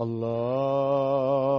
الله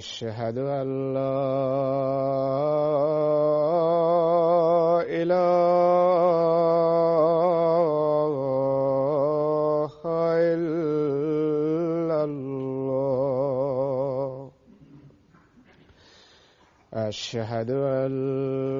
أشهد أن لا إله إلا الله. أشهد أن لا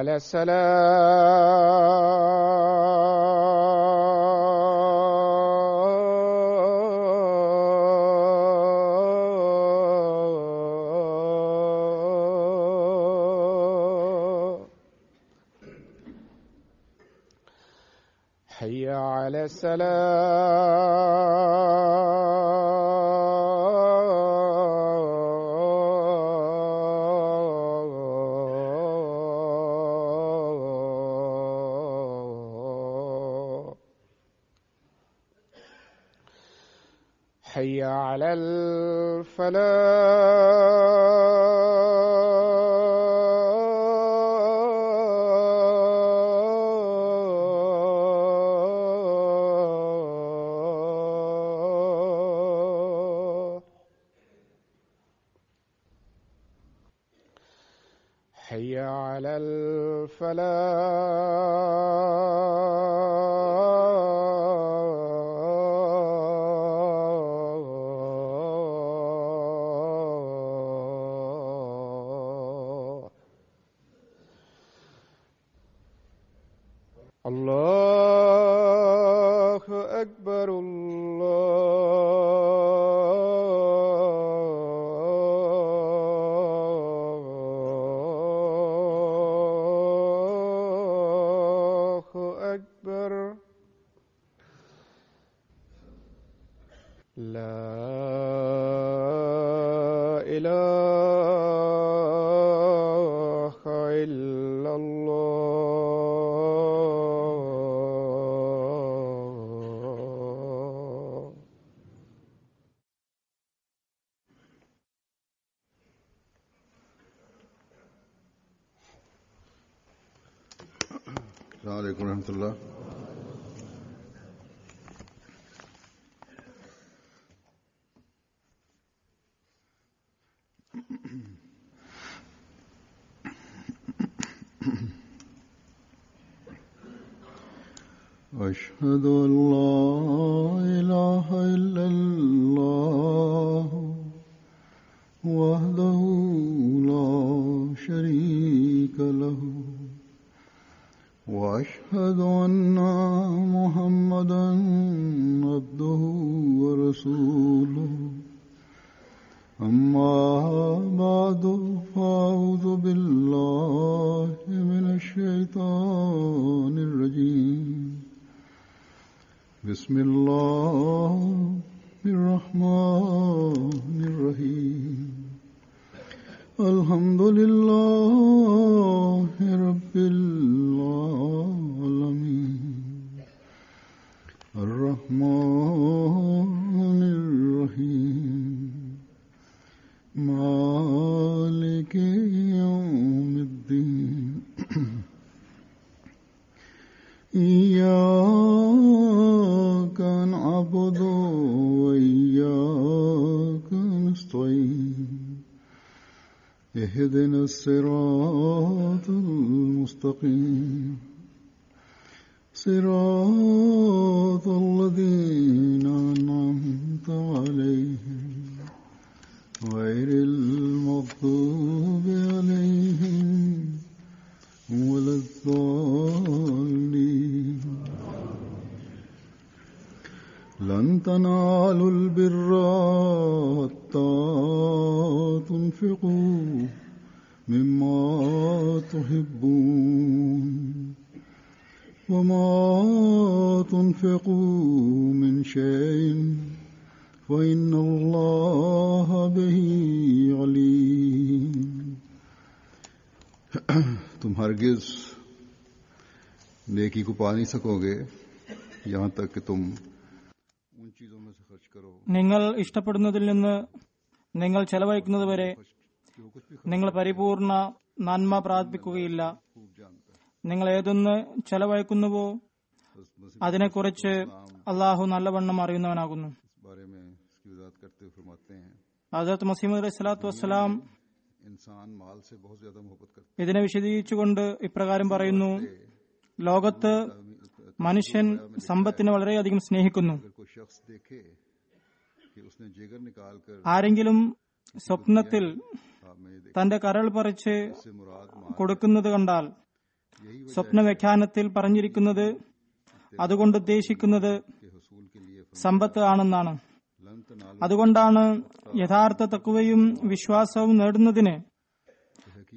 على السلام. إله أشهد أن तुम हरगिज नेकी को पा नहीं सकोगे यहाँ तक कि तुम उन चीजों में से खर्च करो നിങ്ങൾ ഇഷ്ടപ്പെടുന്നതിൽ നിന്ന് നിങ്ങൾ ചെലവഴിക്കുന്നതുവരെ जो कुछ भी നിങ്ങൾ പരിപൂർണ നന്മ പ്രാപിക്കുകയില്ല खूब जानता है നിങ്ങൾ ഏതൊന്ന് ചെലവഴിക്കുന്നുവോ बस बस അതിനെക്കുറിച്ച് അള്ളാഹു നല്ലവണ്ണം അറിയുന്നവനാകുന്നു इस बारे में इसकी वजाहत करते हुए फरमाते हैं ഹജറത്ത് മസീമദ് അലൈഹി സ്വലാത്തു വസ്സലാം ഇതിനെ വിശദീകരിച്ചുകൊണ്ട് ഇപ്രകാരം പറയുന്നു ലോകത്ത് മനുഷ്യൻ സമ്പത്തിനെ വളരെയധികം സ്നേഹിക്കുന്നു. ആരെങ്കിലും സ്വപ്നത്തിൽ തന്റെ കരൾ പറിച്ച് കൊടുക്കുന്നത് കണ്ടാൽ സ്വപ്ന വ്യാഖ്യാനത്തിൽ പറഞ്ഞിരിക്കുന്നത് അതുകൊണ്ട് ഉദ്ദേശിക്കുന്നത് സമ്പത്ത് ആണെന്നാണ്. അതുകൊണ്ടാണ് യഥാർത്ഥ തക്കുവയും വിശ്വാസവും നേടുന്നതിന്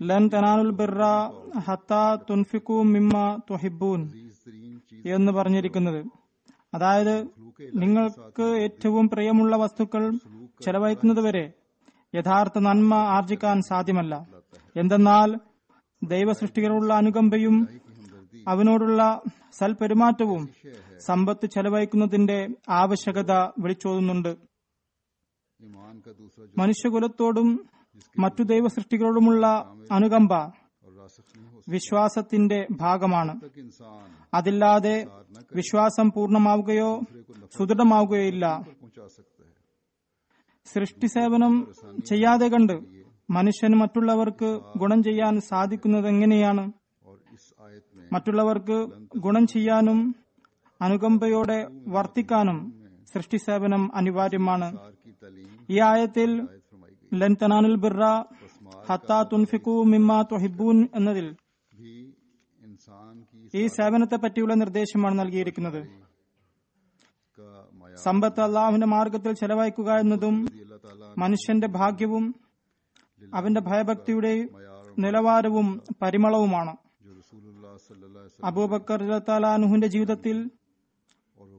ലൻ തനാനുൽ ബിറ ഹത്ത തുൻഫിക്കു മിമ്മ തുഹിബൂൻ എന്ന് പറഞ്ഞിരിക്കുന്നത്. അതായത് നിങ്ങൾക്ക് ഏറ്റവും പ്രിയമുള്ള വസ്തുക്കൾ ചെലവഴിക്കുന്നതുവരെ യഥാർത്ഥ നന്മ ആർജിക്കാൻ സാധ്യമല്ല. എന്തെന്നാൽ ദൈവസൃഷ്ടികളുള്ള അനുകമ്പയും അവനോടുള്ള സൽപെരുമാറ്റവും സമ്പത്ത് ചെലവഴിക്കുന്നതിന്റെ ആവശ്യകത വിളിച്ചോതുന്നുണ്ട്. മനുഷ്യകുലത്തോടും മറ്റു ദൈവ സൃഷ്ടികളോടുമുള്ള അനുകമ്പ വിശ്വാസത്തിന്റെ ഭാഗമാണ്. അതില്ലാതെ വിശ്വാസം പൂർണമാവുകയോ സുദൃഢമാവുകയോ ഇല്ല സൃഷ്ടി സേവനം ചെയ്യാതെ കണ്ട് മനുഷ്യന് മറ്റുള്ളവർക്ക് ഗുണം ചെയ്യാൻ സാധിക്കുന്നത് എങ്ങനെയാണ് മറ്റുള്ളവർക്ക് ഗുണം ചെയ്യാനും അനുകമ്പയോടെ വർത്തിക്കാനും സൃഷ്ടി സേവനം അനിവാര്യമാണ്. ഈ ആയത്തിൽ ലൻ ബിറ ഹത്താ തുൻഫിക്കു മിമ്മ തുഹിബൂൻ എന്നതിൽ ഈ സേവനത്തെ പറ്റിയുള്ള നിർദ്ദേശമാണ് നൽകിയിരിക്കുന്നത്. സമ്പത്ത് അള്ളാഹുവിന്റെ മാർഗത്തിൽ ചെലവഴിക്കുക എന്നതും മനുഷ്യന്റെ ഭാഗ്യവും അവന്റെ ഭയഭക്തിയുടെ നിലവാരവും പരിമളവുമാണ്. അബൂബക്കർ അബൂബക്കർഹുവിന്റെ ജീവിതത്തിൽ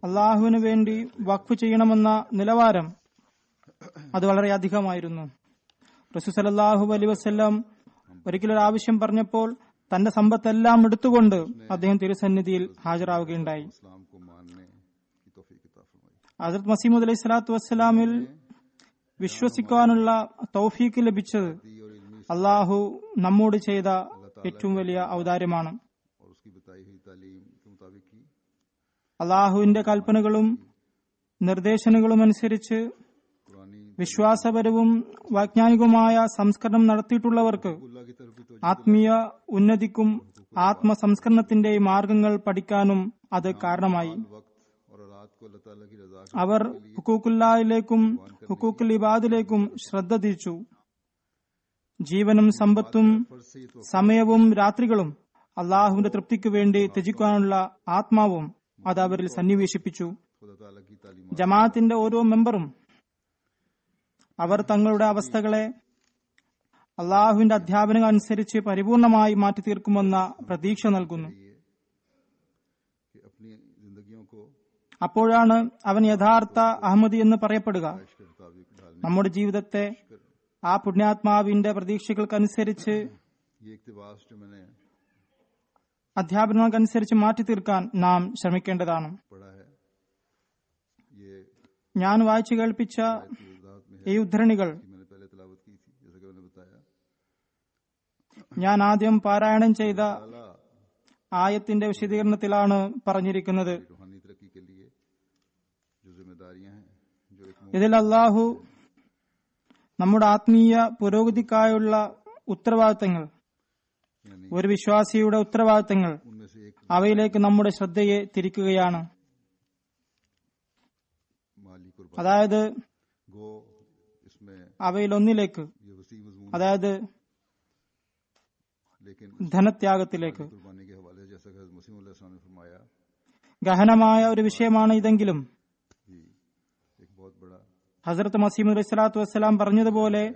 അള്ളാഹുവിന് വേണ്ടി വഖഫ് ചെയ്യണമെന്ന നിലവാരം അത് വളരെ അധികമായിരുന്നു. റസൂസലല്ലാഹു അലി വസ്ല്ലാം ഒരിക്കലൊരു ആവശ്യം പറഞ്ഞപ്പോൾ തന്റെ സമ്പത്തെല്ലാം എടുത്തുകൊണ്ട് അദ്ദേഹം തിരുസന്നിധിയിൽ ഹാജരാവുകയുണ്ടായി. ഹസരത് മസീമുദ് അലൈഹി സ്വലാത്തു വസ്സലാമിൽ വിശ്വസിക്കാനുള്ള തൗഫീക്ക് ലഭിച്ചത് അള്ളാഹു നമ്മോട് ചെയ്ത ഏറ്റവും വലിയ ഔദാര്യമാണ്. അള്ളാഹുവിന്റെ കൽപ്പനകളും നിർദ്ദേശങ്ങളും അനുസരിച്ച് വിശ്വാസപരവും വൈജ്ഞാനികവുമായ സംസ്കരണം നടത്തിയിട്ടുള്ളവർക്ക് ആത്മീയ ഉന്നതിക്കും ആത്മസംസ്കരണത്തിന്റെ മാർഗങ്ങൾ പഠിക്കാനും അത് കാരണമായി. അവർ ഹുക്കൂക്കുല്ലായിലേക്കും ഹുക്കൂക്കുൽ ഇബാദിലേക്കും ശ്രദ്ധ തിരിച്ചു. ജീവനും സമ്പത്തും സമയവും രാത്രികളും അള്ളാഹുവിന്റെ തൃപ്തിക്കു വേണ്ടി ത്യജിക്കാനുള്ള ആത്മാവും അത് അവരിൽ സന്നിവേശിപ്പിച്ചു. ജമാഅത്തിന്റെ ഓരോ മെമ്പറും അവർ തങ്ങളുടെ അവസ്ഥകളെ അള്ളാഹുവിന്റെ അധ്യാപനം അനുസരിച്ച് പരിപൂർണമായി മാറ്റി തീർക്കുമെന്ന പ്രതീക്ഷ നൽകുന്നു. അപ്പോഴാണ് അവൻ യഥാർത്ഥ അഹമ്മദി എന്ന് പറയപ്പെടുക. നമ്മുടെ ജീവിതത്തെ ആ പുണ്യാത്മാവിന്റെ പ്രതീക്ഷകൾക്കനുസരിച്ച് അധ്യാപനങ്ങൾക്കനുസരിച്ച് മാറ്റി തീർക്കാൻ നാം ശ്രമിക്കേണ്ടതാണ്. ഞാൻ വായിച്ചു കേൾപ്പിച്ച ഈ ഉദ്ധരണികൾ. ഞാൻ ആദ്യം പാരായണം ചെയ്ത ആയത്തിന്റെ വിശദീകരണത്തിലാണ് പറഞ്ഞിരിക്കുന്നത്. ഇതിൽ അള്ളാഹു നമ്മുടെ ആത്മീയ പുരോഗതിക്കായുള്ള ഉത്തരവാദിത്തങ്ങൾ ഒരു വിശ്വാസിയുടെ ഉത്തരവാദിത്തങ്ങൾ അവയിലേക്ക് നമ്മുടെ ശ്രദ്ധയെ തിരിക്കുകയാണ്. അതായത് അവയിലൊന്നിലേക്ക് അതായത് ധനത്യാഗത്തിലേക്ക്. ഗഹനമായ ഒരു വിഷയമാണ് ഇതെങ്കിലും. ഹസരത്ത് മസീം അലൈഹി വസ്സലാം പറഞ്ഞതുപോലെ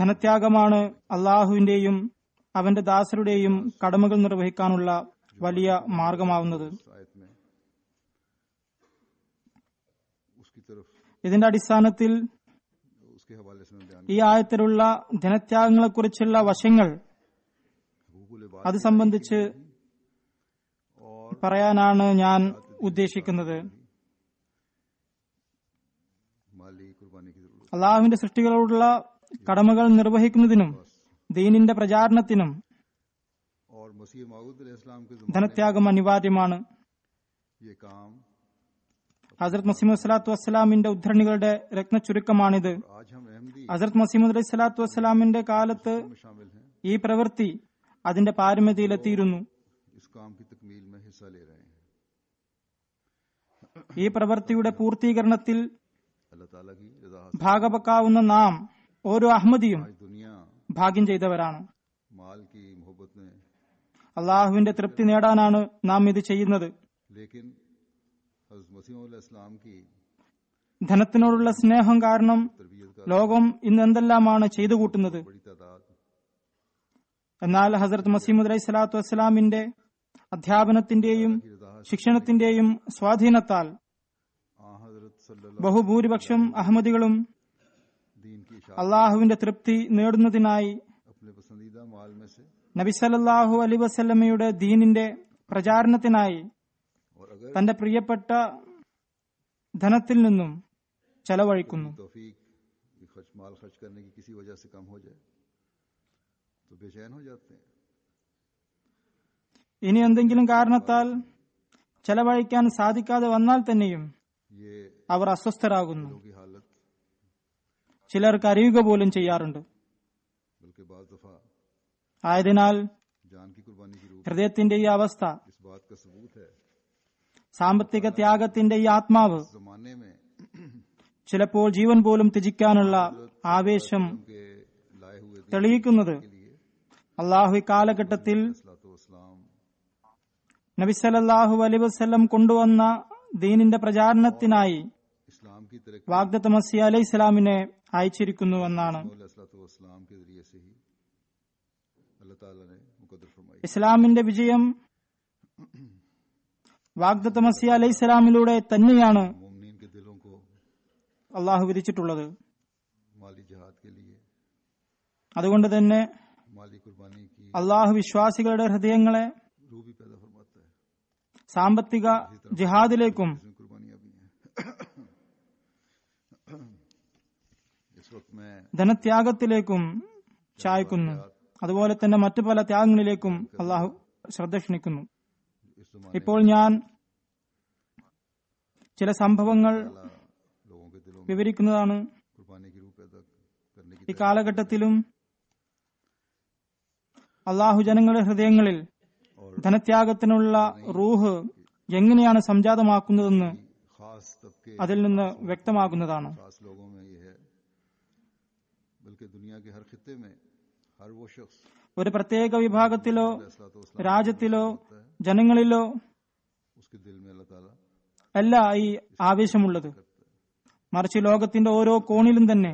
ധനത്യാഗമാണ് അള്ളാഹുവിന്റെയും അവന്റെ ദാസരുടെയും കടമകൾ നിർവഹിക്കാനുള്ള വലിയ മാർഗമാവുന്നത്. ഇതിന്റെ അടിസ്ഥാനത്തിൽ ഈ ആയത്തിലുള്ള ധനത്യാഗങ്ങളെക്കുറിച്ചുള്ള വശങ്ങൾ അത് സംബന്ധിച്ച് പറയാനാണ് ഞാൻ ഉദ്ദേശിക്കുന്നത്. അള്ളാഹുവിന്റെ സൃഷ്ടികളോടുള്ള കടമകൾ നിർവഹിക്കുന്നതിനും ദീനിന്റെ പ്രചാരണത്തിനും ധനത്യാഗം അനിവാര്യമാണ്. ഹസരത് മസീമദ് സ്വലാത്തു വസ്സലാമിന്റെ ഉദ്ധരണികളുടെ രത്നച്ചുരുക്കമാണിത്. ഹസരത് മസീമദ് അലൈഹി സ്വലാത്തു വസ്സലാമിന്റെ കാലത്ത് ഈ പ്രവൃത്തി അതിന്റെ പാരമ്യതയിലെത്തിയിരുന്നു. ഈ പ്രവൃത്തിയുടെ പൂർത്തീകരണത്തിൽ ഭാഗപക്കാവുന്ന നാം ഓരോ അഹമ്മദിയും ഭാഗ്യം ചെയ്തവരാണ്. അള്ളാഹുവിന്റെ തൃപ്തി നേടാനാണ് നാം ഇത് ചെയ്യുന്നത്. ധനത്തിനോടുള്ള സ്നേഹം കാരണം ലോകം ഇന്ന് എന്തെല്ലാമാണ് ചെയ്തു കൂട്ടുന്നത്? എന്നാൽ ഹസരത്ത് മസീമുദ് അലൈഹി സ്വലാത്തു വസ്സലാമിന്റെ അധ്യാപനത്തിന്റെയും ശിക്ഷണത്തിന്റെയും സ്വാധീനത്താൽ ബഹുഭൂരിപക്ഷം അഹമ്മദികളും അള്ളാഹുവിന്റെ തൃപ്തി നേടുന്നതിനായി നബിസലല്ലാഹു അലി വസ്ല്ലമ്മയുടെ ദീനിന്റെ പ്രചാരണത്തിനായി തന്റെ പ്രിയപ്പെട്ട ധനത്തിൽ നിന്നും ചെലവഴിക്കുന്നു. ഇനി എന്തെങ്കിലും കാരണത്താൽ ചെലവഴിക്കാൻ സാധിക്കാതെ വന്നാൽ തന്നെയും അവർ അസ്വസ്ഥരാകുന്നു. ചിലർക്ക് അറിയുക പോലും ചെയ്യാറുണ്ട്. ആയതിനാൽ ഹൃദയത്തിന്റെ ഈ അവസ്ഥ സാമ്പത്തിക ത്യാഗത്തിന്റെ ഈ ആത്മാവ് ചിലപ്പോൾ ജീവൻ പോലും ത്യജിക്കാനുള്ള ആവേശം തെളിയിക്കുന്നത് അള്ളാഹു കാലഘട്ടത്തിൽ നബിസലല്ലാഹു അലൈ വസ്ല്ലം കൊണ്ടുവന്ന ദീനിന്റെ പ്രചാരണത്തിനായി വാഗ്ദത്ത് മസി അലൈഹി ഇസ്ലാമിനെ അയച്ചിരിക്കുന്നുവെന്നാണ് ഇസ്ലാമിന്റെ വിജയം വാഗ്ദത്ത അലൈഹി അലൈഹിസ്സലാമിലൂടെ തന്നെയാണ് അള്ളാഹു വിധിച്ചിട്ടുള്ളത്. അതുകൊണ്ട് തന്നെ അള്ളാഹു വിശ്വാസികളുടെ ഹൃദയങ്ങളെ സാമ്പത്തിക ജിഹാദിലേക്കും ധനത്യാഗത്തിലേക്കും ചായ്ക്കുന്നു. അതുപോലെ തന്നെ മറ്റു പല ത്യാഗങ്ങളിലേക്കും അള്ളാഹു ശ്രദ്ധ ക്ഷണിക്കുന്നു. ഇപ്പോൾ ഞാൻ ചില സംഭവങ്ങൾ വിവരിക്കുന്നതാണ്. ഈ കാലഘട്ടത്തിലും അള്ളാഹു ജനങ്ങളുടെ ഹൃദയങ്ങളിൽ ധനത്യാഗത്തിനുള്ള റൂഹ് എങ്ങനെയാണ് സംജാതമാക്കുന്നതെന്ന് അതിൽ നിന്ന് വ്യക്തമാകുന്നതാണ്. ഒരു പ്രത്യേക വിഭാഗത്തിലോ രാജ്യത്തിലോ ജനങ്ങളിലോ അല്ല ഈ ആവേശമുള്ളത്. മറിച്ച് ലോകത്തിന്റെ ഓരോ കോണിലും തന്നെ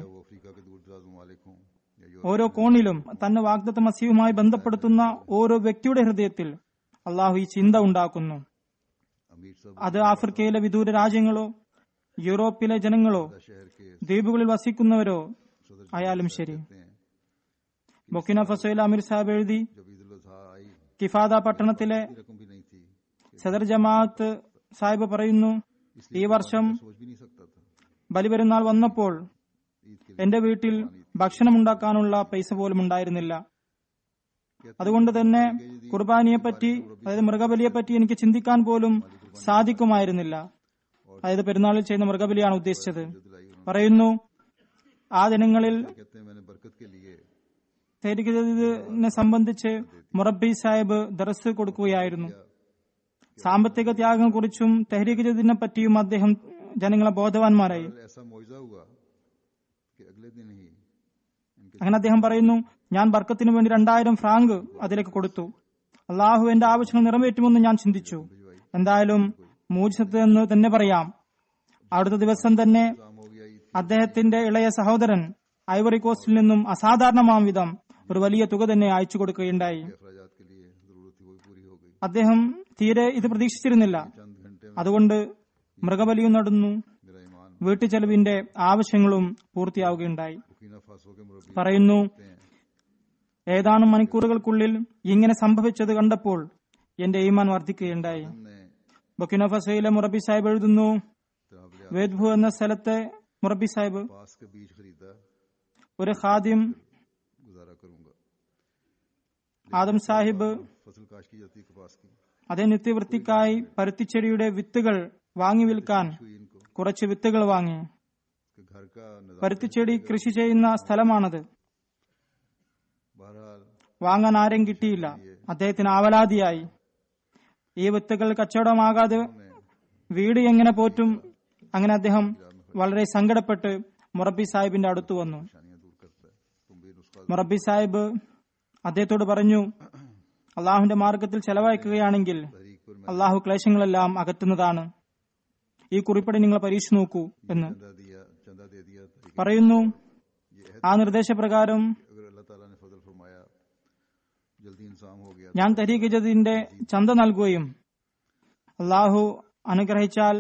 ഓരോ കോണിലും തന്നെ വാഗ്ദത്ത മസീവുമായി ബന്ധപ്പെടുത്തുന്ന ഓരോ വ്യക്തിയുടെ ഹൃദയത്തിൽ അള്ളാഹു ഈ ചിന്ത ഉണ്ടാക്കുന്നു. അത് ആഫ്രിക്കയിലെ വിദൂര രാജ്യങ്ങളോ യൂറോപ്പിലെ ജനങ്ങളോ ദ്വീപുകളിൽ വസിക്കുന്നവരോ ആയാലും ശരി. ബൊക്കിന ഫസോയിലെ അമീർ സാബ് എഴുതി കിഫാദ പട്ടണത്തിലെ സദർ ജമാഅത്ത് സാഹിബ് പറയുന്നു ഈ വർഷം ബലിപെരുന്നാൾ വന്നപ്പോൾ എന്റെ വീട്ടിൽ ഭക്ഷണം ഉണ്ടാക്കാനുള്ള പൈസ പോലും ഉണ്ടായിരുന്നില്ല. അതുകൊണ്ട് തന്നെ കുർബാനിയെപ്പറ്റി അതായത് മൃഗബലിയെപ്പറ്റി എനിക്ക് ചിന്തിക്കാൻ പോലും സാധിക്കുമായിരുന്നില്ല. അതായത് പെരുന്നാളിൽ ചെയ്യുന്ന മൃഗബലിയാണ് ഉദ്ദേശിച്ചത്. പറയുന്നു ആ ദിനങ്ങളിൽ സംബന്ധിച്ച് മുറബി സാഹിബ് ദർസ് കൊടുക്കുകയായിരുന്നു. സാമ്പത്തിക ത്യാഗങ്ങളെക്കുറിച്ചും ജതിനെ പറ്റിയും അദ്ദേഹം ജനങ്ങളെ ബോധവാന്മാരായി. അങ്ങനെ അദ്ദേഹം പറയുന്നു ഞാൻ ബർക്കത്തിന് വേണ്ടി രണ്ടായിരം ഫ്രാങ്ക് അതിലേക്ക് കൊടുത്തു. അള്ളാഹു എന്റെ ആവശ്യങ്ങൾ നിറവേറ്റുമെന്ന് ഞാൻ ചിന്തിച്ചു. എന്തായാലും മൂജത്ത് എന്ന് തന്നെ പറയാം. അടുത്ത ദിവസം തന്നെ അദ്ദേഹത്തിന്റെ ഇളയ സഹോദരൻ ഐവറി കോസ്റ്റിൽ നിന്നും അസാധാരണമാം വിധം ഒരു വലിയ തുക തന്നെ അയച്ചു കൊടുക്കുകയുണ്ടായി. അദ്ദേഹം തീരെ ഇത് പ്രതീക്ഷിച്ചിരുന്നില്ല. അതുകൊണ്ട് മൃഗബലിയും നടന്നു. വീട്ടുചെലവിന്റെ ആവശ്യങ്ങളും പൂർത്തിയാവുകയുണ്ടായി. പറയുന്നു ഏതാനും മണിക്കൂറുകൾക്കുള്ളിൽ ഇങ്ങനെ സംഭവിച്ചത് കണ്ടപ്പോൾ എന്റെ ഈമാൻ വർദ്ധിക്കുകയുണ്ടായി. ബൊക്കിനഫസയിലെ മുറബി സാഹിബ് എഴുതുന്നു വേദ്ഭു എന്ന സ്ഥലത്തെ മുറബി സാഹിബ് ഒരു ഖാദിം ആദം സാഹിബ് അതേ നിത്യവൃത്തിക്കായി പരുത്തിച്ചെടിയുടെ വിത്തുകൾ വാങ്ങി വിൽക്കാൻ കുറച്ച് വിത്തുകൾ വാങ്ങി. പരുത്തിച്ചെടി കൃഷി ചെയ്യുന്ന സ്ഥലമാണത്. വാങ്ങാൻ ആരും കിട്ടിയില്ല. അദ്ദേഹത്തിന് ആവലാതിയായി. ഈ വിത്തുകൾ കച്ചവടമാകാതെ വീട് എങ്ങനെ പോറ്റും? അങ്ങനെ അദ്ദേഹം വളരെ സങ്കടപ്പെട്ട് മുറബി സാഹിബിന്റെ അടുത്ത് വന്നു. മുറബി സാഹിബ് അദ്ദേഹത്തോട് പറഞ്ഞു അള്ളാഹുവിന്റെ മാർഗത്തിൽ ചെലവഴിക്കുകയാണെങ്കിൽ അള്ളാഹു ക്ലേശങ്ങളെല്ലാം അകറ്റുന്നതാണ്. ഈ കുറിപ്പടി നിങ്ങൾ പരീക്ഷിച്ചു നോക്കൂ എന്ന്. പറയുന്നു ആ നിർദ്ദേശപ്രകാരം ഞാൻ തരീഖ് ജദിന്റെ ചന്ത നൽകുകയും അള്ളാഹു അനുഗ്രഹിച്ചാൽ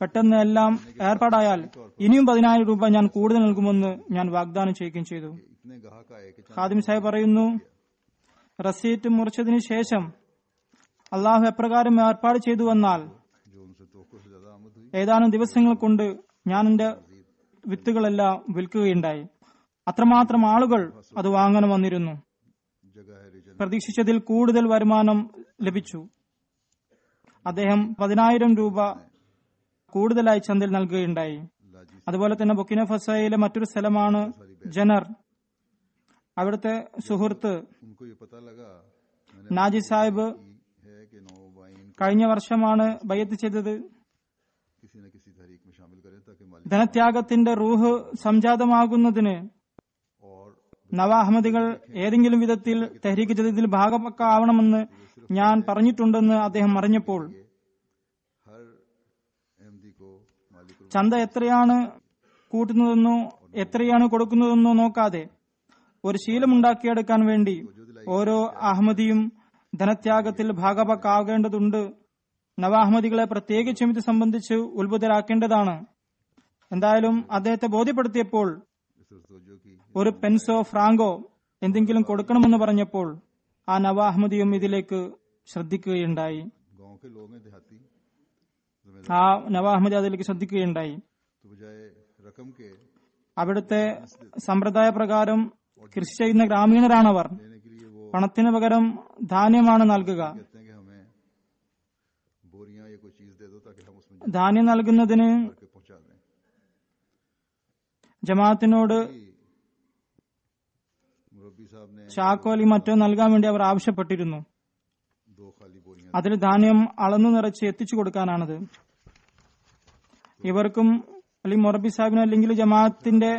പെട്ടെന്ന് എല്ലാം ഏർപ്പാടായാൽ ഇനിയും പതിനായിരം രൂപ ഞാൻ കൂടുതൽ നൽകുമെന്ന് ഞാൻ വാഗ്ദാനം ചെയ്യുകയും ചെയ്തു. ഖാദിം സാഹിബ് പറയുന്നു റസീറ്റ് മുറിച്ചതിന് ശേഷം അള്ളാഹു എപ്രകാരം ഏർപ്പാട് ചെയ്തു വന്നാൽ ഏതാനും ദിവസങ്ങൾ കൊണ്ട് ഞാൻ എന്റെ വിത്തുകളെല്ലാം വിൽക്കുകയുണ്ടായി. അത്രമാത്രം ആളുകൾ അത് വാങ്ങാൻ വന്നിരുന്നു. പ്രതീക്ഷിച്ചതിൽ കൂടുതൽ വരുമാനം ലഭിച്ചു. അദ്ദേഹം പതിനായിരം രൂപ കൂടുതലായി ചന്തയിൽ നൽകുകയുണ്ടായി. അതുപോലെ തന്നെ ബൊക്കിന ഫസയിലെ മറ്റൊരു സ്ഥലമാണ് ജനർ. അവിടുത്തെ സുഹൃത്ത് നാജി സാഹിബ് കഴിഞ്ഞ വർഷമാണ് ബയ്യത്ത് ചെയ്തത്. ധനത്യാഗത്തിന്റെ റൂഹ് സംജാതമാകുന്നതിന് നവ അഹമ്മദികൾ ഏതെങ്കിലും വിധത്തിൽ തെഹരീക്ക് ജദീദിൽ ഭാഗമൊക്കെ ഞാൻ പറഞ്ഞിട്ടുണ്ടെന്ന് അദ്ദേഹം അറിഞ്ഞപ്പോൾ ചന്ത എത്രയാണ് കൂട്ടുന്നതെന്നോ എത്രയാണ് കൊടുക്കുന്നതെന്നോ നോക്കാതെ ഒരു ശീലമുണ്ടാക്കിയെടുക്കാൻ വേണ്ടി ഓരോ അഹമ്മദിയും ധനത്യാഗത്തിൽ ഭാഗപക്കാകേണ്ടതുണ്ട് നവാഹമ്മദികളെ പ്രത്യേകിച്ചും ഇത് സംബന്ധിച്ച് ഉത്ഭുതരാക്കേണ്ടതാണ് എന്തായാലും അദ്ദേഹത്തെ ബോധ്യപ്പെടുത്തിയപ്പോൾ ഒരു പെൻസോ ഫ്രാങ്കോ എന്തെങ്കിലും കൊടുക്കണമെന്ന് പറഞ്ഞപ്പോൾ ആ നവാഹമ്മദിയും ഇതിലേക്ക് ശ്രദ്ധിക്കുകയുണ്ടായി. ആ നവ അതിലേക്ക് ശ്രദ്ധിക്കുകയുണ്ടായി. അവിടുത്തെ സമ്പ്രദായ പ്രകാരം കൃഷി ചെയ്യുന്ന ഗ്രാമീണരാണവർ. പണത്തിന് പകരം ധാന്യമാണ് നൽകുക. ധാന്യം നൽകുന്നതിന് ജമാഅത്തിനോട് ചാക്കോലി മറ്റോ നൽകാൻ വേണ്ടി അവർ ആവശ്യപ്പെട്ടിരുന്നു. അതിൽ ധാന്യം അളന്നു നിറച്ച് എത്തിച്ചു കൊടുക്കാനാണത്. ഇവർക്കും അല്ലെങ്കിൽ മൊറബി സാഹിബിനോ അല്ലെങ്കിൽ ജമാഅത്തിന്റെ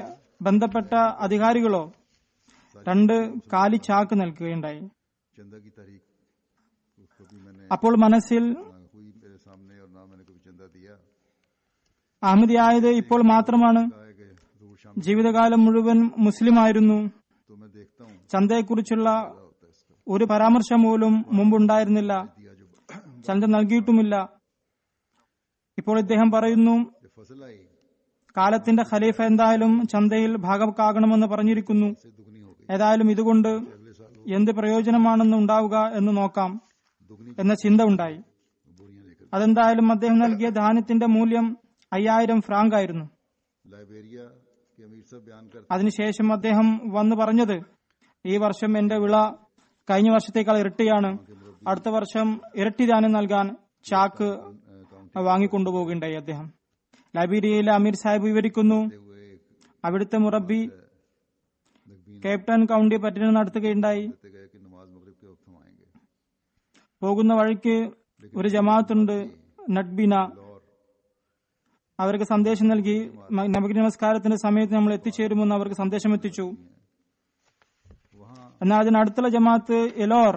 ബന്ധപ്പെട്ട അധികാരികളോ രണ്ട് കാലി ചാക്ക് നൽകുകയുണ്ടായി. അപ്പോൾ മനസ്സിൽ അഹമ്മദിയായത് ഇപ്പോൾ മാത്രമാണ്. ജീവിതകാലം മുഴുവൻ മുസ്ലിമായിരുന്നു. ചന്തയെക്കുറിച്ചുള്ള ഒരു പരാമർശം പോലും മുമ്പുണ്ടായിരുന്നില്ല. ചന്ത നൽകിയിട്ടുമില്ല. ഇപ്പോൾ ഇദ്ദേഹം പറയുന്നു കാലത്തിന്റെ ഖലീഫ എന്തായാലും ചന്തയിൽ ഭാഗമാകണമെന്ന് പറഞ്ഞിരിക്കുന്നു. ഏതായാലും ഇതുകൊണ്ട് എന്ത് പ്രയോജനമാണെന്ന് ഉണ്ടാവുക എന്ന് നോക്കാം എന്ന ചിന്ത ഉണ്ടായി. അതെന്തായാലും അദ്ദേഹം നൽകിയ ധാന്യത്തിന്റെ മൂല്യം അയ്യായിരം ഫ്രാങ്ക് ആയിരുന്നു. അതിനുശേഷം അദ്ദേഹം വന്നു പറഞ്ഞത് ഈ വർഷം എന്റെ വിള കഴിഞ്ഞ വർഷത്തേക്കാൾ ഇരട്ടിയാണ്. അടുത്ത വർഷം ഇരട്ടി ധാന്യം നൽകാൻ ചാക്ക് വാങ്ങിക്കൊണ്ടുപോകുകയുണ്ടായി അദ്ദേഹം. ലൈബ്രേരിയയിലെ അമീർ സാഹിബ് വിവരിക്കുന്നു അവിടുത്തെ മുറബി കേപ്ടൺ കൌണ്ടി പര്യടനം നടത്തുകയുണ്ടായി. പോകുന്ന വഴിക്ക് ഒരു ജമാഅത്തുണ്ട് നട്ബിന അവർക്ക് സന്ദേശം നൽകി നബി നമസ്കാരത്തിന്റെ സമയത്ത് നമ്മൾ എത്തിച്ചേരുമെന്ന് അവർക്ക് സന്ദേശം എത്തിച്ചു. എന്നാൽ അതിനടുത്തുള്ള ജമാഅത്ത് എലോർ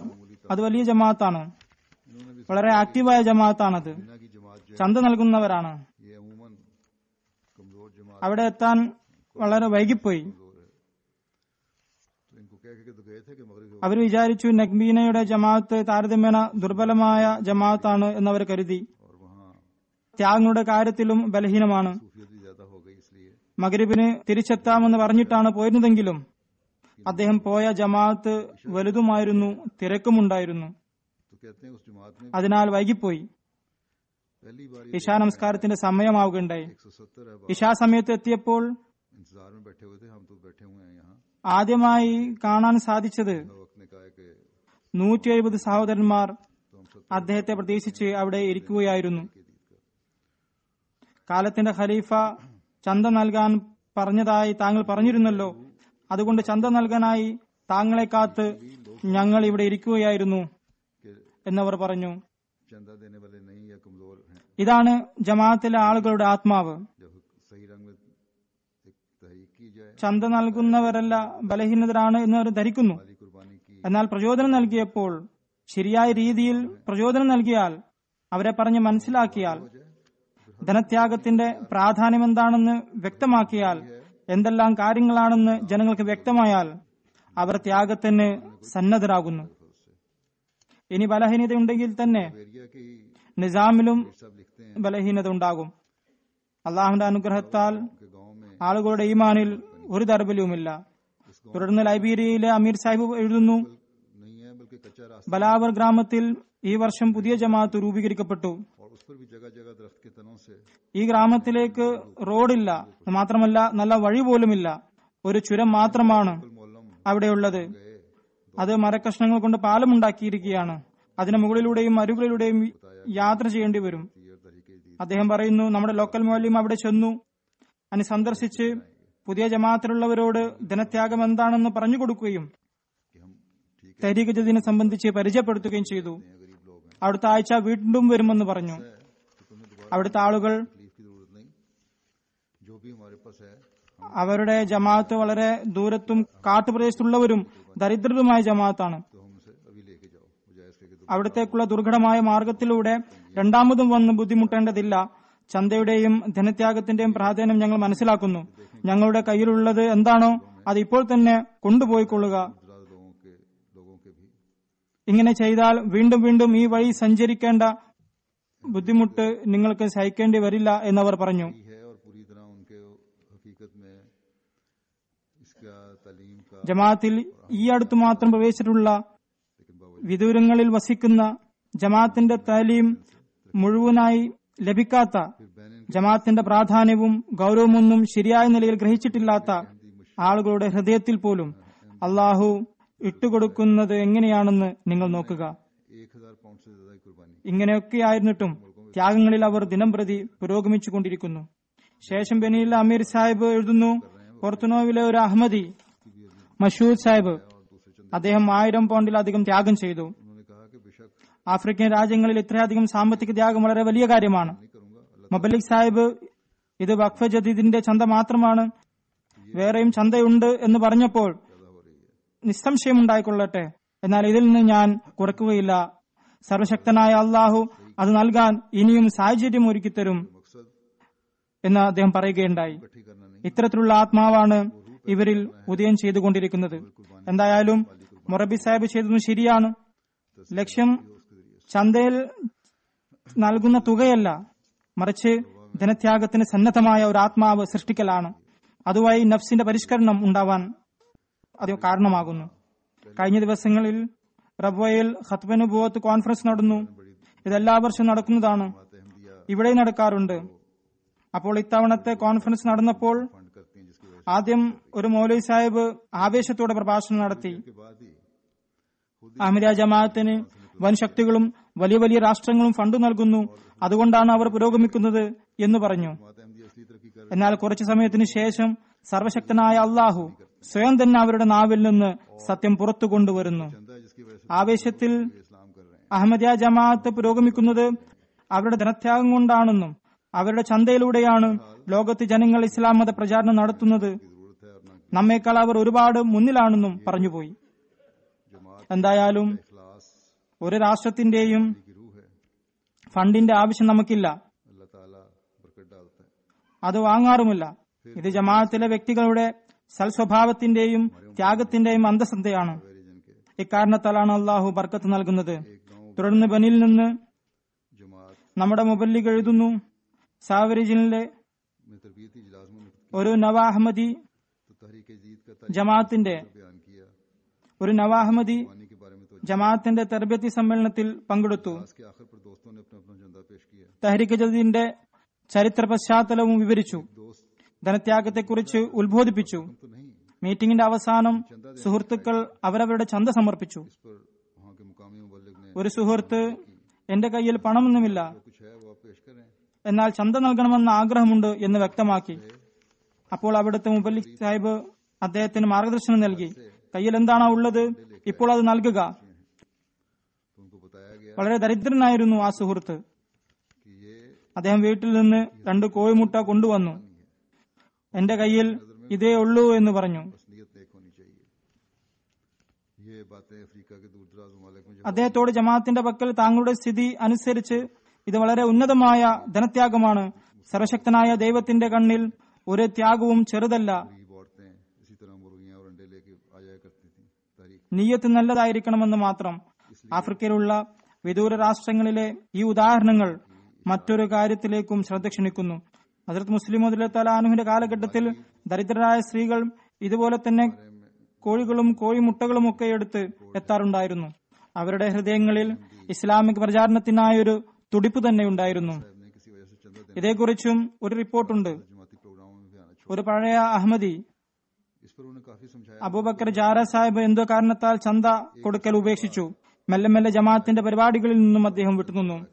അത് വലിയ ജമാഅത്താണ്. വളരെ ആക്റ്റീവായ ജമാഅത്താണത്. ചന്ത നൽകുന്നവരാണ്. അവിടെ എത്താൻ വളരെ വൈകിപ്പോയി. അവർ വിചാരിച്ചു നഗ്മീനയുടെ ജമാഅത്ത് താരതമ്യേന ദുർബലമായ ജമാഅത്താണ് എന്നവർ കരുതി ത്യാഗങ്ങളുടെ കാര്യത്തിലും ബലഹീനമാണ് മകരിബിന് തിരിച്ചെത്താമെന്ന് പറഞ്ഞിട്ടാണ് പോയിരുന്നതെങ്കിലും അദ്ദേഹം പോയ ജമാഅത്ത് വലുതുമായിരുന്നു തിരക്കുമുണ്ടായിരുന്നു അതിനാൽ വൈകിപ്പോയി ഇഷാ നമസ്കാരത്തിന്റെ സമയമാവുകയുണ്ടായി ഇഷാ സമയത്ത് എത്തിയപ്പോൾ ആദ്യമായി കാണാൻ സാധിച്ചത് നൂറ്റി എഴുപത് സഹോദരന്മാർ അദ്ദേഹത്തെ പ്രതീക്ഷിച്ച് അവിടെ ഇരിക്കുകയായിരുന്നു. കാലത്തിന്റെ ഖലീഫ ചന്ത നൽകാൻ പറഞ്ഞതായി താങ്കൾ പറഞ്ഞിരുന്നല്ലോ. അതുകൊണ്ട് ചന്ത നൽകാനായി താങ്കളെ കാത്ത് ഞങ്ങൾ ഇവിടെ ഇരിക്കുകയായിരുന്നു എന്നവർ പറഞ്ഞു. ഇതാണ് ജമാഅത്തിലെ ആളുകളുടെ ആത്മാവ്. ചന്ത നൽകുന്നവരല്ല ബലഹീനതരാണ് എന്ന് അവർ ധരിക്കുന്നു. എന്നാൽ പ്രചോദനം നൽകിയപ്പോൾ ശരിയായ രീതിയിൽ പ്രചോദനം നൽകിയാൽ അവരെ പറഞ്ഞ് മനസ്സിലാക്കിയാൽ ധനത്യാഗത്തിന്റെ പ്രാധാന്യം എന്താണെന്ന് വ്യക്തമാക്കിയാൽ എന്തെല്ലാം കാര്യങ്ങളാണെന്ന് ജനങ്ങൾക്ക് വ്യക്തമായാൽ അവർ ത്യാഗത്തിന് സന്നദ്ധരാകുന്നു. ഇനി ബലഹീനത ഉണ്ടെങ്കിൽ തന്നെ നിസാമിലും ബലഹീനത ഉണ്ടാകും. അള്ളാഹുന്റെ അനുഗ്രഹത്താൽ ആളുകളുടെ ഈമാനിൽ ഒരു ദർബല്യവുമില്ല തുടർന്ന് ലൈബ്രേരിയയിലെ അമീർ സാഹിബ് എഴുതുന്നു ബലാവർ ഗ്രാമത്തിൽ ഈ വർഷം പുതിയ ജമാഅത്ത് രൂപീകരിക്കപ്പെട്ടു. ഈ ഗ്രാമത്തിലേക്ക് റോഡില്ല മാത്രമല്ല നല്ല വഴി പോലുമില്ല ഒരു ചുരം മാത്രമാണ് അവിടെയുള്ളത്. അത് മരക്കഷ്ണങ്ങൾ കൊണ്ട് പാലമുണ്ടാക്കിയിരിക്കുകയാണ് അതിന് മുകളിലൂടെയും അരുകളിലൂടെയും യാത്ര ചെയ്യേണ്ടി വരും. അദ്ദേഹം പറയുന്നു നമ്മുടെ ലോക്കൽ മോലിയും അവിടെ ചെന്നു. അതിനെ സന്ദർശിച്ച് പുതിയ ജമാഅത്തിലുള്ളവരോട് ധനത്യാഗം എന്താണെന്ന് പറഞ്ഞു കൊടുക്കുകയും തരീഖ് ജദീനെ സംബന്ധിച്ച് പരിചയപ്പെടുത്തുകയും ചെയ്തു. അവിടുത്തെ ആഴ്ച വീണ്ടും വരുമെന്ന് പറഞ്ഞു. അവിടുത്തെ ആളുകൾ അവരുടെ ജമാഅത്ത് വളരെ ദൂരത്തും കാട്ടുപ്രദേശത്തുള്ളവരും ദരിദ്രരുമായ ജമാഅത്താണ്. അവിടത്തേക്കുള്ള ദുർഘടമായ മാർഗത്തിലൂടെ രണ്ടാമതും വന്ന് ബുദ്ധിമുട്ടേണ്ടതില്ല. ചന്തയുടെയും ധനത്യാഗത്തിന്റെയും പ്രാധാന്യം ഞങ്ങൾ മനസ്സിലാക്കുന്നു. ഞങ്ങളുടെ കയ്യിലുള്ളത് എന്താണോ അത് ഇപ്പോൾ തന്നെ കൊണ്ടുപോയിക്കൊള്ളുക. ഇങ്ങനെ ചെയ്താൽ വീണ്ടും വീണ്ടും ഈ വഴി സഞ്ചരിക്കേണ്ട ബുദ്ധിമുട്ട് നിങ്ങൾക്ക് സഹിക്കേണ്ടി വരില്ല എന്നവർ പറഞ്ഞു. ജമാഅത്തിൽ ഈ അടുത്ത് മാത്രം പ്രവേശിച്ചിട്ടുള്ള വിദൂരങ്ങളിൽ വസിക്കുന്ന ജമാഅത്തിന്റെ താലീം മുഴുവനായി ലഭിക്കാത്ത ജമാഅത്തിന്റെ പ്രാധാന്യവും ഗൗരവമൊന്നും ശരിയായ നിലയിൽ ഗ്രഹിച്ചിട്ടില്ലാത്ത ആളുകളുടെ ഹൃദയത്തിൽ പോലും അള്ളാഹു ഇട്ടുകൊടുക്കുന്നത് എങ്ങനെയാണെന്ന് നിങ്ങൾ നോക്കുക. ഇങ്ങനെയൊക്കെയായിരുന്നിട്ടും ത്യാഗങ്ങളിൽ അവർ ദിനംപ്രതി പുരോഗമിച്ചു കൊണ്ടിരിക്കുന്നു. ശേഷം ബനിയിലെ അമീർ സാഹിബ് എഴുതുന്നു പൊർത്തുനോവിലെ ഒരു അഹമ്മദി മഷൂദ് സാഹിബ് അദ്ദേഹം ആയിരം പൗണ്ടിലധികം ത്യാഗം ചെയ്തു. ആഫ്രിക്കൻ രാജ്യങ്ങളിൽ ഇത്രയധികം സാമ്പത്തിക ത്യാഗം വളരെ വലിയ കാര്യമാണ്. മബലിക് സാഹിബ് ഇത് വഖഫ് ജദീദിന്റെ ചന്ത മാത്രമാണ്. വേറെയും ചന്തയുണ്ട് എന്ന് പറഞ്ഞപ്പോൾ നിസ്സംശയം ഉണ്ടായിക്കൊള്ളട്ടെ. എന്നാൽ ഇതിൽ നിന്ന് ഞാൻ കുറക്കുകയില്ല. സർവശക്തനായ അള്ളാഹു അത് നൽകാൻ ഇനിയും സാഹചര്യം ഒരുക്കിത്തരും എന്ന് അദ്ദേഹം പറയുകയുണ്ടായി. ഇത്തരത്തിലുള്ള ആത്മാവാണ് ഇവരിൽ ഉദയം ചെയ്തുകൊണ്ടിരിക്കുന്നത്. എന്തായാലും മൊറബി സാഹിബ് ചെയ്തതും ശരിയാണ്. ലക്ഷ്യം ചന്തയിൽ നൽകുന്ന തുകയല്ല മറിച്ച് ധനത്യാഗത്തിന് സന്നദ്ധമായ ഒരു ആത്മാവ് സൃഷ്ടിക്കലാണ്. അതുവഴി നഫ്സിന്റെ പരിഷ്കരണം ഉണ്ടാവാൻ അത് കാരണമാകുന്നു. കഴിഞ്ഞ ദിവസങ്ങളിൽ റബ്വയിൽ ഹത്വനുഭവത്ത് കോൺഫറൻസ് നടന്നു. ഇതെല്ലാ വർഷവും നടക്കുന്നതാണ്. ഇവിടെ നടക്കാറുണ്ട്. അപ്പോൾ ഇത്തവണത്തെ കോൺഫറൻസ് നടന്നപ്പോൾ ആദ്യം ഒരു മൗലവി സാഹിബ് ആവേശത്തോടെ പ്രഭാഷണം നടത്തി. അഹമ്മദിയ ജമാഅത്തിന് വൻശക്തികളും വലിയ വലിയ രാഷ്ട്രങ്ങളും ഫണ്ട് നൽകുന്നു. അതുകൊണ്ടാണ് അവർ പുരോഗമിക്കുന്നത് എന്ന് പറഞ്ഞു. എന്നാൽ കുറച്ചു സമയത്തിന് ശേഷം സർവശക്തനായ അള്ളാഹു സ്വയം തന്നെ അവരുടെ നാവിൽ നിന്ന് സത്യം പുറത്തു കൊണ്ടുവരുന്നു. ആവേശത്തിൽ അഹമ്മദിയ ജമാഅത്ത് പുരോഗമിക്കുന്നത് അവരുടെ ധനത്യാഗം കൊണ്ടാണെന്നും അവരുടെ ചന്തയിലൂടെയാണ് ലോകത്ത് ജനങ്ങൾ ഇസ്ലാം മത പ്രചാരണം നടത്തുന്നത്. നമ്മേക്കാൾ അവർ ഒരുപാട് മുന്നിലാണെന്നും പറഞ്ഞുപോയി. എന്തായാലും ഒരു രാഷ്ട്രത്തിന്റെയും ഫണ്ടിന്റെ ആവശ്യം നമുക്കില്ല. അത് വാങ്ങാറുമില്ല. ഇത് ജമാഅത്തിലെ വ്യക്തികളുടെ സൽസ്വഭാവത്തിന്റെയും ത്യാഗത്തിന്റെയും അന്തസന്ധയാണ്. ഇക്കാരണത്താലാണ് അള്ളാഹു ബർക്കത്ത് നൽകുന്നത്. തുടർന്ന് ബനിൽ നിന്ന് നമ്മുടെ മൊബൈലിൽ എഴുതുന്നു. സാവരിജിനിലെ ഒരു നവാഹ്മദി ജമാഅത്തിന്റെ ഒരു നവാഹ്മദി ജമാഅത്തിന്റെ തെരബത്തി സമ്മേളനത്തിൽ പങ്കെടുത്തു. തഹരിക്ക് ജദീദിന്റെ ചരിത്ര പശ്ചാത്തലവും വിവരിച്ചു. ധനത്യാഗത്തെക്കുറിച്ച് ഉത്ബോധിപ്പിച്ചു. മീറ്റിംഗിന്റെ അവസാനം സുഹൃത്തുക്കൾ അവരവരുടെ ചന്ത സമർപ്പിച്ചു. ഒരു സുഹൃത്ത് എന്റെ കയ്യിൽ പണമൊന്നുമില്ല. എന്നാൽ ചന്ത നൽകണമെന്ന ആഗ്രഹമുണ്ട് എന്ന് വ്യക്തമാക്കി. അപ്പോൾ അവിടുത്തെ മുബല്ലിക് സാഹിബ് അദ്ദേഹത്തിന് മാർഗദർശനം നൽകി. കയ്യിൽ എന്താണോ ഉള്ളത് ഇപ്പോൾ അത് നൽകുക. വളരെ ദരിദ്രനായിരുന്നു ആ സുഹൃത്ത്. അദ്ദേഹം വീട്ടിൽ നിന്ന് രണ്ട് കോഴിമുട്ട കൊണ്ടുവന്നു. എന്റെ കയ്യിൽ ഇതേ ഉള്ളൂ എന്ന് പറഞ്ഞു. അദ്ദേഹത്തോട് ജമാഅത്തിന്റെ പക്കൽ താങ്കളുടെ സ്ഥിതി അനുസരിച്ച് ഇത് വളരെ ഉന്നതമായ ധനത്യാഗമാണ്. സർവശക്തനായ ദൈവത്തിന്റെ കണ്ണിൽ ഒരു ത്യാഗവും ചെറുതല്ല. നീയത്ത് നല്ലതായിരിക്കണമെന്ന് മാത്രം. ആഫ്രിക്കയിലുള്ള വിദൂര രാഷ്ട്രങ്ങളിലെ ഈ ഉദാഹരണങ്ങൾ മറ്റൊരു കാര്യത്തിലേക്കും ശ്രദ്ധ ക്ഷണിക്കുന്നു. ഹസരത് മുസ്ലിം തലാനുഹിന്റെ കാലഘട്ടത്തിൽ ദരിദ്രരായ സ്ത്രീകൾ ഇതുപോലെ തന്നെ കോഴികളും കോഴിമുട്ടകളും ഒക്കെ എടുത്ത് എത്താറുണ്ടായിരുന്നു. അവരുടെ ഹൃദയങ്ങളിൽ ഇസ്ലാമിക് പ്രചാരണത്തിനായൊരു തുടിപ്പ് തന്നെ ഉണ്ടായിരുന്നു. ഇതേക്കുറിച്ചും ഒരു റിപ്പോർട്ടുണ്ട്. ഒരു പഴയ അഹമ്മദി അബൂബക്കർ ജാര സാഹിബ് എന്തോ കാരണത്താൽ ചന്ത കൊടുക്കൽ ഉപേക്ഷിച്ചു. മെല്ലെ മെല്ലെ ജമാഅത്തിന്റെ പരിപാടികളിൽ നിന്നും അദ്ദേഹം വിട്ടുനിന്നു.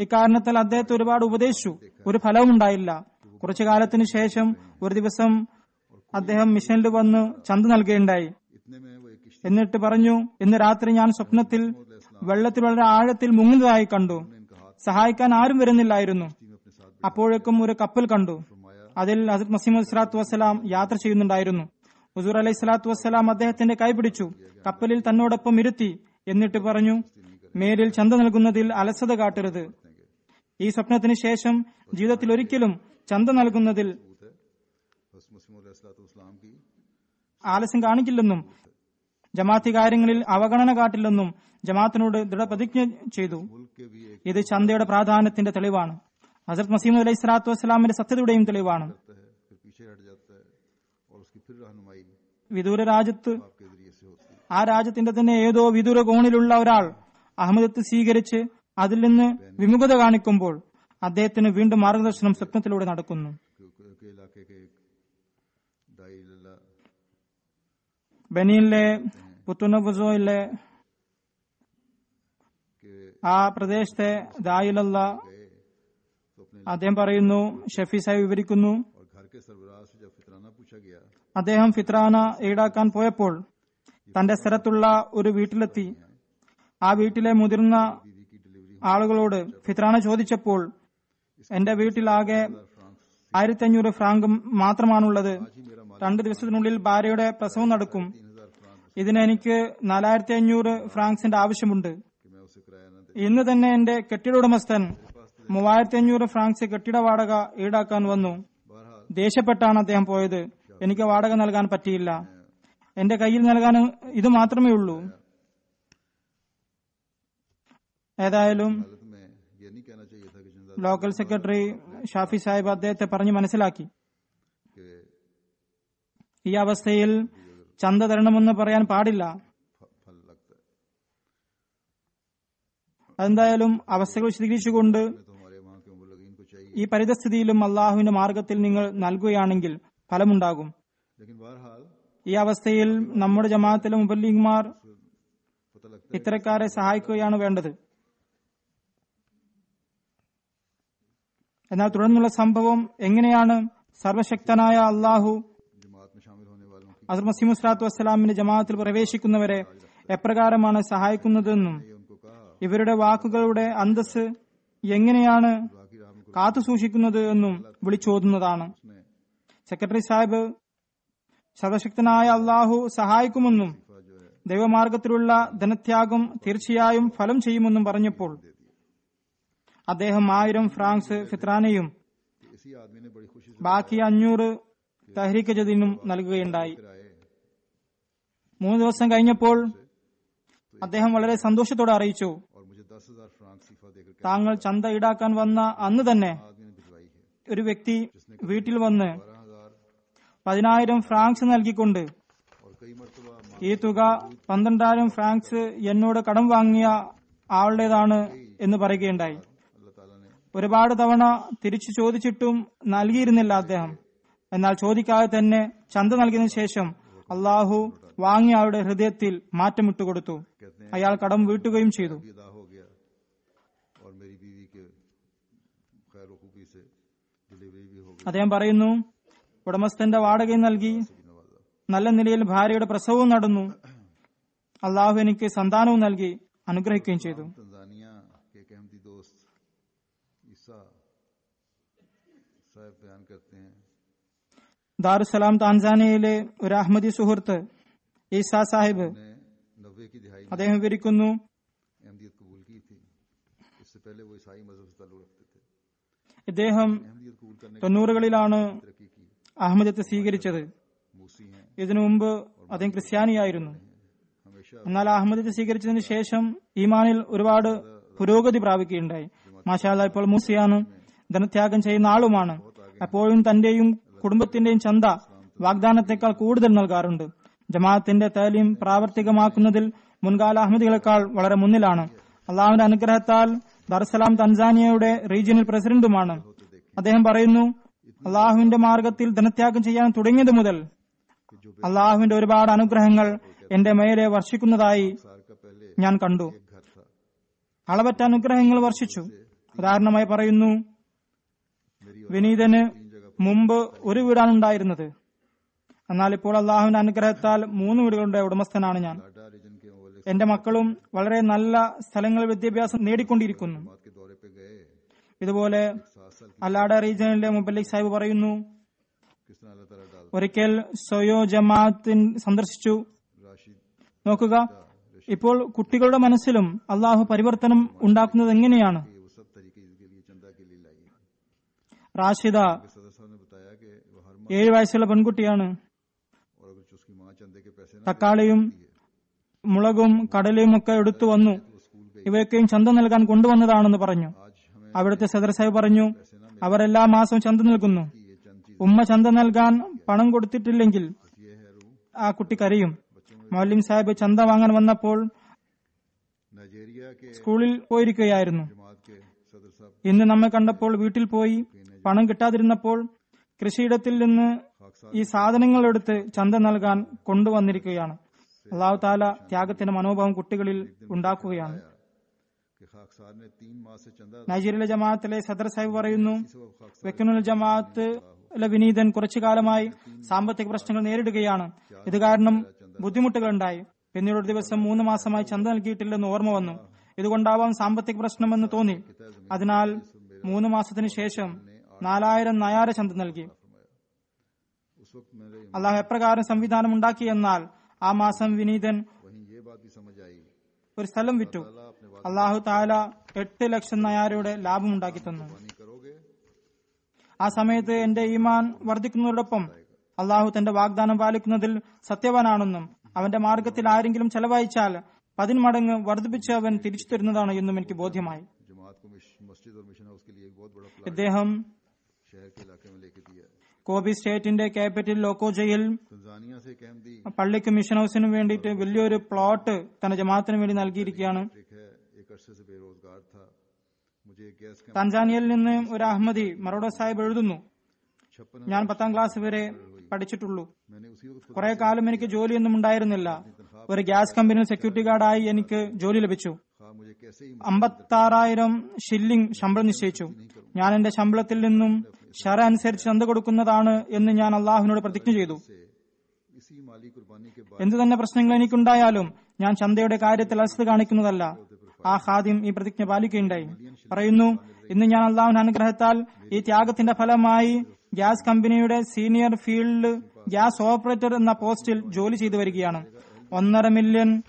ഇക്കാരണത്താൽ അദ്ദേഹത്തെ ഒരുപാട് ഉപദേശിച്ചു. ഒരു ഫലവും ഉണ്ടായില്ല. കുറച്ചു കാലത്തിന് ശേഷം ഒരു ദിവസം അദ്ദേഹം മിഷനിൽ വന്ന് ചന്ത നൽകുകയുണ്ടായി. എന്നിട്ട് പറഞ്ഞു ഇന്ന് രാത്രി ഞാൻ സ്വപ്നത്തിൽ വെള്ളത്തിൽ വളരെ ആഴത്തിൽ മുങ്ങുന്നതായി കണ്ടു. സഹായിക്കാൻ ആരും വരുന്നില്ലായിരുന്നു. അപ്പോഴേക്കും ഒരു കപ്പൽ കണ്ടു. അതിൽ ഹസരത് മസീമദ് സ്വലാത്തു വസ്സലാം യാത്ര ചെയ്യുന്നുണ്ടായിരുന്നു. ഹുസൂർ അലൈഹി സ്വലാത്തു വസ്സലാം അദ്ദേഹത്തിന്റെ കൈപിടിച്ചു കപ്പലിൽ തന്നോടൊപ്പം ഇരുത്തി. എന്നിട്ട് പറഞ്ഞു മേലിൽ ചന്ത നൽകുന്നതിൽ അലസത കാട്ടരുത്. ഈ സ്വപ്നത്തിന് ശേഷം ജീവിതത്തിൽ ഒരിക്കലും ചന്ത നൽകുന്നതിൽ ആലസ്യം കാണിക്കില്ലെന്നും ജമാഅത്തി കാര്യങ്ങളിൽ അവഗണന കാട്ടില്ലെന്നും ജമാഅത്തിനോട് ദൃഢപ്രതിജ്ഞ ചെയ്തു. ഇത് ചന്തയുടെ പ്രാധാന്യത്തിന്റെ തെളിവാണ്. ഹസരത് മസീമദ് അലൈഹി സ്വലാത്തു വസ്സലാമിന്റെ സത്യതയുടെയും തെളിവാണ്. വിദൂര രാജ്യത്ത് ആ രാജ്യത്തിന്റെ തന്നെ ഏതോ വിദൂര കോണിലുള്ള ഒരാൾ അഹമ്മദത്ത് സ്വീകരിച്ച് അതിൽ നിന്ന് വിമുഖത കാണിക്കുമ്പോൾ അദ്ദേഹത്തിന് വീണ്ടും മാർഗദർശനം സ്വപ്നത്തിലൂടെ നടക്കുന്നു. ബനിയിലെ പുത്തുനബുസോയിലെ ആ പ്രദേശത്തെ ദായിലല്ല അദ്ദേഹം പറയുന്നു ഷഫി സാഹിബ് വിവരിക്കുന്നു അദ്ദേഹം ഫിത്രാന ഈടാക്കാൻ പോയപ്പോൾ തന്റെ സ്ഥലത്തുള്ള ഒരു വീട്ടിലെത്തി. ആ വീട്ടിലെ മുതിർന്ന ആളുകളോട് ഫിത്രാന ചോദിച്ചപ്പോൾ എന്റെ വീട്ടിലാകെ ആയിരത്തി അഞ്ഞൂറ് ഫ്രാങ്ക് മാത്രമാണുള്ളത്. രണ്ടു ദിവസത്തിനുള്ളിൽ ഭാര്യയുടെ പ്രസവം നടക്കും. ഇതിന് എനിക്ക് നാലായിരത്തി അഞ്ഞൂറ് ഫ്രാങ്ക്സിന്റെ ആവശ്യമുണ്ട്. ഇന്ന് തന്നെ എന്റെ കെട്ടിടോടമസ്ഥൻ മൂവായിരത്തി അഞ്ഞൂറ് ഫ്രാങ്ക്സ് കെട്ടിട വാടക ഈടാക്കാൻ വന്നു. ദേഷ്യപ്പെട്ടാണ് അദ്ദേഹം പോയത്. എനിക്ക് വാടക നൽകാൻ പറ്റിയില്ല. എന്റെ കയ്യിൽ നൽകാൻ ഇത് മാത്രമേ ഉള്ളൂ. ഏതായാലും ലോക്കൽ സെക്രട്ടറി ഷാഫി സാഹിബ് അദ്ദേഹത്തെ പറഞ്ഞു മനസ്സിലാക്കി. ഈ അവസ്ഥയിൽ ചന്ത തരണമെന്ന് പറയാൻ പാടില്ല. അതെന്തായാലും അവസ്ഥകൾ വിശദീകരിച്ചുകൊണ്ട് ഈ പരിതസ്ഥിതിയിലും അള്ളാഹുവിന്റെ മാർഗത്തിൽ നിങ്ങൾ നൽകുകയാണെങ്കിൽ ഫലമുണ്ടാകും. ഈ അവസ്ഥയിൽ നമ്മുടെ ജമാഅത്തിലെ മുബല്ലിഗ്മാർ ഇത്തരക്കാരെ സഹായിക്കുകയാണ് വേണ്ടത്. എന്നാൽ തുടർന്നുള്ള സംഭവം എങ്ങനെയാണ് സർവശക്തനായ അള്ളാഹു അസർ മസീം മുസ്ലാത്തു വസ്സലാമിന്റെ ജമാഅത്തിൽ പ്രവേശിക്കുന്നവരെ എപ്രകാരമാണ് സഹായിക്കുന്നതെന്നും ഇവരുടെ വാക്കുകളുടെ അന്തസ് എങ്ങനെയാണ് കാത്തുസൂക്ഷിക്കുന്നത് എന്നും വിളിച്ചോതുന്നതാണ്. സെക്രട്ടറി സാഹിബ് സർവശക്തനായ അള്ളാഹു സഹായിക്കുമെന്നും ദൈവമാർഗത്തിലുള്ള ധനത്യാഗം തീർച്ചയായും ഫലം ചെയ്യുമെന്നും പറഞ്ഞപ്പോൾ അദ്ദേഹം ആയിരം ഫ്രാങ്ക്സ് ഫിത്രാനയും ബാക്കി അഞ്ഞൂറ് തഹരീക്ക് ജദീനും നൽകുകയുണ്ടായി. മൂന്ന് ദിവസം കഴിഞ്ഞപ്പോൾ അദ്ദേഹം വളരെ സന്തോഷത്തോടെ അറിയിച്ചു താങ്കൾ ചന്ത ഈടാക്കാൻ വന്ന അന്ന് തന്നെ ഒരു വ്യക്തി വീട്ടിൽ വന്ന് പതിനായിരം ഫ്രാങ്ക്സ് നൽകിക്കൊണ്ട് ഈ തുക പന്ത്രണ്ടായിരം ഫ്രാങ്ക്സ് എന്നോട് കടം വാങ്ങിയ ആളുടേതാണ് എന്ന് പറയുകയുണ്ടായി. ഒരുപാട് തവണ തിരിച്ചു ചോദിച്ചിട്ടും നൽകിയിരുന്നില്ല അദ്ദേഹം. എന്നാൽ ചോദിക്കാതെ തന്നെ ചന്ത നൽകിയതിനു ശേഷം അള്ളാഹു വാങ്ങിയ ആളുടെ ഹൃദയത്തിൽ മാറ്റമിട്ടുകൊടുത്തു അയാൾ കടം വീട്ടുകയും ചെയ്തു. അദ്ദേഹം പറയുന്നു ഉടമസ്ഥന്റെ വാടകയും നൽകി. നല്ല നിലയിൽ ഭാര്യയുടെ പ്രസവവും നടന്നു. അള്ളാഹു എനിക്ക് സന്താനവും നൽകി അനുഗ്രഹിക്കുകയും ചെയ്തു. ദാറുസലാം താൻസാനയിലെ ഒരു അഹമ്മദി സുഹൃത്ത് ഈസാ സാഹിബ് അദ്ദേഹം വിവരിക്കുന്നു ഇദ്ദേഹം തൊണ്ണൂറുകളിലാണ് അഹമ്മദത്തെ സ്വീകരിച്ചത്. ഇതിനു മുമ്പ് അദ്ദേഹം ക്രിസ്ത്യാനിയായിരുന്നു. എന്നാൽ അഹമ്മദത്തെ സ്വീകരിച്ചതിന് ശേഷം ഈമാനിൽ ഒരുപാട് പുരോഗതി പ്രാപിക്കുകയുണ്ടായി. മാഷാല ഇപ്പോൾ മൂസിയാണ് ധനത്യാഗം ചെയ്യുന്ന ആളുമാണ്. അപ്പോഴും തന്റെയും കുടുംബത്തിന്റെയും ചന്ത വാഗ്ദാനത്തെക്കാൾ കൂടുതൽ നൽകാറുണ്ട്. ജമാഅത്തിന്റെ താലീം പ്രാവർത്തികമാക്കുന്നതിൽ മുൻകാല അഹമ്മദികളെക്കാൾ വളരെ മുന്നിലാണ്. അള്ളാഹുവിന്റെ അനുഗ്രഹത്താൽ ദർസലാം തൻസാനിയയുടെ റീജിയണൽ പ്രസിഡന്റുമാണ്. അദ്ദേഹം പറയുന്നു അള്ളാഹുവിന്റെ മാർഗത്തിൽ ധനത്യാഗം ചെയ്യാൻ തുടങ്ങിയത് മുതൽ അള്ളാഹുവിന്റെ ഒരുപാട് അനുഗ്രഹങ്ങൾ എന്റെ മേലെ വർഷിക്കുന്നതായി ഞാൻ കണ്ടു. അളവറ്റ അനുഗ്രഹങ്ങൾ വർഷിച്ചു. ഉദാഹരണമായി പറയുന്നു വിനീതന് മുമ്പ് ഒരു വീടാണ് ഉണ്ടായിരുന്നത്. എന്നാൽ ഇപ്പോൾ അള്ളാഹുവിന്റെ അനുഗ്രഹത്താൽ മൂന്ന് വീടുകളുടെ ഉടമസ്ഥനാണ് ഞാൻ. എന്റെ മക്കളും വളരെ നല്ല സ്ഥലങ്ങളിൽ വിദ്യാഭ്യാസം നേടിക്കൊണ്ടിരിക്കുന്നു. ഇതുപോലെ അലാഡ റീജിയനിലെ മുബല്ലിഖ് സാഹിബ് പറയുന്നു ഒരിക്കൽ സൊയോ ജമാഅത്തിൻ സന്ദർശിച്ചു. നോക്കുക ഇപ്പോൾ കുട്ടികളുടെ മനസ്സിലും അള്ളാഹു പരിവർത്തനം ഉണ്ടാക്കുന്നത് എങ്ങനെയാണ്? റാഷിദ ഏഴ് വയസ്സുള്ള പെൺകുട്ടിയാണ്. തക്കാളിയും മുളകും കടലയും ഒക്കെ എടുത്തു വന്നു. ഇവയൊക്കെയും ചന്ത നൽകാൻ കൊണ്ടുവന്നതാണെന്ന് പറഞ്ഞു. അവിടുത്തെ സദർ സാഹിബ് പറഞ്ഞു അവർ എല്ലാ മാസവും ചന്ത നൽകുന്നു. ഉമ്മ ചന്ത നൽകാൻ പണം കൊടുത്തിട്ടില്ലെങ്കിൽ ആ കുട്ടി കരയും. മൗലിം സാഹിബ് ചന്ത വാങ്ങാൻ വന്നപ്പോൾ സ്കൂളിൽ പോയിരിക്കുകയായിരുന്നു. ഇന്ന് നമ്മെ കണ്ടപ്പോൾ വീട്ടിൽ പോയി പണം കിട്ടാതിരുന്നപ്പോൾ കൃഷിയിടത്തിൽ നിന്ന് ഈ സാധനങ്ങൾ എടുത്ത് ചന്ത നൽകാൻ കൊണ്ടുവന്നിരിക്കുകയാണ്. അള്ളാഹു താല ത്യാഗത്തിന്റെ മനോഭാവം കുട്ടികളിൽ ഉണ്ടാക്കുകയാണ്. നൈജീരിയയിലെ ജമാഅത്തിലെ സദർ സാഹിബ് പറയുന്നു വെക്കനുൽ ജമാഅത്ത് വിനീതൻ കുറച്ചു കാലമായി സാമ്പത്തിക പ്രശ്നങ്ങൾ നേരിടുകയാണ്। ഇത് കാരണം ബുദ്ധിമുട്ടുകളുണ്ടായി। പിന്നീട് ഒരു ദിവസം മൂന്ന് മാസമായി ചന്ത നൽകിയിട്ടില്ലെന്ന് ഓർമ്മ വന്നു. ഇതുകൊണ്ടാവാം സാമ്പത്തിക പ്രശ്നമെന്ന് തോന്നി. അതിനാൽ മൂന്ന് മാസത്തിനു ശേഷം നാലായിരം നയാര ചന്ത നൽകി. അള്ളാഹു എപ്രകാരം സംവിധാനം ഉണ്ടാക്കി എന്നാൽ ആ മാസം വിനീതൻ ഒരു സ്ഥലം വിറ്റു. അള്ളാഹു താല എട്ട് ലക്ഷം നയാരയുടെ ലാഭം ഉണ്ടാക്കി തന്നു. ആ സമയത്ത് എന്റെ ഈമാൻ വർദ്ധിക്കുന്നതോടൊപ്പം അള്ളാഹു തന്റെ വാഗ്ദാനം പാലിക്കുന്നതിൽ സത്യവാനാണെന്നും അവന്റെ മാർഗത്തിൽ ആരെങ്കിലും ചെലവഴിച്ചാൽ പതിന്മടങ്ങ് വർദ്ധിപ്പിച്ച് അവൻ തിരിച്ചു തരുന്നതാണ് എന്നും എനിക്ക് ബോധ്യമായി. ഇദ്ദേഹം കോബി സ്റ്റേറ്റിന്റെ ക്യാപിറ്റൽ ലോക്കോജയിൽ പള്ളിക്ക് മിഷൻ ഹൌസിന് വേണ്ടിയിട്ട് വലിയൊരു പ്ലോട്ട് തന്റെ ജമാഅത്തിന് വേണ്ടി നൽകിയിരിക്കുകയാണ്. തൻസാനിയയിൽ നിന്ന് ഒരു അഹമ്മദി മറോഡ സാഹിബ് എഴുതുന്നു. ഞാൻ പത്താം ക്ലാസ് വരെ പഠിച്ചിട്ടുള്ളൂ. കുറെ കാലം എനിക്ക് ജോലിയൊന്നും ഉണ്ടായിരുന്നില്ല. ഒരു ഗ്യാസ് കമ്പനിയിൽ സെക്യൂരിറ്റി ഗാർഡായി എനിക്ക് ജോലി ലഭിച്ചു. അമ്പത്താറായിരം ഷില്ലിംഗ് ശമ്പളം നിശ്ചയിച്ചു. ഞാൻ എന്റെ ശമ്പളത്തിൽ നിന്നും ഷറ അനുസരിച്ച് ചന്ത കൊടുക്കുന്നതാണ് എന്ന് ഞാൻ അള്ളാഹുവിനോട് പ്രതിജ്ഞ ചെയ്തു. എന്തു തന്നെ പ്രശ്നങ്ങൾ എനിക്കുണ്ടായാലും ഞാൻ ചന്തയുടെ കാര്യത്തിൽ അസ്ഥ കാണിക്കുന്നതല്ല. ആ ഖാദിം ഈ പ്രതിജ്ഞ പാലിക്കുകയുണ്ടായി. പറയുന്നു ഇന്ന് ഞാൻ അള്ളാഹുവിന്റെ അനുഗ്രഹത്താൽ ഈ ത്യാഗത്തിന്റെ ഫലമായി ഗ്യാസ് കമ്പനിയുടെ സീനിയർ ഫീൽഡ് ഗ്യാസ് ഓപ്പറേറ്റർ എന്ന പോസ്റ്റിൽ ജോലി ചെയ്തു വരികയാണ്. ഒന്നര മില്യൺ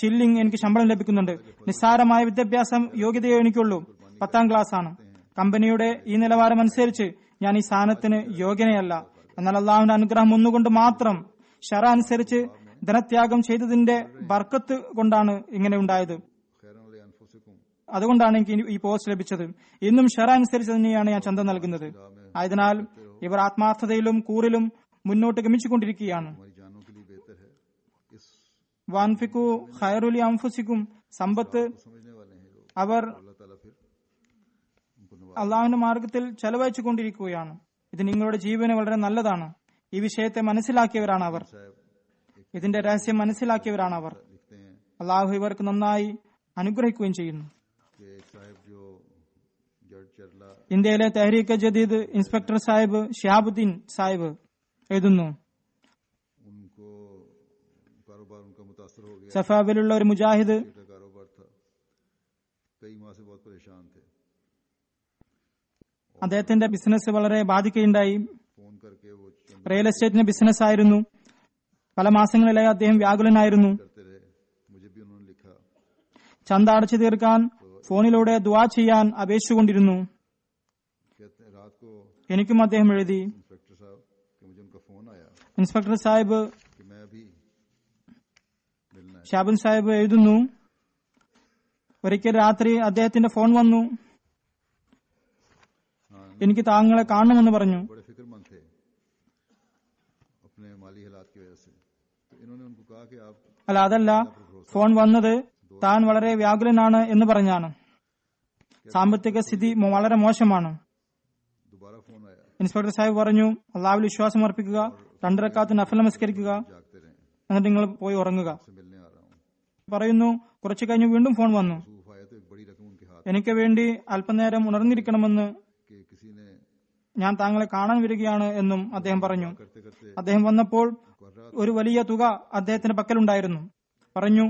ഷില്ലിംഗ് എനിക്ക് ശമ്പളം ലഭിക്കുന്നുണ്ട്. നിസ്സാരമായ വിദ്യാഭ്യാസം യോഗ്യതയോ എനിക്കുള്ളൂ. പത്താം ക്ലാസ് ആണ്. കമ്പനിയുടെ ഈ നിലവാരം അനുസരിച്ച് ഞാൻ ഈ സ്ഥാനത്തിന് യോഗ്യനയല്ല. എന്നാൽ അള്ളാഹുവിന്റെ അനുഗ്രഹം ഒന്നുകൊണ്ട് മാത്രം ഷറ അനുസരിച്ച് ധനത്യാഗം ചെയ്തതിന്റെ ബർക്കത്ത് കൊണ്ടാണ് ഇങ്ങനെ ഉണ്ടായത്. അതുകൊണ്ടാണ് എനിക്ക് ഈ പോസ്റ്റ് ലഭിച്ചത്. ഇന്നും ഷെറ അനുസരിച്ച് തന്നെയാണ് ഞാൻ ചന്ത നൽകുന്നത്. ആയതിനാൽ ഇവർ ആത്മാർത്ഥതയിലും കൂറിലും മുന്നോട്ട് ഗമിച്ചുകൊണ്ടിരിക്കുകയാണ്. വാൻഫിക്കു ഖൈറുലി അംഫുസിക്കും സമ്പത്ത് അവർ അള്ളാഹുവിന്റെ മാർഗത്തിൽ ചെലവഴിച്ചു കൊണ്ടിരിക്കുകയാണ് ഇത് നിങ്ങളുടെ ജീവന് വളരെ നല്ലതാണ്. ഈ വിഷയത്തെ മനസ്സിലാക്കിയവരാണ് അവർ. ഇതിന്റെ രഹസ്യം മനസ്സിലാക്കിയവരാണ് അവർ. അള്ളാഹു ഇവർക്ക് നന്നായി അനുഗ്രഹിക്കുകയും ചെയ്യുന്നു. ഇന്ത്യയിലെ തെഹ്രീക്ക് ജദീദ് ഇൻസ്പെക്ടർ സാഹിബ് ഷിയാബുദ്ദീൻ സാഹിബ് എഴുതുന്നു. സഫാബിലുള്ള ഒരു മുജാഹിദ്. അദ്ദേഹത്തിന്റെ ബിസിനസ് വളരെ ബാധിക്കുകയുണ്ടായി. റിയൽ എസ്റ്റേറ്റിന്റെ ബിസിനസ് ആയിരുന്നു പല മാസങ്ങളിലായി അദ്ദേഹം വ്യാകുലനായിരുന്നു. ചന്ത അടച്ചു തീർക്കാൻ ഫോണിലൂടെ ദുവാ ചെയ്യാൻ അപേക്ഷിച്ചുകൊണ്ടിരുന്നു. എനിക്കും അദ്ദേഹം എഴുതി. ഇൻസ്പെക്ടർ സാഹിബ് ഷാബിൻ സാഹിബ് എഴുതുന്നു. ഒരിക്കൽ രാത്രി അദ്ദേഹത്തിന്റെ ഫോൺ വന്നു. എനിക്ക് താങ്കളെ കാണണമെന്ന് പറഞ്ഞു. അല്ല അതല്ല. ഫോൺ വന്നത് താൻ വളരെ വ്യാകുലനാണ് എന്ന് പറഞ്ഞാണ്. സാമ്പത്തിക സ്ഥിതി വളരെ മോശമാണ്. ഇൻസ്പെക്ടർ സാഹിബ് പറഞ്ഞു അള്ളാവിൽ വിശ്വാസം അർപ്പിക്കുക രണ്ടരക്കാത്ത് നഫൽ നമസ്കരിക്കുക എന്നിട്ട് നിങ്ങൾ പോയി ഉറങ്ങുക. പറയുന്നു കുറച്ചു കഴിഞ്ഞ് വീണ്ടും ഫോൺ വന്നു. എനിക്ക് വേണ്ടി അല്പനേരം ഉണർന്നിരിക്കണമെന്ന് ഞാൻ താങ്കളെ കാണാൻ വരികയാണ് എന്നും അദ്ദേഹം പറഞ്ഞു. അദ്ദേഹം വന്നപ്പോൾ ഒരു വലിയ തുക അദ്ദേഹത്തിന്റെ പക്കലുണ്ടായിരുന്നു. പറഞ്ഞു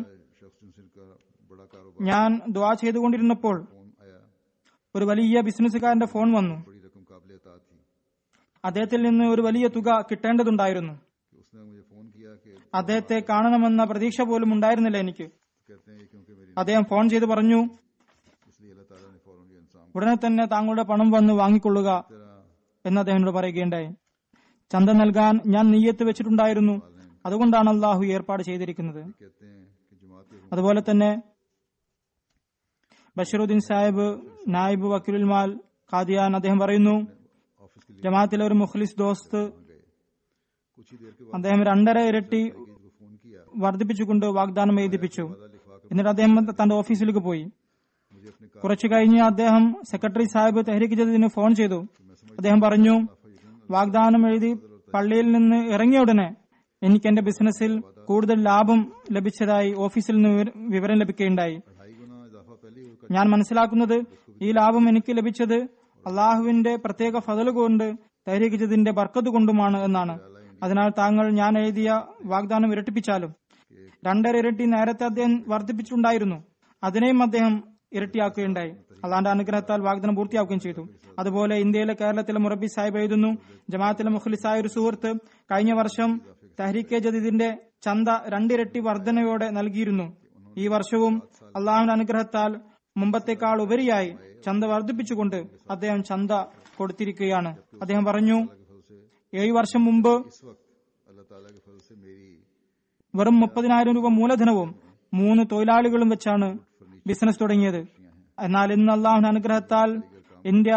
ഞാൻ ദ്വാ ചെയ്തുകൊണ്ടിരുന്നപ്പോൾ ഒരു വലിയ ബിസിനസ്സുകാരന്റെ ഫോൺ വന്നു. അദ്ദേഹത്തിൽ നിന്ന് ഒരു വലിയ തുക കിട്ടേണ്ടതുണ്ടായിരുന്നു. അദ്ദേഹത്തെ കാണണമെന്ന പ്രതീക്ഷ പോലും ഉണ്ടായിരുന്നില്ല എനിക്ക്. അദ്ദേഹം ഫോൺ ചെയ്ത് പറഞ്ഞു ഉടനെ തന്നെ താങ്കളുടെ പണം വന്ന് വാങ്ങിക്കൊള്ളുക എന്ന് അദ്ദേഹത്തോട് പറയുകയുണ്ടായി. ചന്ത നൽകാൻ ഞാൻ നീയത്ത് വെച്ചിട്ടുണ്ടായിരുന്നു. അതുകൊണ്ടാണ് അള്ളാഹു ഏർപ്പാട് ചെയ്തിരിക്കുന്നത്. അതുപോലെ തന്നെ ബഷറുദ്ദീൻ സാഹിബ് നായിബ് വക്കീലുൽമാൽ ഖാദിയാൻ അദ്ദേഹം പറയുന്നു ജമാഅത്തിലെ ഒരു മുഖ്ലിസ് ദോസ്ത് അദ്ദേഹം രണ്ടര ഇരട്ടി വർദ്ധിപ്പിച്ചുകൊണ്ട് വാഗ്ദാനം എഴുതിപ്പിച്ചു. എന്നിട്ട് അദ്ദേഹം തന്റെ ഓഫീസിലേക്ക് പോയി. കുറച്ചു കഴിഞ്ഞ് അദ്ദേഹം സെക്രട്ടറി സാഹിബ് തെഹരിക്ക് ജദീദിന് ഫോൺ ചെയ്തു. അദ്ദേഹം പറഞ്ഞു വാഗ്ദാനം എഴുതി പള്ളിയിൽ നിന്ന് ഇറങ്ങിയ ഉടനെ എനിക്ക് എന്റെ ബിസിനസ്സിൽ കൂടുതൽ ലാഭം ലഭിച്ചതായി ഓഫീസിൽ നിന്ന് വിവരം ലഭിക്കുകയുണ്ടായി. ഞാൻ മനസ്സിലാക്കുന്നത് ഈ ലാഭം എനിക്ക് ലഭിച്ചത് അള്ളാഹുവിന്റെ പ്രത്യേക ഫതൽ കൊണ്ട് തഹരീഖ് ജദിന്റെ ബർക്കത്ത് കൊണ്ടുമാണ് എന്നാണ്. അതിനാൽ താങ്കൾ ഞാൻ എഴുതിയ വാഗ്ദാനം ഇരട്ടിപ്പിച്ചാലും രണ്ടര ഇരട്ടി നേരത്തെ അദ്ദേഹം വർദ്ധിപ്പിച്ചിട്ടുണ്ടായിരുന്നു. അതിനെയും അദ്ദേഹം ഇരട്ടിയാക്കുകയുണ്ടായി. അള്ളാന്റെ അനുഗ്രഹത്താൽ വാഗ്ദാനം പൂർത്തിയാക്കുകയും ചെയ്തു. അതുപോലെ ഇന്ത്യയിലെ കേരളത്തിലെ മുറബി സാഹിബ് എഴുതുന്നു ജമാഅത്തിലെ മുഖ്ലിസായ ഒരു സുഹൃത്ത് കഴിഞ്ഞ വർഷം തഹരീക്കെ ജദീദിന്റെ ചന്ത രണ്ടിരട്ടി വർധനയോടെ നൽകിയിരുന്നു. ഈ വർഷവും അള്ളാഹുവിന്റെ അനുഗ്രഹത്താൽ മുമ്പത്തേക്കാൾ ഉപരിയായി ചന്ത വർദ്ധിപ്പിച്ചുകൊണ്ട് അദ്ദേഹം ചന്ത കൊടുത്തിരിക്കുകയാണ്. അദ്ദേഹം പറഞ്ഞു ഏഴു വർഷം മുമ്പ് വെറും മുപ്പതിനായിരം രൂപ മൂലധനവും മൂന്ന് തൊഴിലാളികളും വെച്ചാണ് ബിസിനസ് തുടങ്ങിയത്. എന്നാൽ ഇന്ന് അള്ളാഹുന അനുഗ്രഹത്താൽ ഇന്ത്യ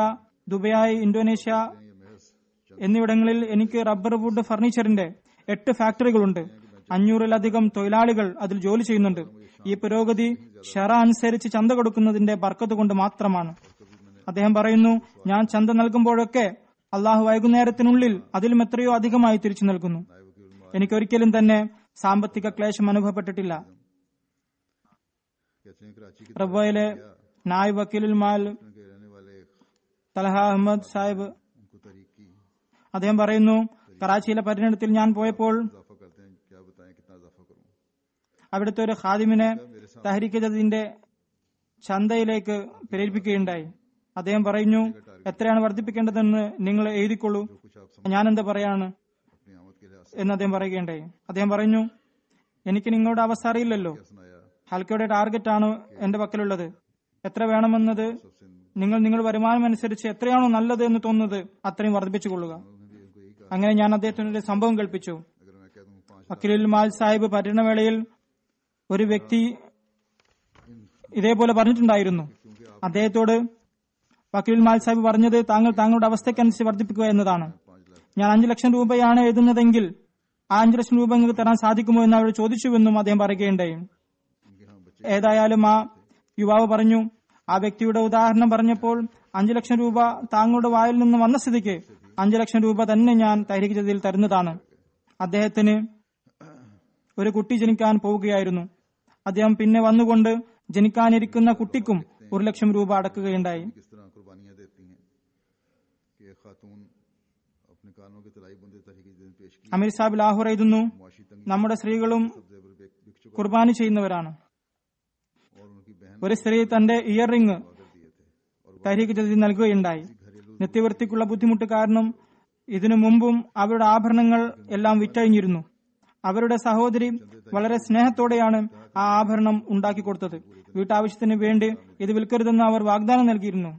ദുബായ് ഇന്തോനേഷ്യ എന്നിവിടങ്ങളിൽ എനിക്ക് റബ്ബർ വുഡ് ഫർണിച്ചറിന്റെ എട്ട് ഫാക്ടറികളുണ്ട് അഞ്ഞൂറിലധികം തൊഴിലാളികൾ അതിൽ ജോലി ചെയ്യുന്നുണ്ട്. ഈ പുരോഗതി ഷറ അനുസരിച്ച് ചന്ത കൊടുക്കുന്നതിന്റെ ബർക്കത്ത് കൊണ്ട് മാത്രമാണ്. അദ്ദേഹം പറയുന്നു ഞാൻ ചന്ത നൽകുമ്പോഴൊക്കെ അള്ളാഹു വൈകുന്നേരത്തിനുള്ളിൽ അതിലും എത്രയോ അധികമായി തിരിച്ചു നൽകുന്നു. എനിക്കൊരിക്കലും തന്നെ സാമ്പത്തിക ക്ലേശം അനുഭവപ്പെട്ടിട്ടില്ല. റബ്ബയിലെ നായ് വക്കീലുൽ മാൽ തലഹ അഹമ്മദ് സാഹിബ് അദ്ദേഹം പറയുന്നു കറാച്ചിയിലെ പര്യടനത്തിൽ ഞാൻ പോയപ്പോൾ അവിടുത്തെ ഒരു ഹാദിമിനെ തഹരിക്കജതിന്റെ ചന്തയിലേക്ക് പ്രേരിപ്പിക്കുകയുണ്ടായി. അദ്ദേഹം പറഞ്ഞു എത്രയാണ് വർദ്ധിപ്പിക്കേണ്ടതെന്ന് നിങ്ങൾ എഴുതിക്കൊള്ളൂ. ഞാനെന്താ പറയാണ്? എന്ന് അദ്ദേഹം പറയുകയുണ്ടായി. അദ്ദേഹം പറഞ്ഞു എനിക്ക് നിങ്ങളുടെ അവസ്ഥ അറിയില്ലല്ലോ. ഹൽക്കയുടെ ടാർഗറ്റ് ആണ് എന്റെ പക്കലുള്ളത്. എത്ര വേണമെന്നത് നിങ്ങൾ നിങ്ങളുടെ വരുമാനം അനുസരിച്ച് എത്രയാണോ നല്ലത് എന്ന് തോന്നുന്നത് അത്രയും വർദ്ധിപ്പിച്ചു കൊള്ളുക അങ്ങനെ ഞാൻ അദ്ദേഹത്തിനൊരു സംഭവം കൽപ്പിച്ചു വക്കീലുൽ മാൽ സാഹിബ് പര്യടനവേളയിൽ ഒരു വ്യക്തി ഇതേപോലെ പറഞ്ഞിട്ടുണ്ടായിരുന്നു. അദ്ദേഹത്തോട് വക്കീൽ മാൽ സാഹിബ് പറഞ്ഞത് താങ്കൾ താങ്കളുടെ അവസ്ഥയ്ക്കനുസരിച്ച് വർദ്ധിപ്പിക്കുക എന്നതാണ്. ഞാൻ അഞ്ചു ലക്ഷം രൂപയാണ് എഴുതുന്നതെങ്കിൽ ആ അഞ്ചു ലക്ഷം രൂപ നിങ്ങൾക്ക് തരാൻ സാധിക്കുമോ എന്ന് അവർ ചോദിച്ചുവെന്നും അദ്ദേഹം പറയുകയുണ്ടായി. ഏതായാലും ആ യുവാവ് പറഞ്ഞു ആ വ്യക്തിയുടെ ഉദാഹരണം പറഞ്ഞപ്പോൾ അഞ്ചു ലക്ഷം രൂപ താങ്കളുടെ വായിൽ നിന്ന് വന്ന സ്ഥിതിക്ക് അഞ്ചു ലക്ഷം രൂപ തന്നെ ഞാൻ തഹരീഖ് തരുന്നതാണ്. അദ്ദേഹത്തിന് ഒരു കുട്ടി ജനിക്കാൻ പോവുകയായിരുന്നു. അദ്ദേഹം പിന്നെ വന്നുകൊണ്ട് ജനിക്കാനിരിക്കുന്ന കുട്ടിക്കും ഒരു ലക്ഷം രൂപ അടക്കുകയുണ്ടായി. അമീർ സാബ് ലാഹോർ എഴുതുന്നു നമ്മുടെ സ്ത്രീകളും കുർബാനി ചെയ്യുന്നവരാണ്. ഒരു സ്ത്രീ തന്റെ ഇയർ റിംഗ് തരീഖ് ജതി നൽകുകയുണ്ടായി. നിത്യവൃത്തിക്കുള്ള ബുദ്ധിമുട്ട് കാരണം ഇതിനു മുമ്പും അവരുടെ ആഭരണങ്ങൾ എല്ലാം വിറ്റഴിഞ്ഞിരുന്നു. അവരുടെ സഹോദരി വളരെ സ്നേഹത്തോടെയാണ് ആ ആഭരണം ഉണ്ടാക്കി കൊടുത്തത്. വീട്ടാവശ്യത്തിന് വേണ്ടി ഇത് വിൽക്കരുതെന്ന് അവർ വാഗ്ദാനം നൽകിയിരുന്നു.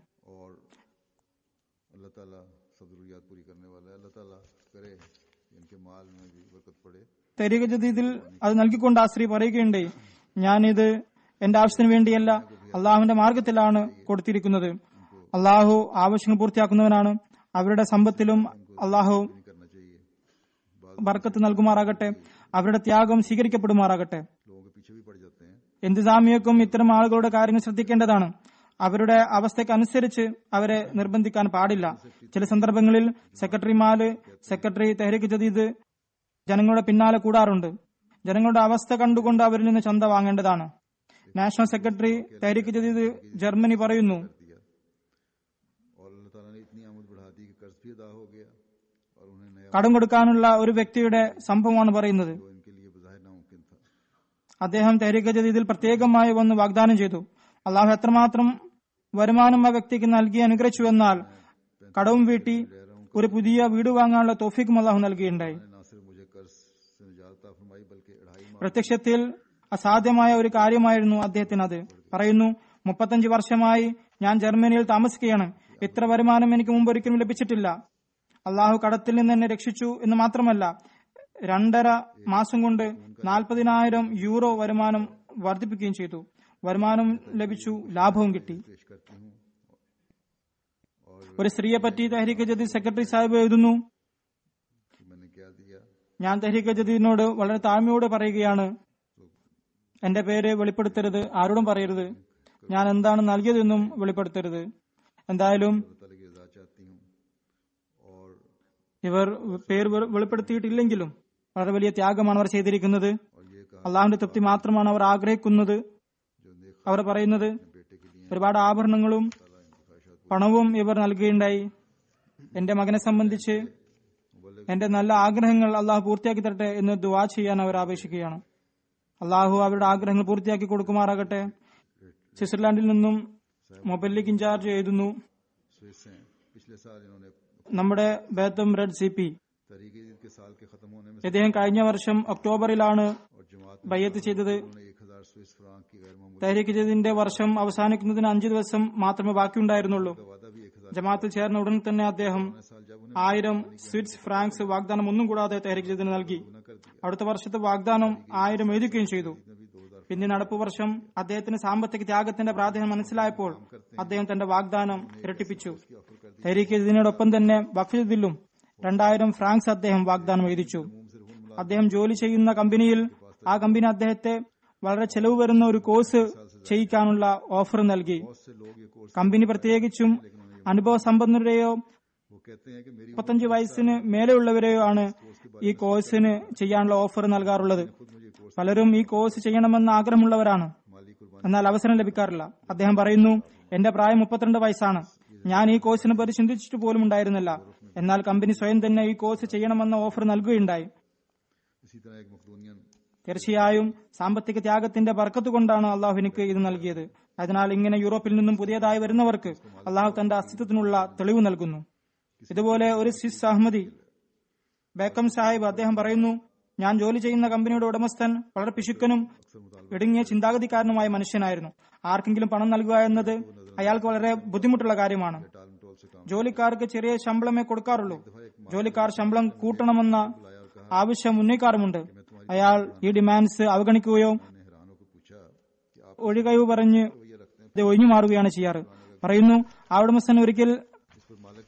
തെരീക ജദീദിൽ അത് നൽകിക്കൊണ്ട് ആ സ്ത്രീ പറയുകയുണ്ടേ ഞാനിത് എന്റെ ആവശ്യത്തിന് വേണ്ടിയല്ല അള്ളാഹുവിന്റെ മാർഗത്തിലാണ് കൊടുത്തിരിക്കുന്നത്. അള്ളാഹു ആവശ്യങ്ങൾ പൂർത്തിയാക്കുന്നവനാണ്. അവരുടെ സമ്പത്തിലും അള്ളാഹു വർക്കത്ത് നൽകുമാറാകട്ടെ. അവരുടെ ത്യാഗം സ്വീകരിക്കപ്പെടുമാറാകട്ടെ. എന്തിസാമിയക്കും ഇത്തരം ആളുകളുടെ കാര്യങ്ങൾ ശ്രദ്ധിക്കേണ്ടതാണ്. അവരുടെ അവസ്ഥയ്ക്കനുസരിച്ച് അവരെ നിർബന്ധിക്കാൻ പാടില്ല. ചില സന്ദർഭങ്ങളിൽ സെക്രട്ടറിമാര് സെക്രട്ടറി തെഹ്രിക്ക് ജദീദ് ജനങ്ങളുടെ പിന്നാലെ കൂടാറുണ്ട്. ജനങ്ങളുടെ അവസ്ഥ കണ്ടുകൊണ്ട് അവരിൽ നിന്ന് ചന്ത വാങ്ങേണ്ടതാണ്. National secretary Tehrik Jadid Germany പറയുന്നു കടം കൊടുക്കാനുള്ള ഒരു വ്യക്തിയുടെ സംഭവമാണ് പറയുന്നത്. അദ്ദേഹം തെഹരീക്ക ജതിയിൽ പ്രത്യേകമായി വന്ന് വാഗ്ദാനം ചെയ്തു. അള്ളാഹു എത്രമാത്രം വരുമാനം ആ വ്യക്തിക്ക് നൽകി അനുഗ്രഹിച്ചു എന്നാൽ കടവും വീട്ടി ഒരു പുതിയ വീട് വാങ്ങാനുള്ള തോഫിക്കും അള്ളാഹു നൽകിയിട്ടുണ്ടായി പ്രത്യക്ഷത്തിൽ അസാധ്യമായ ഒരു കാര്യമായിരുന്നു അദ്ദേഹത്തിന് അത് പറയുന്നു മുപ്പത്തഞ്ച് വർഷമായി ഞാൻ ജർമ്മനിയിൽ താമസിക്കുകയാണ്. ഇത്ര വരുമാനം എനിക്ക് മുമ്പ് ഒരിക്കലും ലഭിച്ചിട്ടില്ല. അള്ളാഹു കടത്തിൽ നിന്ന് എന്നെ രക്ഷിച്ചു എന്ന് മാത്രമല്ല രണ്ടര മാസം കൊണ്ട് നാൽപ്പതിനായിരം യൂറോ വരുമാനം വർദ്ധിപ്പിക്കുകയും ചെയ്തു. വരുമാനം ലഭിച്ചു ലാഭവും കിട്ടി. ഒരു സ്ത്രീയെ പറ്റി തഹരീക്ക് ജതി സെക്രട്ടറി സാഹിബ് എഴുതുന്നു. ഞാൻ തഹരീക്ക് ജതിനോട് വളരെ താഴ്മയോടെ പറയുകയാണ്. എന്റെ പേര് വെളിപ്പെടുത്തരുത് ആരോടും പറയരുത്. ഞാൻ എന്താണ് നൽകിയതെന്നും വെളിപ്പെടുത്തരുത്. എന്തായാലും ഇവർ പേർ വെളിപ്പെടുത്തിയിട്ടില്ലെങ്കിലും വളരെ വലിയ ത്യാഗമാണ് അവർ ചെയ്തിരിക്കുന്നത്. അള്ളാഹുന്റെ തൃപ്തി മാത്രമാണ് അവർ ആഗ്രഹിക്കുന്നത്. അവർ പറയുന്നത് ഒരുപാട് ആഭരണങ്ങളും പണവും ഇവർ നൽകുകയുണ്ടായി. എന്റെ മകനെ സംബന്ധിച്ച് എന്റെ നല്ല ആഗ്രഹങ്ങൾ അള്ളാഹു പൂർത്തിയാക്കി തരട്ടെ എന്ന് ദുവാ ചെയ്യാൻ അവർ ആപേക്ഷിക്കുകയാണ്. അള്ളാഹു അവരുടെ ആഗ്രഹങ്ങൾ പൂർത്തിയാക്കി കൊടുക്കുമാറാകട്ടെ. സ്വിറ്റ്സർലാൻഡിൽ നിന്നും മൊബൈലിലേക്ക് ഇൻചാർജ് എഴുതുന്നു. നമ്മുടെ ബേത്തം റെഡ് സി പി. ഇദ്ദേഹം കഴിഞ്ഞ വർഷം ഒക്ടോബറിലാണ് ബയ്യത്ത് ചെയ്തത്. തഹരീഖ് ജദിന്റെ വർഷം അവസാനിക്കുന്നതിന് അഞ്ചു ദിവസം മാത്രമേ ബാക്കിയുണ്ടായിരുന്നുള്ളൂ. ജമാഅത്ത് ചേർന്ന ഉടൻ തന്നെ അദ്ദേഹം ആയിരം സ്വിറ്റ്സ് ഫ്രാങ്ക്സ് വാഗ്ദാനം ഒന്നും കൂടാതെ തഹരീഖ് ജദിന് നൽകി. അടുത്ത വർഷത്തെ വാഗ്ദാനം ആയിരം എഴുതുകയും ചെയ്തു. പിന്നെ നടപ്പു വർഷം അദ്ദേഹത്തിന് സാമ്പത്തിക ത്യാഗത്തിന്റെ പ്രാധാന്യം മനസ്സിലായപ്പോൾ അദ്ദേഹം തന്റെ വാഗ്ദാനം ഇരട്ടിപ്പിച്ചു. തരീഖ് ഇതിനോടൊപ്പം തന്നെ വഖഫ് രണ്ടായിരം ഫ്രാങ്ക്സ് അദ്ദേഹം വാഗ്ദാനം എഴുതിച്ചു. അദ്ദേഹം ജോലി ചെയ്യുന്ന കമ്പനിയിൽ ആ കമ്പനി അദ്ദേഹത്തെ വളരെ ചെലവ് വരുന്ന ഒരു കോഴ്സ് ചെയ്യിക്കാനുള്ള ഓഫർ നൽകി. കമ്പനി പ്രത്യേകിച്ചും അനുഭവ സമ്പന്നരുടെയോ മുപ്പത്തഞ്ച് വയസ്സിന് മേലെയുള്ളവരെയോ ആണ് ഈ കോഴ്സിന് ചെയ്യാനുള്ള ഓഫർ നൽകാറുള്ളത്. പലരും ഈ കോഴ്സ് ചെയ്യണമെന്ന് ആഗ്രഹമുള്ളവരാണ്. എന്നാൽ അവസരം ലഭിക്കാറില്ല. അദ്ദേഹം പറയുന്നു എന്റെ പ്രായം മുപ്പത്തിരണ്ട് വയസ്സാണ്. ഞാൻ ഈ കോഴ്സിനെ പറ്റി ചിന്തിച്ചിട്ട് പോലും ഉണ്ടായിരുന്നില്ല. എന്നാൽ കമ്പനി സ്വയം തന്നെ ഈ കോഴ്സ് ചെയ്യണമെന്ന ഓഫർ നൽകുകയുണ്ടായി. തീർച്ചയായും സാമ്പത്തിക ത്യാഗത്തിന്റെ ബർക്കത്ത് കൊണ്ടാണ് അള്ളാഹു എനിക്ക് ഇത് നൽകിയത്. അതിനാൽ ഇങ്ങനെ യൂറോപ്പിൽ നിന്നും പുതിയതായി വരുന്നവർക്ക് അള്ളാഹു തന്റെ അസ്തിത്വത്തിനുള്ള തെളിവ് നൽകുന്നു. ഇതുപോലെ ഒരു സിസ് അഹമ്മദി ബേക്കം സാഹിബ് അദ്ദേഹം പറയുന്നു ഞാൻ ജോലി ചെയ്യുന്ന കമ്പനിയുടെ ഉടമസ്ഥൻ വളരെ പിശുക്കനും ഇടുങ്ങിയ ചിന്താഗതിക്കാരനുമായ മനുഷ്യനായിരുന്നു. ആർക്കെങ്കിലും പണം നൽകുക എന്നത് അയാൾക്ക് വളരെ ബുദ്ധിമുട്ടുള്ള കാര്യമാണ്. ജോലിക്കാർക്ക് ചെറിയ ശമ്പളമേ കൊടുക്കാറുള്ളൂ. ജോലിക്കാർ ശമ്പളം കൂട്ടണമെന്ന ആവശ്യം ഉന്നയിക്കാറുമുണ്ട്. അയാൾ ഈ ഡിമാൻഡ്സ് അവഗണിക്കുകയോ ഒഴികഴിവ് പറഞ്ഞ് ഒഴിഞ്ഞു മാറുകയാണ് ചെയ്യാറ്. പറയുന്നു ആ ഉടമസ്ഥൻ ഒരിക്കൽ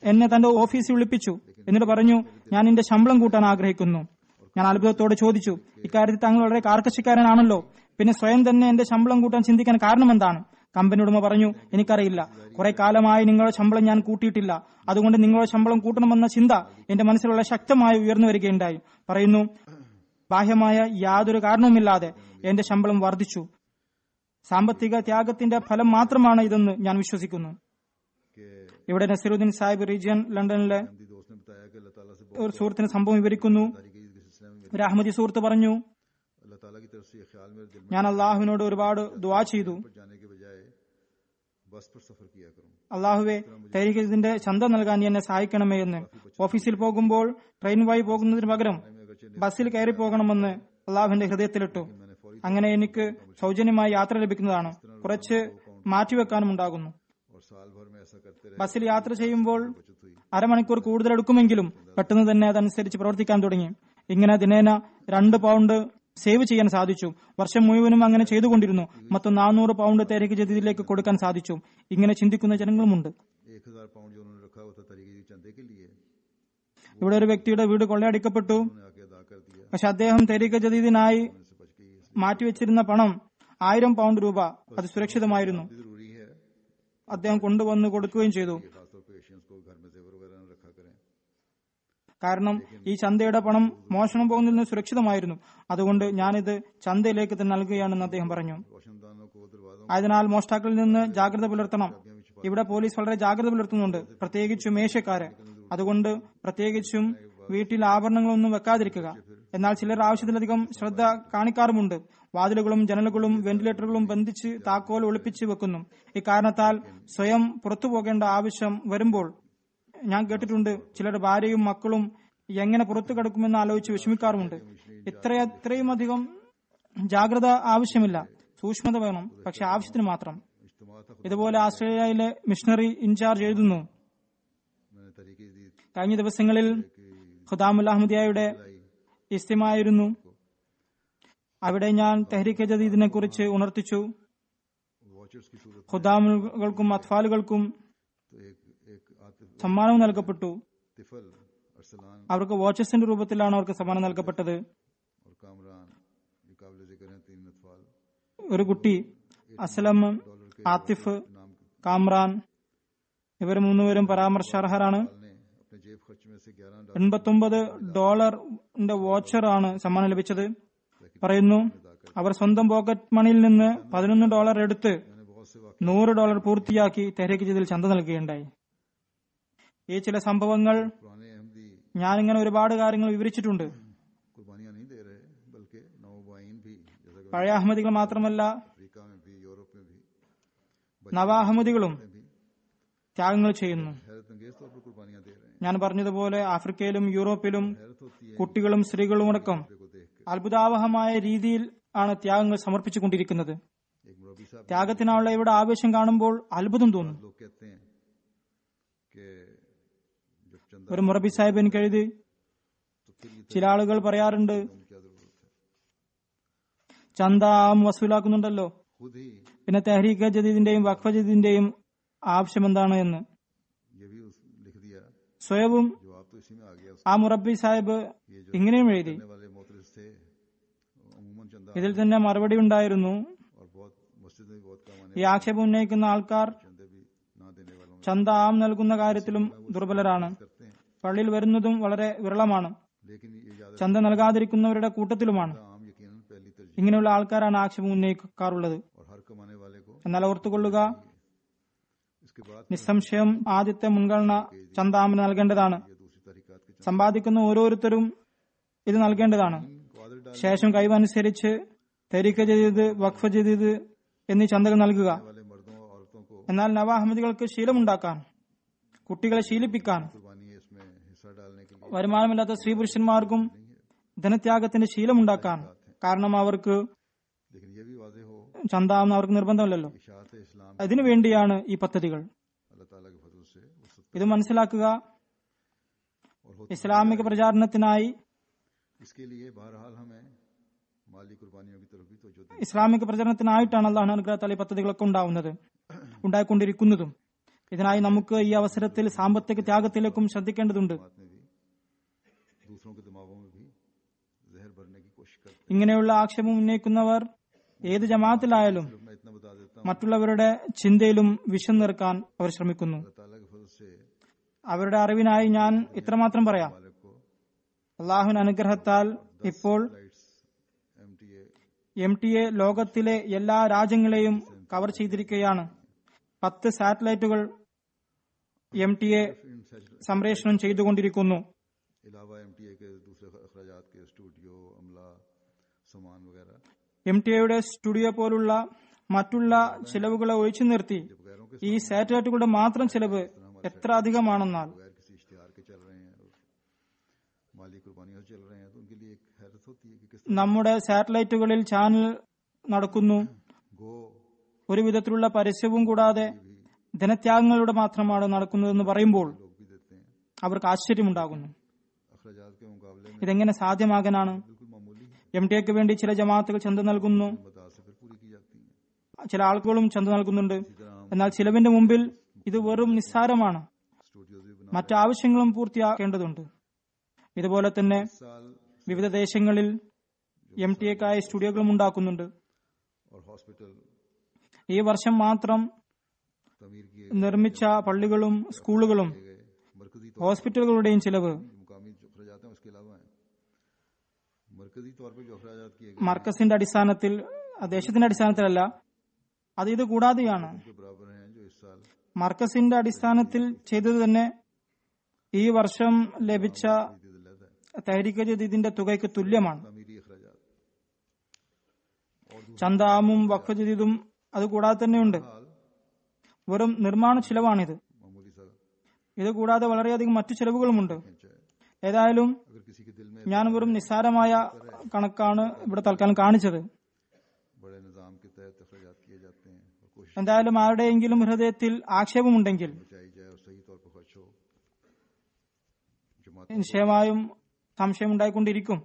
എന്നെ തന്റെ ഓഫീസിൽ വിളിപ്പിച്ചു. എന്നിട്ട് പറഞ്ഞു ഞാൻ എന്റെ ശമ്പളം കൂട്ടാൻ ആഗ്രഹിക്കുന്നു. ഞാൻ അത്ഭുതത്തോട് ചോദിച്ചു ഇക്കാര്യത്തിൽ താങ്കൾ വളരെ കാർക്കശിക്കാരനാണല്ലോ പിന്നെ സ്വയം തന്നെ എന്റെ ശമ്പളം കൂട്ടാൻ ചിന്തിക്കാൻ കാരണം എന്താണ്? കമ്പനി ഉടമ പറഞ്ഞു എനിക്കറിയില്ല. കുറെ കാലമായി നിങ്ങളുടെ ശമ്പളം ഞാൻ കൂട്ടിയിട്ടില്ല. അതുകൊണ്ട് നിങ്ങളുടെ ശമ്പളം കൂട്ടണമെന്ന ചിന്ത എന്റെ മനസ്സിൽ വളരെ ശക്തമായി ഉയർന്നു വരികയുണ്ടായി. പറയുന്നു ബാഹ്യമായ യാതൊരു കാരണവുമില്ലാതെ എന്റെ ശമ്പളം വർദ്ധിച്ചു. സാമ്പത്തിക ത്യാഗത്തിന്റെ ഫലം മാത്രമാണ് ഇതെന്ന് ഞാൻ വിശ്വസിക്കുന്നു. ഇവിടെ നസീറുദ്ദീൻ സാഹിബ് റീജിയൻ ലണ്ടനിലെ ഒരു സുഹൃത്തിന് സംഭവം വിവരിക്കുന്നു. ഒരു അഹമ്മദി സുഹൃത്ത് പറഞ്ഞു ഞാൻ അള്ളാഹുവിനോട് ഒരുപാട് ദുവാ ചെയ്തു. അള്ളാഹുവെ തരീഖിന്റെ ചന്ത നൽകാൻ എന്നെ സഹായിക്കണമേ എന്ന്. ഓഫീസിൽ പോകുമ്പോൾ ട്രെയിൻ വഴി പോകുന്നതിന് പകരം ബസ്സിൽ കയറി പോകണമെന്ന് അള്ളാഹുവിന്റെ ഹൃദയത്തിലിട്ടു. അങ്ങനെ എനിക്ക് സൗജന്യമായി യാത്ര ലഭിക്കുന്നതാണ്. കുറച്ച് മാറ്റിവെക്കാനും ഉണ്ടാകുന്നു. ബസ്സിൽ യാത്ര ചെയ്യുമ്പോൾ അരമണിക്കൂർ കൂടുതൽ എടുക്കുമെങ്കിലും പെട്ടെന്ന് തന്നെ അതനുസരിച്ച് പ്രവർത്തിക്കാൻ തുടങ്ങി. ഇങ്ങനെ ദിനേന രണ്ട് പൗണ്ട് സേവ് ചെയ്യാൻ സാധിച്ചു. വർഷം മുഴുവനും അങ്ങനെ ചെയ്തുകൊണ്ടിരുന്നു. മൊത്തം നാനൂറ് പൗണ്ട് തേരക്ക് ജതിയിലേക്ക് കൊടുക്കാൻ സാധിച്ചു. ഇങ്ങനെ ചിന്തിക്കുന്ന ജനങ്ങളുമുണ്ട്. ഇവിടെ ഒരു വ്യക്തിയുടെ വീട് കൊള്ളയടിക്കപ്പെട്ടു. പക്ഷെ അദ്ദേഹം തെരീഖ ജദീദിനായി മാറ്റിവെച്ചിരുന്ന പണം ആയിരം പൗണ്ട് രൂപ അത് സുരക്ഷിതമായിരുന്നു. അദ്ദേഹം കൊണ്ടുവന്ന് കൊടുക്കുകയും ചെയ്തു. കാരണം ഈ ചന്തയുടെ പണം മോഷണം പോകുന്നതിൽ നിന്ന് സുരക്ഷിതമായിരുന്നു. അതുകൊണ്ട് ഞാനിത് ചന്തയിലേക്ക് നൽകുകയാണെന്ന് അദ്ദേഹം പറഞ്ഞു. അതിനാൽ മോഷ്ടാക്കളിൽ നിന്ന് ജാഗ്രത പുലർത്തണം. ഇവിടെ പോലീസ് വളരെ ജാഗ്രത പുലർത്തുന്നുണ്ട്. പ്രത്യേകിച്ചും മേശക്കാര്. അതുകൊണ്ട് പ്രത്യേകിച്ചും വീട്ടിൽ ആഭരണങ്ങളൊന്നും വെക്കാതിരിക്കുക. എന്നാൽ ചിലർ ആവശ്യത്തിലധികം ശ്രദ്ധ കാണിക്കാറുമുണ്ട്. വാതിലുകളും ജനലുകളും വെന്റിലേറ്ററുകളും ബന്ധിച്ച് താക്കോൽ ഒളിപ്പിച്ച് വെക്കുന്നു. ഇക്കാരണത്താൽ സ്വയം പുറത്തു പോകേണ്ട ആവശ്യം വരുമ്പോൾ ഞാൻ കേട്ടിട്ടുണ്ട് ചിലർ ഭാര്യയും മക്കളും എങ്ങനെ പുറത്തു കിടക്കുമെന്ന് ആലോചിച്ച് വിഷമിക്കാറുമുണ്ട്. ഇത്ര ഇത്രയും അധികം ജാഗ്രത ആവശ്യമില്ല. സൂക്ഷ്മത വേണം പക്ഷെ ആവശ്യത്തിന് മാത്രം. ഇതുപോലെ ആസ്ട്രേലിയയിലെ മിഷണറി ഇൻചാർജ് എഴുതുന്നു. കഴിഞ്ഞ ദിവസങ്ങളിൽ ഖുദാമുൽ അഹമ്മദിയായുടെ ഇസ്തിമായിരുന്നു അവിടെ ഞാൻ തെഹ്രീഖ് ജദീദിനെ കുറിച്ച് ഉണർത്തിച്ചു. ഖുദാമുകൾക്കും അത്ഫാലുകൾക്കും സമ്മാനവും നൽകപ്പെട്ടു. അവർക്ക് വാച്ചസിന്റെ രൂപത്തിലാണ് അവർക്ക് സമ്മാനം നൽകപ്പെട്ടത്. ഒരു കുട്ടി അസ്ലം ആത്തിഫ് കാമ്രാൻ ഇവർ മൂന്നുപേരും പരാമർശാർഹരാണ്. എൺപത്തൊമ്പത് ഡോളറിന്റെ വാച്ചറാണ് സമ്മാനം ലഭിച്ചത്. പറയുന്നു അവർ സ്വന്തം പോക്കറ്റ് മണിയിൽ നിന്ന് പതിനൊന്ന് ഡോളർ എടുത്ത് നൂറ് ഡോളർ പൂർത്തിയാക്കി തെരക്ക് ചെയ്തിൽ ചന്ത നൽകുകയുണ്ടായി. ഈ ചില സംഭവങ്ങൾ ഞാനിങ്ങനെ ഒരുപാട് കാര്യങ്ങൾ വിവരിച്ചിട്ടുണ്ട്. പഴയ അഹമ്മദികൾ മാത്രമല്ല നവാഹമ്മദികളും ത്യാഗങ്ങൾ ചെയ്യുന്നു. ഞാൻ പറഞ്ഞതുപോലെ ആഫ്രിക്കയിലും യൂറോപ്പിലും കുട്ടികളും സ്ത്രീകളും അടക്കം അത്ഭുതാവഹമായ രീതിയിൽ ആണ് ത്യാഗങ്ങൾ സമർപ്പിച്ചുകൊണ്ടിരിക്കുന്നത്. ത്യാഗത്തിനുള്ള ഇവിടെ ആവേശം കാണുമ്പോൾ അത്ഭുതം തോന്നും. ഒരു മുറബി സാഹിബ് എനിക്ക് എഴുതി ചില ആളുകൾ പറയാറുണ്ട് ചന്ത ആം വസൂലാക്കുന്നുണ്ടല്ലോ. പിന്നെ തെഹരീഖ ജദീദിന്റെയും വഖഫ ജദീദിന്റെയും ആവശ്യം എന്താണ് എന്ന്? സ്വയവും ആ മുറബി സാഹിബ് ഇങ്ങനെയും എഴുതി. ഇതിൽ തന്നെ മറുപടി ഉണ്ടായിരുന്നു ഈ ആക്ഷേപം ഉന്നയിക്കുന്ന ആൾക്കാർ ചന്ത ആം നൽകുന്ന കാര്യത്തിലും ദുർബലരാണ്. പള്ളിയിൽ വരുന്നതും വളരെ വിരളമാണ്. ചന്ത നൽകാതിരിക്കുന്നവരുടെ കൂട്ടത്തിലുമാണ്. ഇങ്ങനെയുള്ള ആൾക്കാരാണ് ആക്ഷേപം ഉന്നയിക്കാറുള്ളത്. എന്നാൽ ഓർത്തുകൊള്ളുക നിസ്സംശയം ആദ്യത്തെ മുൻഗണന ചന്താമന് നൽകേണ്ടതാണ്. സമ്പാദിക്കുന്ന ഓരോരുത്തരും ഇത് നൽകേണ്ടതാണ്. ശേഷം കഴിവനുസരിച്ച് തരിക്ക ചെയ്തത് വഖഫ് ചെയ്തത് എന്നീ ചന്തകൾ നൽകുക. എന്നാൽ നവാഹമ്മദികൾക്ക് ശീലമുണ്ടാക്കാൻ കുട്ടികളെ ശീലിപ്പിക്കാൻ. വരുമാനമില്ലാത്ത സ്ത്രീ പുരുഷന്മാർക്കും ധനത്യാഗത്തിന്റെ ശീലമുണ്ടാക്കാൻ കാരണം അവർക്ക് ചന്താവുന്ന അവർക്ക് നിർബന്ധമല്ലല്ലോ. അതിനു വേണ്ടിയാണ് ഈ പദ്ധതികൾ. ഇത് മനസ്സിലാക്കുക. ഇസ്ലാമിക പ്രചാരണത്തിനായി ഇസ്ലാമിക പ്രചരണത്തിനായിട്ടാണ് അള്ളാഹു അനുഗ്രഹത്താൽ ഈ പദ്ധതികളൊക്കെ ഉണ്ടാവുന്നത്. ഉണ്ടായിക്കൊണ്ടിരിക്കുന്നതും. ഇതിനായി നമുക്ക് ഈ അവസരത്തിൽ സാമ്പത്തിക ത്യാഗത്തിലേക്കും ശ്രദ്ധിക്കേണ്ടതുണ്ട്. ഇങ്ങനെയുള്ള ആക്ഷേപം ഉന്നയിക്കുന്നവർ ഏത് ജമാത്തിലായാലും മറ്റുള്ളവരുടെ ചിന്തയിലും വിഷം നിർക്കാൻ അവർ ശ്രമിക്കുന്നു. അവരുടെ അറിവിനായി ഞാൻ ഇത്രമാത്രം പറയാം. അള്ളാഹുൻ അനുഗ്രഹത്താൽ ഇപ്പോൾ എം ടി എ ലോകത്തിലെ എല്ലാ രാജ്യങ്ങളെയും കവർ ചെയ്തിരിക്കുകയാണ്. പത്ത് സാറ്റലൈറ്റുകൾ എം ടി എ സംപ്രേഷണം ചെയ്തുകൊണ്ടിരിക്കുന്നു. എം ടി എയുടെ സ്റ്റുഡിയോ പോലുള്ള മറ്റുള്ള ചിലവുകളെ ഒഴിച്ചു നിർത്തി ഈ സാറ്റലൈറ്റുകളുടെ മാത്രം ചിലവ് എത്ര അധികമാണെന്നാൽ. നമ്മുടെ സാറ്റലൈറ്റുകളിൽ ചാനൽ നടക്കുന്നു. ഒരു വിധത്തിലുള്ള പരസ്യവും കൂടാതെ ധനത്യാഗങ്ങളുടെ മാത്രമാണ് നടക്കുന്നതെന്ന് പറയുമ്പോൾ അവർക്ക് ആശ്ചര്യമുണ്ടാകുന്നു. ഇതെങ്ങനെ സാധ്യമാകാനാണ്? എം ടിക്ക് വേണ്ടി ചില ജമാഅത്തുകൾ ചന്ത നൽകുന്നു. ചില ആളുകളും ചന്ത നൽകുന്നുണ്ട്. എന്നാൽ ചിലവിന്റെ മുമ്പിൽ ഇത് വെറും നിസ്സാരമാണ്. മറ്റാവശ്യങ്ങളും പൂർത്തിയാക്കേണ്ടതുണ്ട്. ഇതുപോലെ തന്നെ വിവിധ ദേശങ്ങളിൽ എം ടി എക്കായ സ്റ്റുഡിയോകളും ഉണ്ടാക്കുന്നുണ്ട്. ഈ വർഷം മാത്രം നിർമ്മിച്ച പള്ളികളും സ്കൂളുകളും ഹോസ്പിറ്റലുകളുടെയും ചിലവ് മർക്കസിന്റെ അടിസ്ഥാനത്തിൽ ദേശത്തിന്റെ അടിസ്ഥാനത്തിലല്ല അത് ഇത് കൂടാതെയാണ്. മർക്കസിന്റെ അടിസ്ഥാനത്തിൽ ചെയ്തത് തന്നെ ഈ വർഷം ലഭിച്ച തഹരിക്ക തുകയ്ക്ക് തുല്യമാണ്. ചന്ദാമും വഖ അതുകൂടാതെ തന്നെയുണ്ട് വെറും നിർമ്മാണ ചിലവാണിത്. ഇത് കൂടാതെ വളരെയധികം മറ്റു ചിലവുകളുമുണ്ട്. ഏതായാലും ഞാൻ വെറും നിസ്സാരമായ കണക്കാണ് ഇവിടെ തൽക്കാലം കാണിച്ചത്. എന്തായാലും ആരുടെയെങ്കിലും ഹൃദയത്തിൽ ആക്ഷേപമുണ്ടെങ്കിൽ നിശ്ചയമായും സംശയം ഉണ്ടായിക്കൊണ്ടിരിക്കും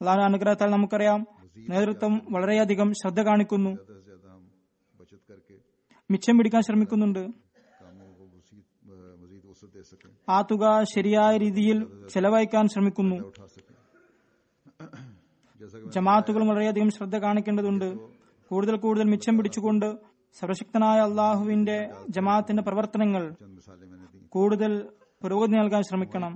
അള്ളാഹു അനുഗ്രഹത്താൽ നമുക്കറിയാം നേതൃത്വം വളരെയധികം ശ്രദ്ധ കാണിക്കുന്നു. മിച്ചം പിടിക്കാൻ ശ്രമിക്കുന്നുണ്ട്. ആ തുക ശരിയായ രീതിയിൽ ചെലവഴിക്കാൻ ശ്രമിക്കുന്നു. ജമാത്തുകൾ വളരെയധികം ശ്രദ്ധ കാണിക്കേണ്ടതുണ്ട്. കൂടുതൽ കൂടുതൽ മിച്ചം പിടിച്ചുകൊണ്ട് സർവശക്തനായ അള്ളാഹുവിന്റെ ജമാഅത്തിന്റെ പ്രവർത്തനങ്ങൾ കൂടുതൽ പുരോഗതി നൽകാൻ ശ്രമിക്കണം.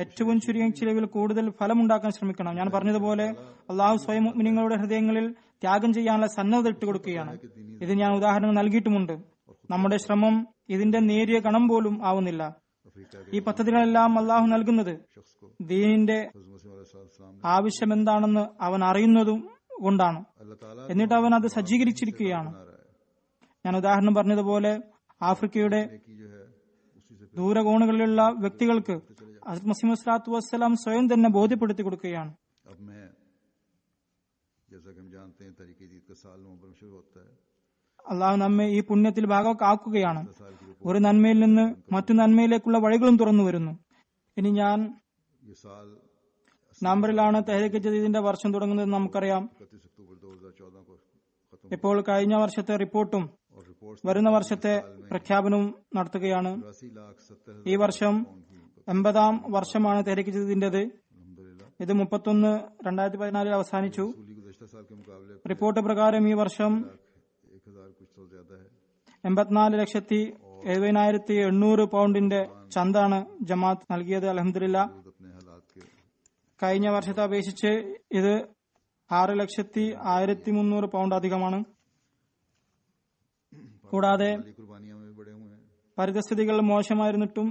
ഏറ്റവും ചുരുങ്ങിയ ചിലവിൽ കൂടുതൽ ഫലമുണ്ടാക്കാൻ ശ്രമിക്കണം. ഞാൻ പറഞ്ഞതുപോലെ അള്ളാഹു സ്വയം മുഗ്മിനിങ്ങളുടെ ഹൃദയങ്ങളിൽ ത്യാഗം ചെയ്യാനുള്ള സന്നദ്ധ ഇട്ടുകൊടുക്കുകയാണ് ഇത് ഞാൻ ഉദാഹരണം നൽകിയിട്ടുമുണ്ട്. നമ്മുടെ ശ്രമം ഇതിന്റെ നേരിയ ഗണം പോലും ആവുന്നില്ല. ഈ പദ്ധതികളെല്ലാം അള്ളാഹു നൽകുന്നത് ദീനിന്റെ ആവശ്യം എന്താണെന്ന് അവൻ അറിയുന്നതും കൊണ്ടാണ്. എന്നിട്ട് അവൻ അത് സജ്ജീകരിച്ചിരിക്കുകയാണ്. ഞാൻ ഉദാഹരണം പറഞ്ഞതുപോലെ ആഫ്രിക്കയുടെ ദൂരകോണുകളിലുള്ള വ്യക്തികൾക്ക് ഹസരത് മസീം വസ്ലാത്തു വസ്സലാം സ്വയം തന്നെ ബോധ്യപ്പെടുത്തി കൊടുക്കുകയാണ്. അള്ളാഹു നമ്മെ ഈ പുണ്യത്തിൽ ഭാഗമാക്കുകയാണ് ഒരു നന്മയിൽ നിന്ന് മറ്റു നന്മയിലേക്കുള്ള വഴികളും തുറന്നു വരുന്നു. ഇനി ഞാൻ നമ്പറിലാണ് തെഹരിക്ക് ജദീദിന്റെ വർഷം തുടങ്ങുന്നത് നമുക്കറിയാം. ഇപ്പോൾ കഴിഞ്ഞ വർഷത്തെ റിപ്പോർട്ടും വരുന്ന വർഷത്തെ പ്രഖ്യാപനവും നടത്തുകയാണ്. ഈ വർഷം എൺപതാം വർഷമാണ് തെഹരിക്ക് ജദീദിന്റേത് ഇത് മുപ്പത്തൊന്ന് രണ്ടായിരത്തി പതിനാലിൽ അവസാനിച്ചു റിപ്പോർട്ട് പ്രകാരം ഈ വർഷം എൺപത്തിനാല് ലക്ഷത്തി എഴുപതിനായിരത്തി എണ്ണൂറ് പൗണ്ടിന്റെ ചന്താണ് ജമാഅത്ത് നൽകിയത്. അലഹമില്ല കഴിഞ്ഞ വർഷത്തെ അപേക്ഷിച്ച് ഇത് ആറ് ലക്ഷത്തി ആയിരത്തി മുന്നൂറ് പൗണ്ട് അധികമാണ്. കൂടാതെ പരിതസ്ഥിതികൾ മോശമായിരുന്നിട്ടും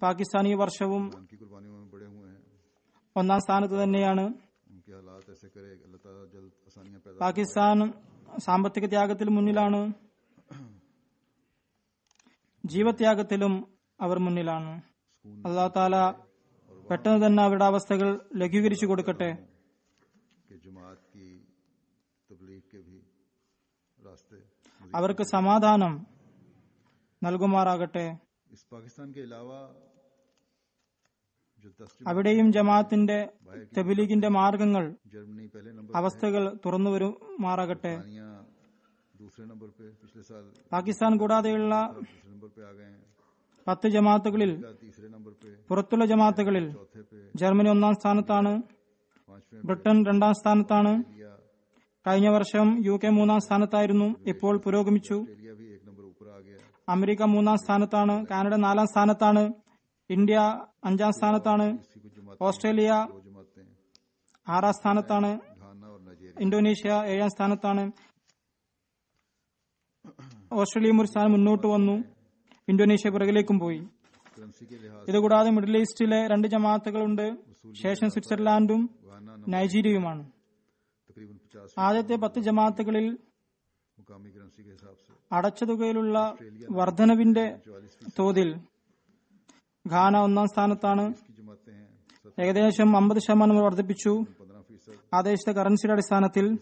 പാകിസ്ഥാൻ ഈ വർഷവും ഒന്നാം സ്ഥാനത്ത് തന്നെയാണ്. പാകിസ്ഥാൻ സാമ്പത്തിക ത്യാഗത്തിൽ മുന്നിലാണ്. ജീവത്യാഗത്തിലും അവർ മുന്നിലാണ്. അള്ളാഹു താല പെട്ടെന്ന് തന്നെ അവരുടെ അവസ്ഥകൾ ലഘൂകരിച്ചു കൊടുക്കട്ടെ. അവർക്ക് സമാധാനം നൽകുമാറാകട്ടെ. അവിടെയും ജമാഅത്തിന്റെ തെബിലീഗിന്റെ മാർഗങ്ങൾ അവസ്ഥകൾ തുറന്നു വരുമാറാകട്ടെ. പാകിസ്ഥാൻ കൂടാതെയുള്ള പത്ത് ജമാഅത്തുകളിൽ പുറത്തുള്ള ജമാഅത്തുകളിൽ ജർമ്മനി ഒന്നാം സ്ഥാനത്താണ് ബ്രിട്ടൻ രണ്ടാം സ്ഥാനത്താണ്. കഴിഞ്ഞ വർഷം യു കെ മൂന്നാം സ്ഥാനത്തായിരുന്നു ഇപ്പോൾ പുരോഗമിച്ചു. അമേരിക്ക മൂന്നാം സ്ഥാനത്താണ് കാനഡ നാലാം സ്ഥാനത്താണ് ഇന്ത്യ അഞ്ചാം സ്ഥാനത്താണ് ഓസ്ട്രേലിയ ആറാം സ്ഥാനത്താണ് ഇന്തോനേഷ്യ ഏഴാം സ്ഥാനത്താണ്. ഓസ്ട്രേലിയ ഒരു സ്ഥാനം മുന്നോട്ട് വന്നു. ഇന്തോനേഷ്യ പിറകിലേക്കും പോയി. ഇതുകൂടാതെ മിഡിൽ ഈസ്റ്റിലെ രണ്ട് ജമാഅത്തുകളുണ്ട്. ശേഷം സ്വിറ്റ്സർലാൻഡും നൈജീരിയയുമാണ്. ആദ്യത്തെ പത്ത് ജമാഅത്തുകളിൽ അടച്ച തുകയിലുള്ള വർധനവിന്റെ തോതിൽ ഘാന ഒന്നാം സ്ഥാനത്താണ്. ഏകദേശം അമ്പത് ശതമാനം വർദ്ധിപ്പിച്ചു. ആ കറൻസിയുടെ അടിസ്ഥാനത്തിൽ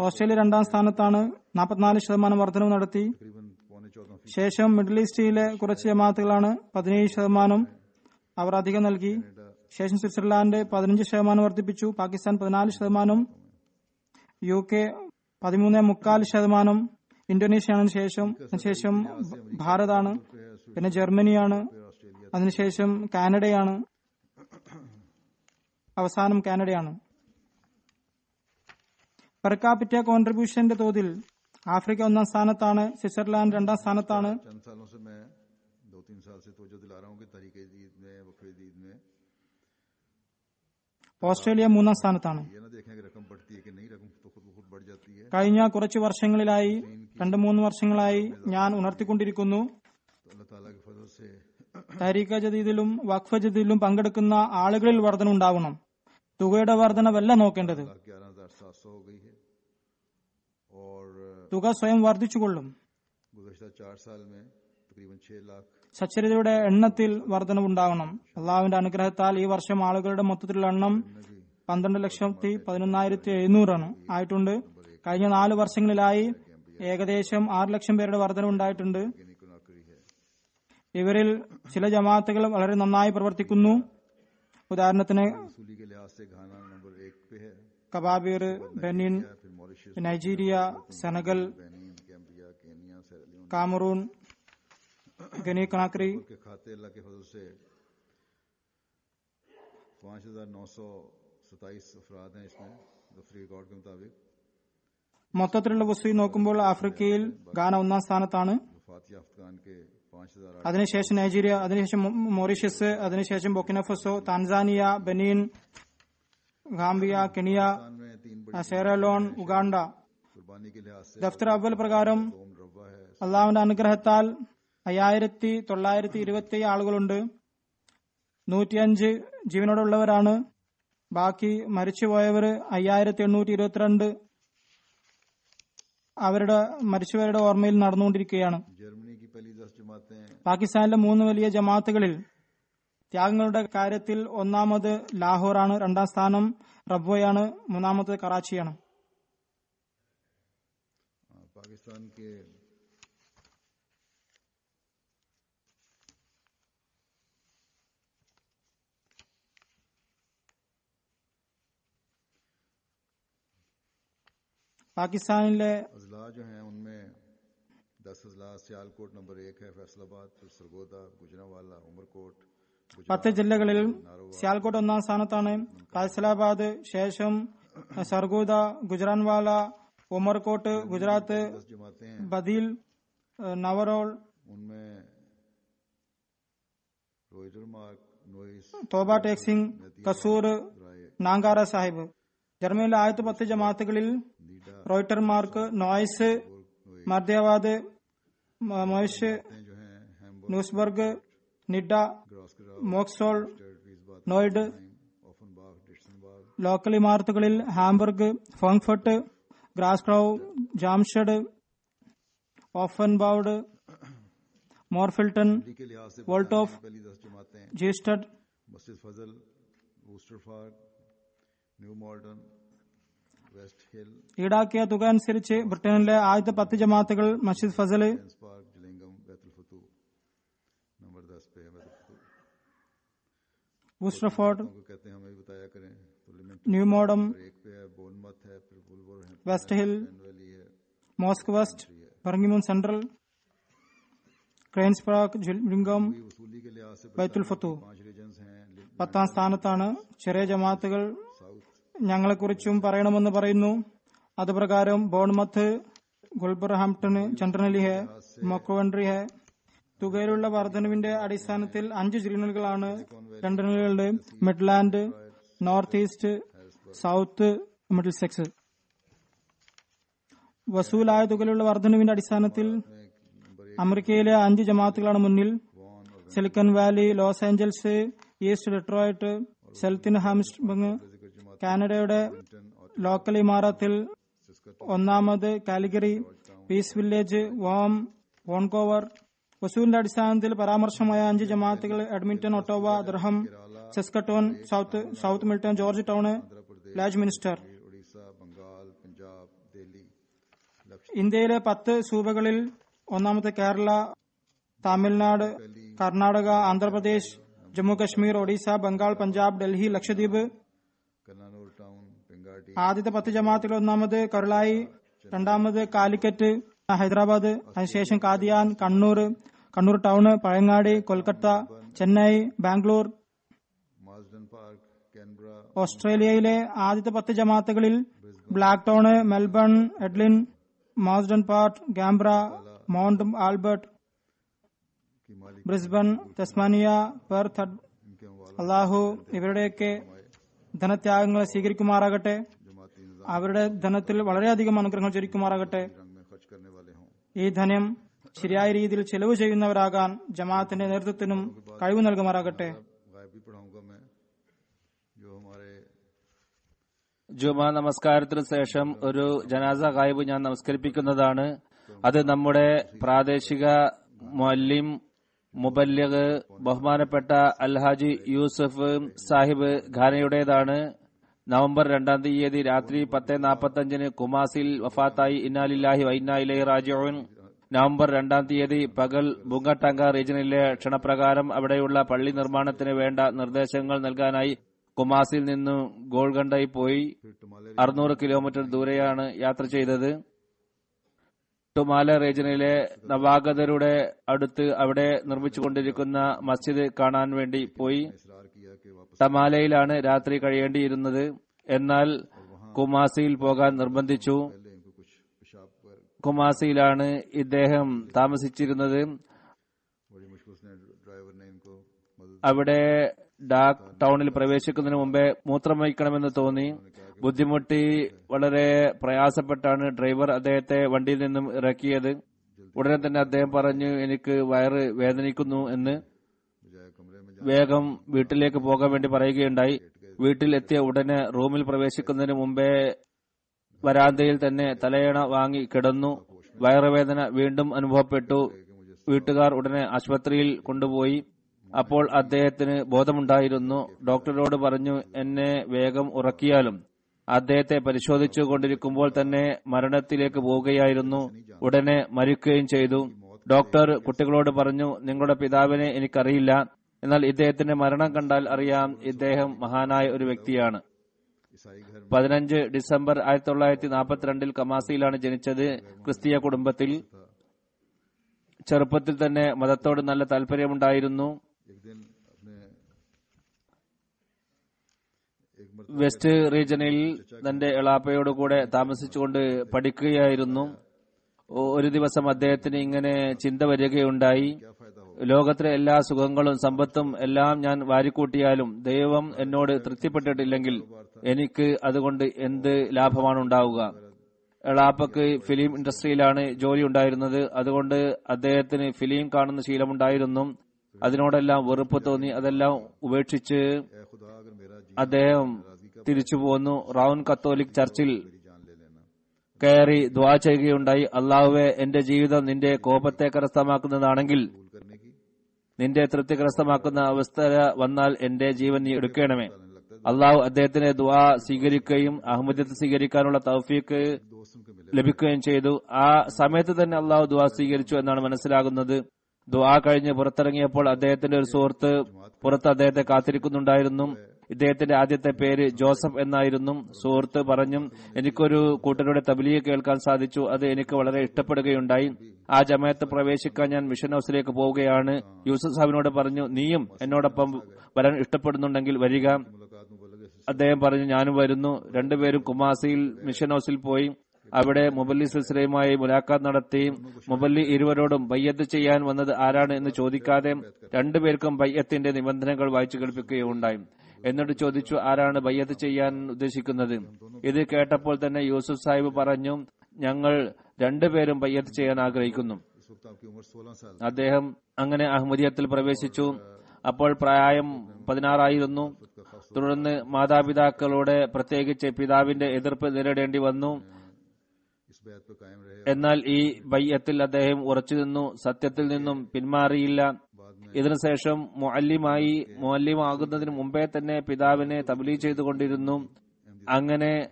ഓസ്ട്രേലിയ രണ്ടാം സ്ഥാനത്താണ് നാൽപ്പത്തിനാല് ശതമാനം വർധനവ് നടത്തി. ശേഷം മിഡിൽ ഈസ്റ്റിലെ കുറച്ച് ജമാത്തുകളാണ് പതിനേഴ് ശതമാനം അവർ അധികം നൽകി. ശേഷം സ്വിറ്റ്സർലാൻഡ് പതിനഞ്ച് ശതമാനം വർദ്ധിപ്പിച്ചു. പാകിസ്ഥാൻ പതിനാല് ശതമാനം. യു കെ പതിമൂന്ന് മുക്കാൽ ശതമാനം. ഇന്തോനേഷ്യയാണ് ശേഷം അതിനുശേഷം ഭാരതാണ് പിന്നെ ജർമ്മനിയാണ് അതിനുശേഷം കാനഡയാണ് അവസാനം കാനഡയാണ്. പെർ കാപ്പിറ്റ കോൺട്രിബ്യൂഷന്റെ തോതിൽ ആഫ്രിക്ക ഒന്നാം സ്ഥാനത്താണ് സ്വിറ്റ്സർലാൻഡ് രണ്ടാം സ്ഥാനത്താണ്. ഓസ്ട്രേലിയ മൂന്നാം സ്ഥാനത്താണ്. കഴിഞ്ഞ കുറച്ച് വർഷങ്ങളിലായി രണ്ട് മൂന്ന് വർഷങ്ങളായി ഞാൻ ഉണർത്തിക്കൊണ്ടിരിക്കുന്നു. താരീഖ ജതീദിലും വഖഫ് ജദീദിലും പങ്കെടുക്കുന്ന ആളുകളിൽ വർധന ഉണ്ടാവണം. തുകയുടെ വർധനവല്ല നോക്കേണ്ടത്? തുക സ്വയം വർദ്ധിച്ചുകൊള്ളും. സച്ചരിതയുടെ എണ്ണത്തിൽ വർധനവുണ്ടാകണം അള്ളാഹുവിന്റെ അനുഗ്രഹത്താൽ ഈ വർഷം ആളുകളുടെ മൊത്തത്തിലുള്ള എണ്ണം പന്ത്രണ്ട് ലക്ഷത്തി പതിനൊന്നായിരത്തി എഴുന്നൂറാണ്. ആയിട്ടുണ്ട്. കഴിഞ്ഞ നാല് വർഷങ്ങളിലായി ഏകദേശം ആറ് ലക്ഷം പേരുടെ വർധനവുണ്ടായിട്ടുണ്ട് गिनी को नौकरी है ഇവരിൽ ചില ജമാഅത്തുകൾ വളരെ നന്നായി പ്രവർത്തിക്കുന്നു ഉദാഹരണത്തിന് वसूली के लिहाज से घाना नंबर एक पे है കബാബീർ ബെനിൻ या फिर Mauritius Nigeria Senegal Benin Gambia Kenya Sierra Leone Cameroon Guinea Conakry के खाते अल्लाह के फजल से पाँच हजार नौ सौ सताईस अफराद हैं इसमें दफ्तरी रिकॉर्ड के मुताबिक മൊത്തത്തിലുള്ള വസൂയി നോക്കുമ്പോൾ ആഫ്രിക്കയിൽ ഗാന ഒന്നാം സ്ഥാനത്താണ്. അതിനുശേഷം നൈജീരിയ അതിനുശേഷം മോറീഷ്യസ് അതിനുശേഷം Burkina Faso Tanzania Benin Gambia Kenya Sierra Leone Uganda. ദഫ്തർ അവൽ പ്രകാരം അള്ളാഹുവിന്റെ അനുഗ്രഹത്താൽ അയ്യായിരത്തി തൊള്ളായിരത്തി ഇരുപത്തി ആളുകളുണ്ട്. നൂറ്റിയഞ്ച് ജീവനോടുള്ളവരാണ്. ബാക്കി മരിച്ചുപോയവർ അയ്യായിരത്തി എണ്ണൂറ്റി ഇരുപത്തിരണ്ട്. അവരുടെ മരിച്ചവരുടെ ഓർമ്മയിൽ നടന്നുകൊണ്ടിരിക്കുകയാണ്. പാകിസ്ഥാനിലെ മൂന്ന് വലിയ ജമാഅത്തുകളിൽ ത്യാഗങ്ങളുടെ കാര്യത്തിൽ ഒന്നാമത് ലാഹോറാണ് രണ്ടാം സ്ഥാനം റബ്വയാണ് മൂന്നാമത് കറാച്ചിയാണ്. പാകിസ്ഥാൻ പാകിസ്ഥാനിലെ പത്ത് ജില്ലകളിൽ സിയാൽകോട്ട് ഒന്നാം സ്ഥാനത്താണ്. ഫൈസലാബാദ് ശേഷം സർഗോദ ഗുജറാൻവാല ഉമർകോട്ട് ഗുജറാത്ത് ബദീൽ നവറോൾ തോബ ടേക് സിംഗ് കസൂർ നാങ്കാര സാഹിബ്. ജർമ്മനിയിലെ ആദ്യത്തെ പത്ത് ജമാഅത്തുകളിൽ റോയിറ്റർമാർക്ക് നോയ്സ് മദ്യവാദ് മൊയ്ഷ് ന്യൂസ്ബർഗ് നിഡ മോക്സോൾ നോയിഡ് ലോക്കൽ ഇമാരത്തുകളിൽ ഹാംബർഗ് ഫങ്ഫർട്ട് ഗ്രാസ്ക്രൗ ജാംഷഡ് ഓഫൻബൌഡ് മോർഫിൽട്ടൺ വോൾട്ടോഫ് ജീസ്റ്റഡ് മസ്ജിദ് ഫസൽ ന്യൂ മോൾട്ടൺ ഈടാക്കിയ തുക അനുസരിച്ച് ബ്രിട്ടനിലെ ആദ്യത്തെ പത്ത് ജമാഅത്തുകൾ മസ്ജിദ് Fazal ബൂസ്റ്റർഫോർഡ് New Morden West Hill mosque West ബർങ്ങിമൂൺ central cranes park ജിംഗം ബൈത്തുൽ ഫത്തു പത്താം സ്ഥാനത്താണ് ചെറിയ ജമാഅത്തുകൾ ഞങ്ങളെക്കുറിച്ചും പറയണമെന്ന് പറയുന്നു. അതുപ്രകാരം ബോൺമത്ത് ഗുൽബർഹാംപ്ടൺ ചന്ദ്രനലി ഹെ മൊക്കവൻട്രി ഹെ തുകയിലുള്ള വർധനവിന്റെ അടിസ്ഥാനത്തിൽ അഞ്ച് ജില്ലകളാണ് ലണ്ടനുകളുടെ Midland North East South Middlesex. വസൂലായ തുകയിലുള്ള വർധനവിന്റെ അടിസ്ഥാനത്തിൽ അമേരിക്കയിലെ അഞ്ച് ജമാത്തുകളാണ് മുന്നിൽ. Silicon Valley Los Angeles East Detroit സെൽത്തിൻ ഹാംസ്ബങ് കാനഡയുടെ ലോക്കൽ ഇമാറത്തിൽ ഒന്നാമത് കാലിഗറി പീസ് വില്ലേജ് വോം വോൺകോവർ വസൂലിന്റെ അടിസ്ഥാനത്തിൽ പരാമർശമായ അഞ്ച് ജമാഅത്തുകൾ Edmonton Ottawa Durham Saskatoon South South Milton Georgetown ലാജ് minister. ഇന്ത്യയിലെ പത്ത് സൂബകളിൽ ഒന്നാമത്തെ കേരള തമിഴ്നാട് കർണാടക ആന്ധ്രാപ്രദേശ് ജമ്മു കശ്മീർ ഒഡീസ ബംഗാൾ പഞ്ചാബ് ഡൽഹി ലക്ഷദ്വീപ് ആദ്യത്തെ പത്ത് ജമാഅത്തിൽ ഒന്നാമത് കരുളായി രണ്ടാമത് കാലിക്കറ്റ് ഹൈദരാബാദ് അതിനുശേഷം കാദിയാൻ കണ്ണൂർ കണ്ണൂർ ടൗൺ പഴങ്ങാടി കൊൽക്കത്ത ചെന്നൈ ബാംഗ്ലൂർ. ഓസ്ട്രേലിയയിലെ ആദ്യത്തെ പത്ത് ജമാത്തുകളിൽ Blacktown Melbourne എഡ്ലിൻ Marsden Park Canberra Mount Albert Brisbane Tasmania Perth അള്ളാഹു ഇവരുടെയൊക്കെ ധനത്യാഗങ്ങളെ സ്വീകരിക്കുമാറാകട്ടെ. അവരുടെ ധനത്തിൽ വളരെയധികം അനുഗ്രഹങ്ങൾ ചൊരിക്കുമാറാകട്ടെ. ഈ ധനം ശരിയായ രീതിയിൽ ചെലവ് ചെയ്യുന്നവരാകാൻ ജമാഅത്തിന്റെ നേതൃത്വത്തിനും കഴിവ് നൽകുമാറാകട്ടെ. ജുമാ നമസ്കാരത്തിന് ശേഷം ഒരു ജനാസ ഗായിബ് ഞാൻ നമസ്കരിപ്പിക്കുന്നതാണ്. അത് നമ്മുടെ പ്രാദേശിക മൊല്ലിം മുബല്യഗ് ബഹുമാനപ്പെട്ട അൽഹാജി യൂസഫ് സാഹിബ് ഖാനയുടേതാണ്. നവംബർ രണ്ടാം തീയതി രാത്രി പത്ത് നാൽപ്പത്തഞ്ചിന് കുമാസിൽ വഫാത്തായി. ഇന്നാലില്ലാഹി വൈനായിലെ റാജിയോൻ നവംബർ രണ്ടാം തീയതി പകൽ ബുങ്കട്ടങ്ക റീജിയനിലെ ക്ഷണപ്രകാരം അവിടെയുള്ള പള്ളി നിർമ്മാണത്തിന് വേണ്ട നിർദ്ദേശങ്ങൾ നൽകാനായി കുമാസിൽ നിന്നും ഗോൾഗണ്ടയിൽ പോയി. അറുന്നൂറ് കിലോമീറ്റർ ദൂരെയാണ് യാത്ര ചെയ്തത്. ടുമാല റീജിയനിലെ നവാഗതരുടെ അടുത്ത് അവിടെ നിർമ്മിച്ചുകൊണ്ടിരിക്കുന്ന മസ്ജിദ് കാണാൻ വേണ്ടി പോയി. തമാലയിലാണ് രാത്രി കഴിയേണ്ടിയിരുന്നത്. എന്നാൽ കുമാസിയിൽ പോകാൻ നിർബന്ധിച്ചു. കുമാസിയിലാണ് ഇദ്ദേഹം താമസിച്ചിരുന്നത്. അവിടെ ഡാക് ടൗണിൽ പ്രവേശിക്കുന്നതിന് മുമ്പേ മൂത്രം വഹിക്കണമെന്ന് തോന്നി. ബുദ്ധിമുട്ടി വളരെ പ്രയാസപ്പെട്ടാണ് ഡ്രൈവർ അദ്ദേഹത്തെ വണ്ടിയിൽ നിന്നും ഇറക്കിയത്. ഉടനെ തന്നെ അദ്ദേഹം പറഞ്ഞു എനിക്ക് വയറ് വേദനിക്കുന്നു എന്ന് വേഗം വീട്ടിലേക്ക് പോകാൻ വേണ്ടി പറയുകയുണ്ടായി. വീട്ടിലെത്തിയ ഉടനെ റൂമിൽ പ്രവേശിക്കുന്നതിന് മുമ്പേ വരാന്തയിൽ തന്നെ തലയണ വാങ്ങി കിടന്നു. വയറുവേദന വീണ്ടും അനുഭവപ്പെട്ടു. വീട്ടുകാർ ഉടനെ ആശുപത്രിയിൽ കൊണ്ടുപോയി. അപ്പോൾ അദ്ദേഹത്തിന് ബോധമുണ്ടായിരുന്നു. ഡോക്ടറോട് പറഞ്ഞു എന്നെ വേഗം ഉറക്കിയാലും അദ്ദേഹത്തെ പരിശോധിച്ചു കൊണ്ടിരിക്കുമ്പോൾ തന്നെ മരണത്തിലേക്ക് പോവുകയായിരുന്നു. ഉടനെ മരിക്കുകയും ചെയ്തു. ഡോക്ടർ കുട്ടികളോട് പറഞ്ഞു നിങ്ങളുടെ പിതാവിനെ എനിക്കറിയില്ല. എന്നാൽ ഇദ്ദേഹത്തിന്റെ മരണം കണ്ടാൽ അറിയാം ഇദ്ദേഹം മഹാനായ ഒരു വ്യക്തിയാണ്. പതിനഞ്ച് ഡിസംബർ ആയിരത്തി തൊള്ളായിരത്തി നാൽപ്പത്തിരണ്ടിൽ കമാസിയിലാണ് ജനിച്ചത് ക്രിസ്തീയ കുടുംബത്തിൽ. ചെറുപ്പത്തിൽ തന്നെ മതത്തോട് നല്ല താല്പര്യമുണ്ടായിരുന്നു. വെസ്റ്റ് റീജിയനിൽ തന്റെ എളാപ്പയോട് കൂടെ താമസിച്ചുകൊണ്ട് പഠിക്കുകയായിരുന്നു. ഒരു ദിവസം അദ്ദേഹത്തിന് ഇങ്ങനെ ചിന്ത വരികയുണ്ടായി. ലോകത്തിലെ എല്ലാ സുഖങ്ങളും സമ്പത്തും എല്ലാം ഞാൻ വാരിക്കൂട്ടിയാലും ദൈവം എന്നോട് തൃപ്തിപ്പെട്ടിട്ടില്ലെങ്കിൽ എനിക്ക് അതുകൊണ്ട് എന്ത് ലാഭമാണ് ഉണ്ടാവുക എളാപ്പക്ക് ഫിലിം ഇൻഡസ്ട്രിയിലാണ് ജോലി ഉണ്ടായിരുന്നത്. അതുകൊണ്ട് അദ്ദേഹത്തിന് ഫിലിം കാണുന്ന ശീലമുണ്ടായിരുന്നു. അതിനോടെല്ലാം വെറുപ്പ് തോന്നി. അതെല്ലാം ഉപേക്ഷിച്ച് അദ്ദേഹം തിരിച്ചുപോന്നു. റൌൺ കത്തോലിക് ചർച്ചിൽ കയറി ദ്വാ ചെയ്യുകയുണ്ടായി. അള്ളാഹുവെ എന്റെ ജീവിതം നിന്റെ കോപത്തെ കരസ്ഥമാക്കുന്നതാണെങ്കിൽ നിന്റെ തൃപ്തി കരസ്ഥമാക്കുന്ന അവസ്ഥ വന്നാൽ എന്റെ ജീവൻ നീ എടുക്കണമേ. അള്ളാഹു അദ്ദേഹത്തിന് ദ്വാ സ്വീകരിക്കുകയും അഹമ്മദത്ത് സ്വീകരിക്കാനുള്ള തൗഫീക്ക് ലഭിക്കുകയും ചെയ്തു. ആ സമയത്ത് തന്നെ അള്ളാഹു ദ്വാ സ്വീകരിച്ചു എന്നാണ് മനസ്സിലാകുന്നത്. ദ്വാ കഴിഞ്ഞ് പുറത്തിറങ്ങിയപ്പോൾ അദ്ദേഹത്തിന്റെ ഒരു സുഹൃത്ത് പുറത്ത് അദ്ദേഹത്തെ കാത്തിരിക്കുന്നുണ്ടായിരുന്നു. ഇദ്ദേഹത്തിന്റെ ആദ്യത്തെ പേര് ജോസഫ് എന്നായിരുന്നു. സുഹൃത്ത് പറഞ്ഞു എനിക്കൊരു കൂട്ടരുടെ തബലിയെ കേൾക്കാൻ സാധിച്ചു. അത് എനിക്ക് വളരെ ഇഷ്ടപ്പെടുകയുണ്ടായി. ആ ജമയത്ത് പ്രവേശിക്കാൻ ഞാൻ മിഷൻ ഹൗസിലേക്ക് പോവുകയാണ്. യൂസഫ് സാഹിബിനോട് പറഞ്ഞു നീയും എന്നോടൊപ്പം വരാൻ ഇഷ്ടപ്പെടുന്നുണ്ടെങ്കിൽ വരിക. അദ്ദേഹം പറഞ്ഞു ഞാനും വരുന്നു. രണ്ടുപേരും കുമാസിയിൽ മിഷൻ ഹൗസിൽ പോയി. അവിടെ മുബല്ലി സിൽസിലയുമായി മുലാഖാത്ത് നടത്തി. മുബല്ലി ഇരുവരോടും ബയ്യത്ത് ചെയ്യാൻ വന്നത് ആരാണ്? എന്ന് ചോദിക്കാതെ രണ്ടുപേർക്കും ബയ്യത്തിന്റെ നിബന്ധനകൾ വായിച്ചു കേൾപ്പിക്കുകയുണ്ടായി. എന്നിട്ട് ചോദിച്ചു ആരാണ് ബയ്യത്ത് ചെയ്യാൻ ഉദ്ദേശിക്കുന്നത്? ഇത് കേട്ടപ്പോൾ തന്നെ യൂസുഫ് സാഹിബ് പറഞ്ഞു ഞങ്ങൾ രണ്ടുപേരും ബയ്യത്ത് ചെയ്യാൻ ആഗ്രഹിക്കുന്നു. അദ്ദേഹം അങ്ങനെ അഹമ്മദിയത്തിൽ പ്രവേശിച്ചു. അപ്പോൾ പ്രായം പതിനാറായിരുന്നു. തുടർന്ന് മാതാപിതാക്കളുടെ പ്രത്യേകിച്ച് പിതാവിന്റെ എതിർപ്പ് നേരിടേണ്ടി വന്നു. എന്നാൽ ഈ ബയ്യത്തിൽ അദ്ദേഹം ഉറച്ചു നിന്നു സത്യത്തിൽ നിന്നും പിന്മാറിയില്ല. ഇതിനുശേഷം മൊല്ലിമായി മൊല്ലിമാകുന്നതിന് മുമ്പേ തന്നെ പിതാവിനെ തബ്ലീ ചെയ്തുകൊണ്ടിരുന്നു. അങ്ങനെ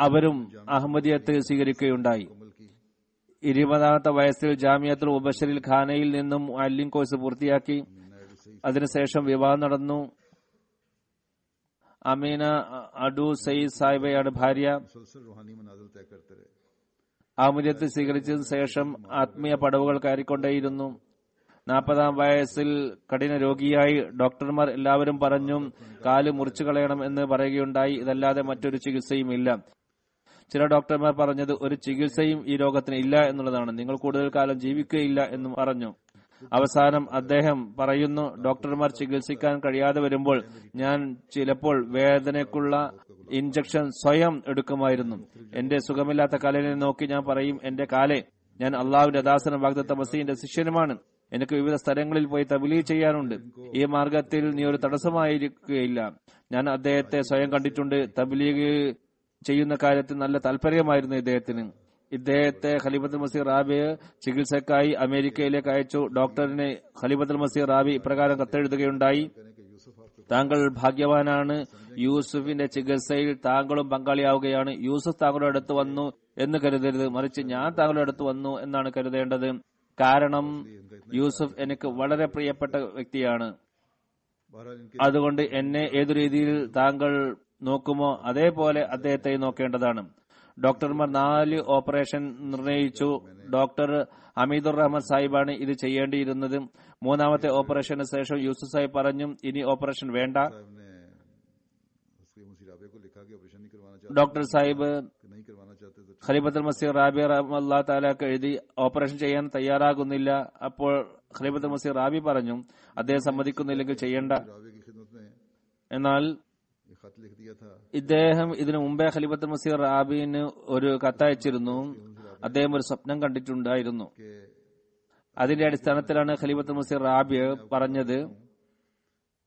അവരും അഹമ്മദിയത്ത് സ്വീകരിക്കുകയുണ്ടായി. ഇരുപതാമത്തെ വയസ്സിൽ ജാമിയത്തുൽ ഉബഷറിൽ ഖാനയിൽ നിന്നും മുഅല്ലിം കോഴ്സ് പൂർത്തിയാക്കി. അതിനുശേഷം വിവാഹം നടന്നു. അമീന അഡു സയ്യിദ് സാഹിബയാണ് ഭാര്യ. ആമുദ്യത്ത് സ്വീകരിച്ചതിനു ശേഷം ആത്മീയ പടവുകൾ കയറിക്കൊണ്ടേയിരുന്നു. നാൽപ്പതാം വയസ്സിൽ കഠിന രോഗിയായി ഡോക്ടർമാർ എല്ലാവരും പറഞ്ഞു കാൽ മുറിച്ചു കളയണം എന്ന് പറയുകയുണ്ടായി. ഇതല്ലാതെ മറ്റൊരു ചികിത്സയും ഇല്ല. ചില ഡോക്ടർമാർ പറഞ്ഞത് ഒരു ചികിത്സയും ഈ രോഗത്തിന് ഇല്ല എന്നുള്ളതാണ്. നിങ്ങൾ കൂടുതൽ കാലം ജീവിക്കുകയില്ല എന്നും പറഞ്ഞു. അവസാനം അദ്ദേഹം പറയുന്നു ഡോക്ടർമാർ ചികിത്സിക്കാൻ കഴിയാതെ വരുമ്പോൾ ഞാൻ ചിലപ്പോൾ വേദനയ്ക്കുള്ള ഇഞ്ചക്ഷൻ സ്വയം എടുക്കുമായിരുന്നു. എന്റെ സുഖമില്ലാത്ത കാലിനെ നോക്കി ഞാൻ പറയും എന്റെ കാലെ ഞാൻ അള്ളാഹുവിന്റെ ദാസനും വാഗ്ദത്ത മസീന്റെ ശിഷ്യനുമാണ്. എനിക്ക് വിവിധ സ്ഥലങ്ങളിൽ പോയി തബിലി ചെയ്യാനുണ്ട് ഈ മാർഗത്തിൽ നീ ഒരു തടസ്സമായിരിക്കുകയില്ല. ഞാൻ അദ്ദേഹത്തെ സ്വയം കണ്ടിട്ടുണ്ട്. തബിലീഗ് ചെയ്യുന്ന കാര്യത്തിൽ നല്ല താല്പര്യമായിരുന്നു ഇദ്ദേഹത്തിന്. ഇദ്ദേഹത്തെ ഖലീഫത്തുൽ മസീർ റാബി ചികിത്സക്കായി അമേരിക്കയിലേക്ക് അയച്ചു. ഡോക്ടറിന് ഖലീഫത്തുൽ മസീർ റാബി ഇപ്രകാരം കത്തെഴുതുകയുണ്ടായി. താങ്കൾ ഭാഗ്യവാനാണ്. യൂസുഫിന്റെ ചികിത്സയിൽ താങ്കളും പങ്കാളിയാവുകയാണ്. യൂസുഫ് താങ്കളുടെ അടുത്ത് വന്നു എന്ന് കരുതരുത്. മറിച്ച് ഞാൻ താങ്കളുടെ അടുത്ത് വന്നു എന്നാണ് കരുതേണ്ടത്. കാരണം യൂസഫ് എനിക്ക് വളരെ പ്രിയപ്പെട്ട വ്യക്തിയാണ്. അതുകൊണ്ട് എന്നെ ഏതു രീതിയിൽ താങ്കൾ നോക്കുമോ അതേപോലെ അദ്ദേഹത്തെ നോക്കേണ്ടതാണ്. ഡോക്ടർമാർ നാല് ഓപ്പറേഷൻ നിർണയിച്ചു. ഡോക്ടർ അമീദുർ റഹ്മദ് സാഹിബാണ് ഇത് ചെയ്യേണ്ടിയിരുന്നത്. മൂന്നാമത്തെ ഓപ്പറേഷന് ശേഷം യൂസഫ് സാഹിബ് പറഞ്ഞു ഇനി ഓപ്പറേഷൻ വേണ്ട. ഡോക്ടർ സാഹിബ് ഖലീഫത്തുൽ മസീർ റാബി റഹ്മല്ലാ താലാക്ക് എഴുതി ഓപ്പറേഷൻ ചെയ്യാൻ തയ്യാറാകുന്നില്ല. അപ്പോൾ ഖലീഫത്തുൽ മസീർ റാബി പറഞ്ഞു അദ്ദേഹം സമ്മതിക്കുന്നില്ലെങ്കിൽ ചെയ്യണ്ട. എന്നാൽ ഇദ്ദേഹം ഇതിനു മുമ്പേ ഖലീഫത്തുൽ മസീർ റാബിന് ഒരു കത്തയച്ചിരുന്നു. അദ്ദേഹം ഒരു സ്വപ്നം കണ്ടിട്ടുണ്ടായിരുന്നു. അതിന്റെ അടിസ്ഥാനത്തിലാണ് ഖലീഫത്തുൽ മസീർ റാബി പറഞ്ഞത്.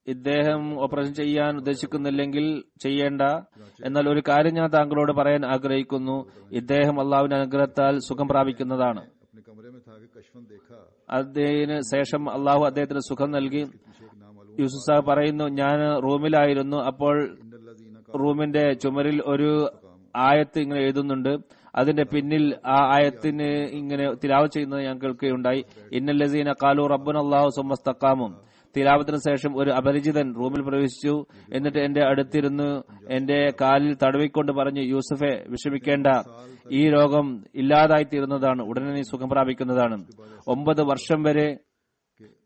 ഇദ്ദേഹം ഓപ്പറേഷൻ ചെയ്യാൻ ഉദ്ദേശിക്കുന്നില്ലെങ്കിൽ ചെയ്യേണ്ട. എന്നാൽ ഒരു കാര്യം ഞാൻ താങ്കളോട് പറയാൻ ആഗ്രഹിക്കുന്നു. ഇദ്ദേഹം അള്ളാഹുവിന്റെ അനുഗ്രഹത്താൽ സുഖം പ്രാപിക്കുന്നതാണ്. അതിന് ശേഷം അള്ളാഹു അദ്ദേഹത്തിന് സുഖം നൽകി. യൂസുഫ് സാഹ് പറയുന്നു ഞാൻ റൂമിലായിരുന്നു. അപ്പോൾ റൂമിന്റെ ചുമരിൽ ഒരു ആയത്ത് ഇങ്ങനെ എഴുതുന്നുണ്ട്. അതിന്റെ പിന്നിൽ ആ ആയത്തിന് ഇങ്ങനെ തിരാവ് ചെയ്യുന്നത് ഞാൻ കേൾക്കുകയുണ്ടായി. ഇന്നല്ലസീന കാലു റബ്ബുൻ അള്ളാഹു സുമസ്തക്കാമും തിലാവത്തിന് ശേഷം ഒരു അപരിചിതൻ റൂമിൽ പ്രവേശിച്ചു. എന്നിട്ട് എന്റെ അടുത്തിരുന്നു എന്റെ കാലിൽ തടവിക്കൊണ്ട് പറഞ്ഞു യൂസഫെ വിഷമിക്കേണ്ട. ഈ രോഗം ഇല്ലാതായിത്തീരുന്നതാണ്. ഉടനെ സുഖം പ്രാപിക്കുന്നതാണ്. ഒമ്പത് വർഷം വരെ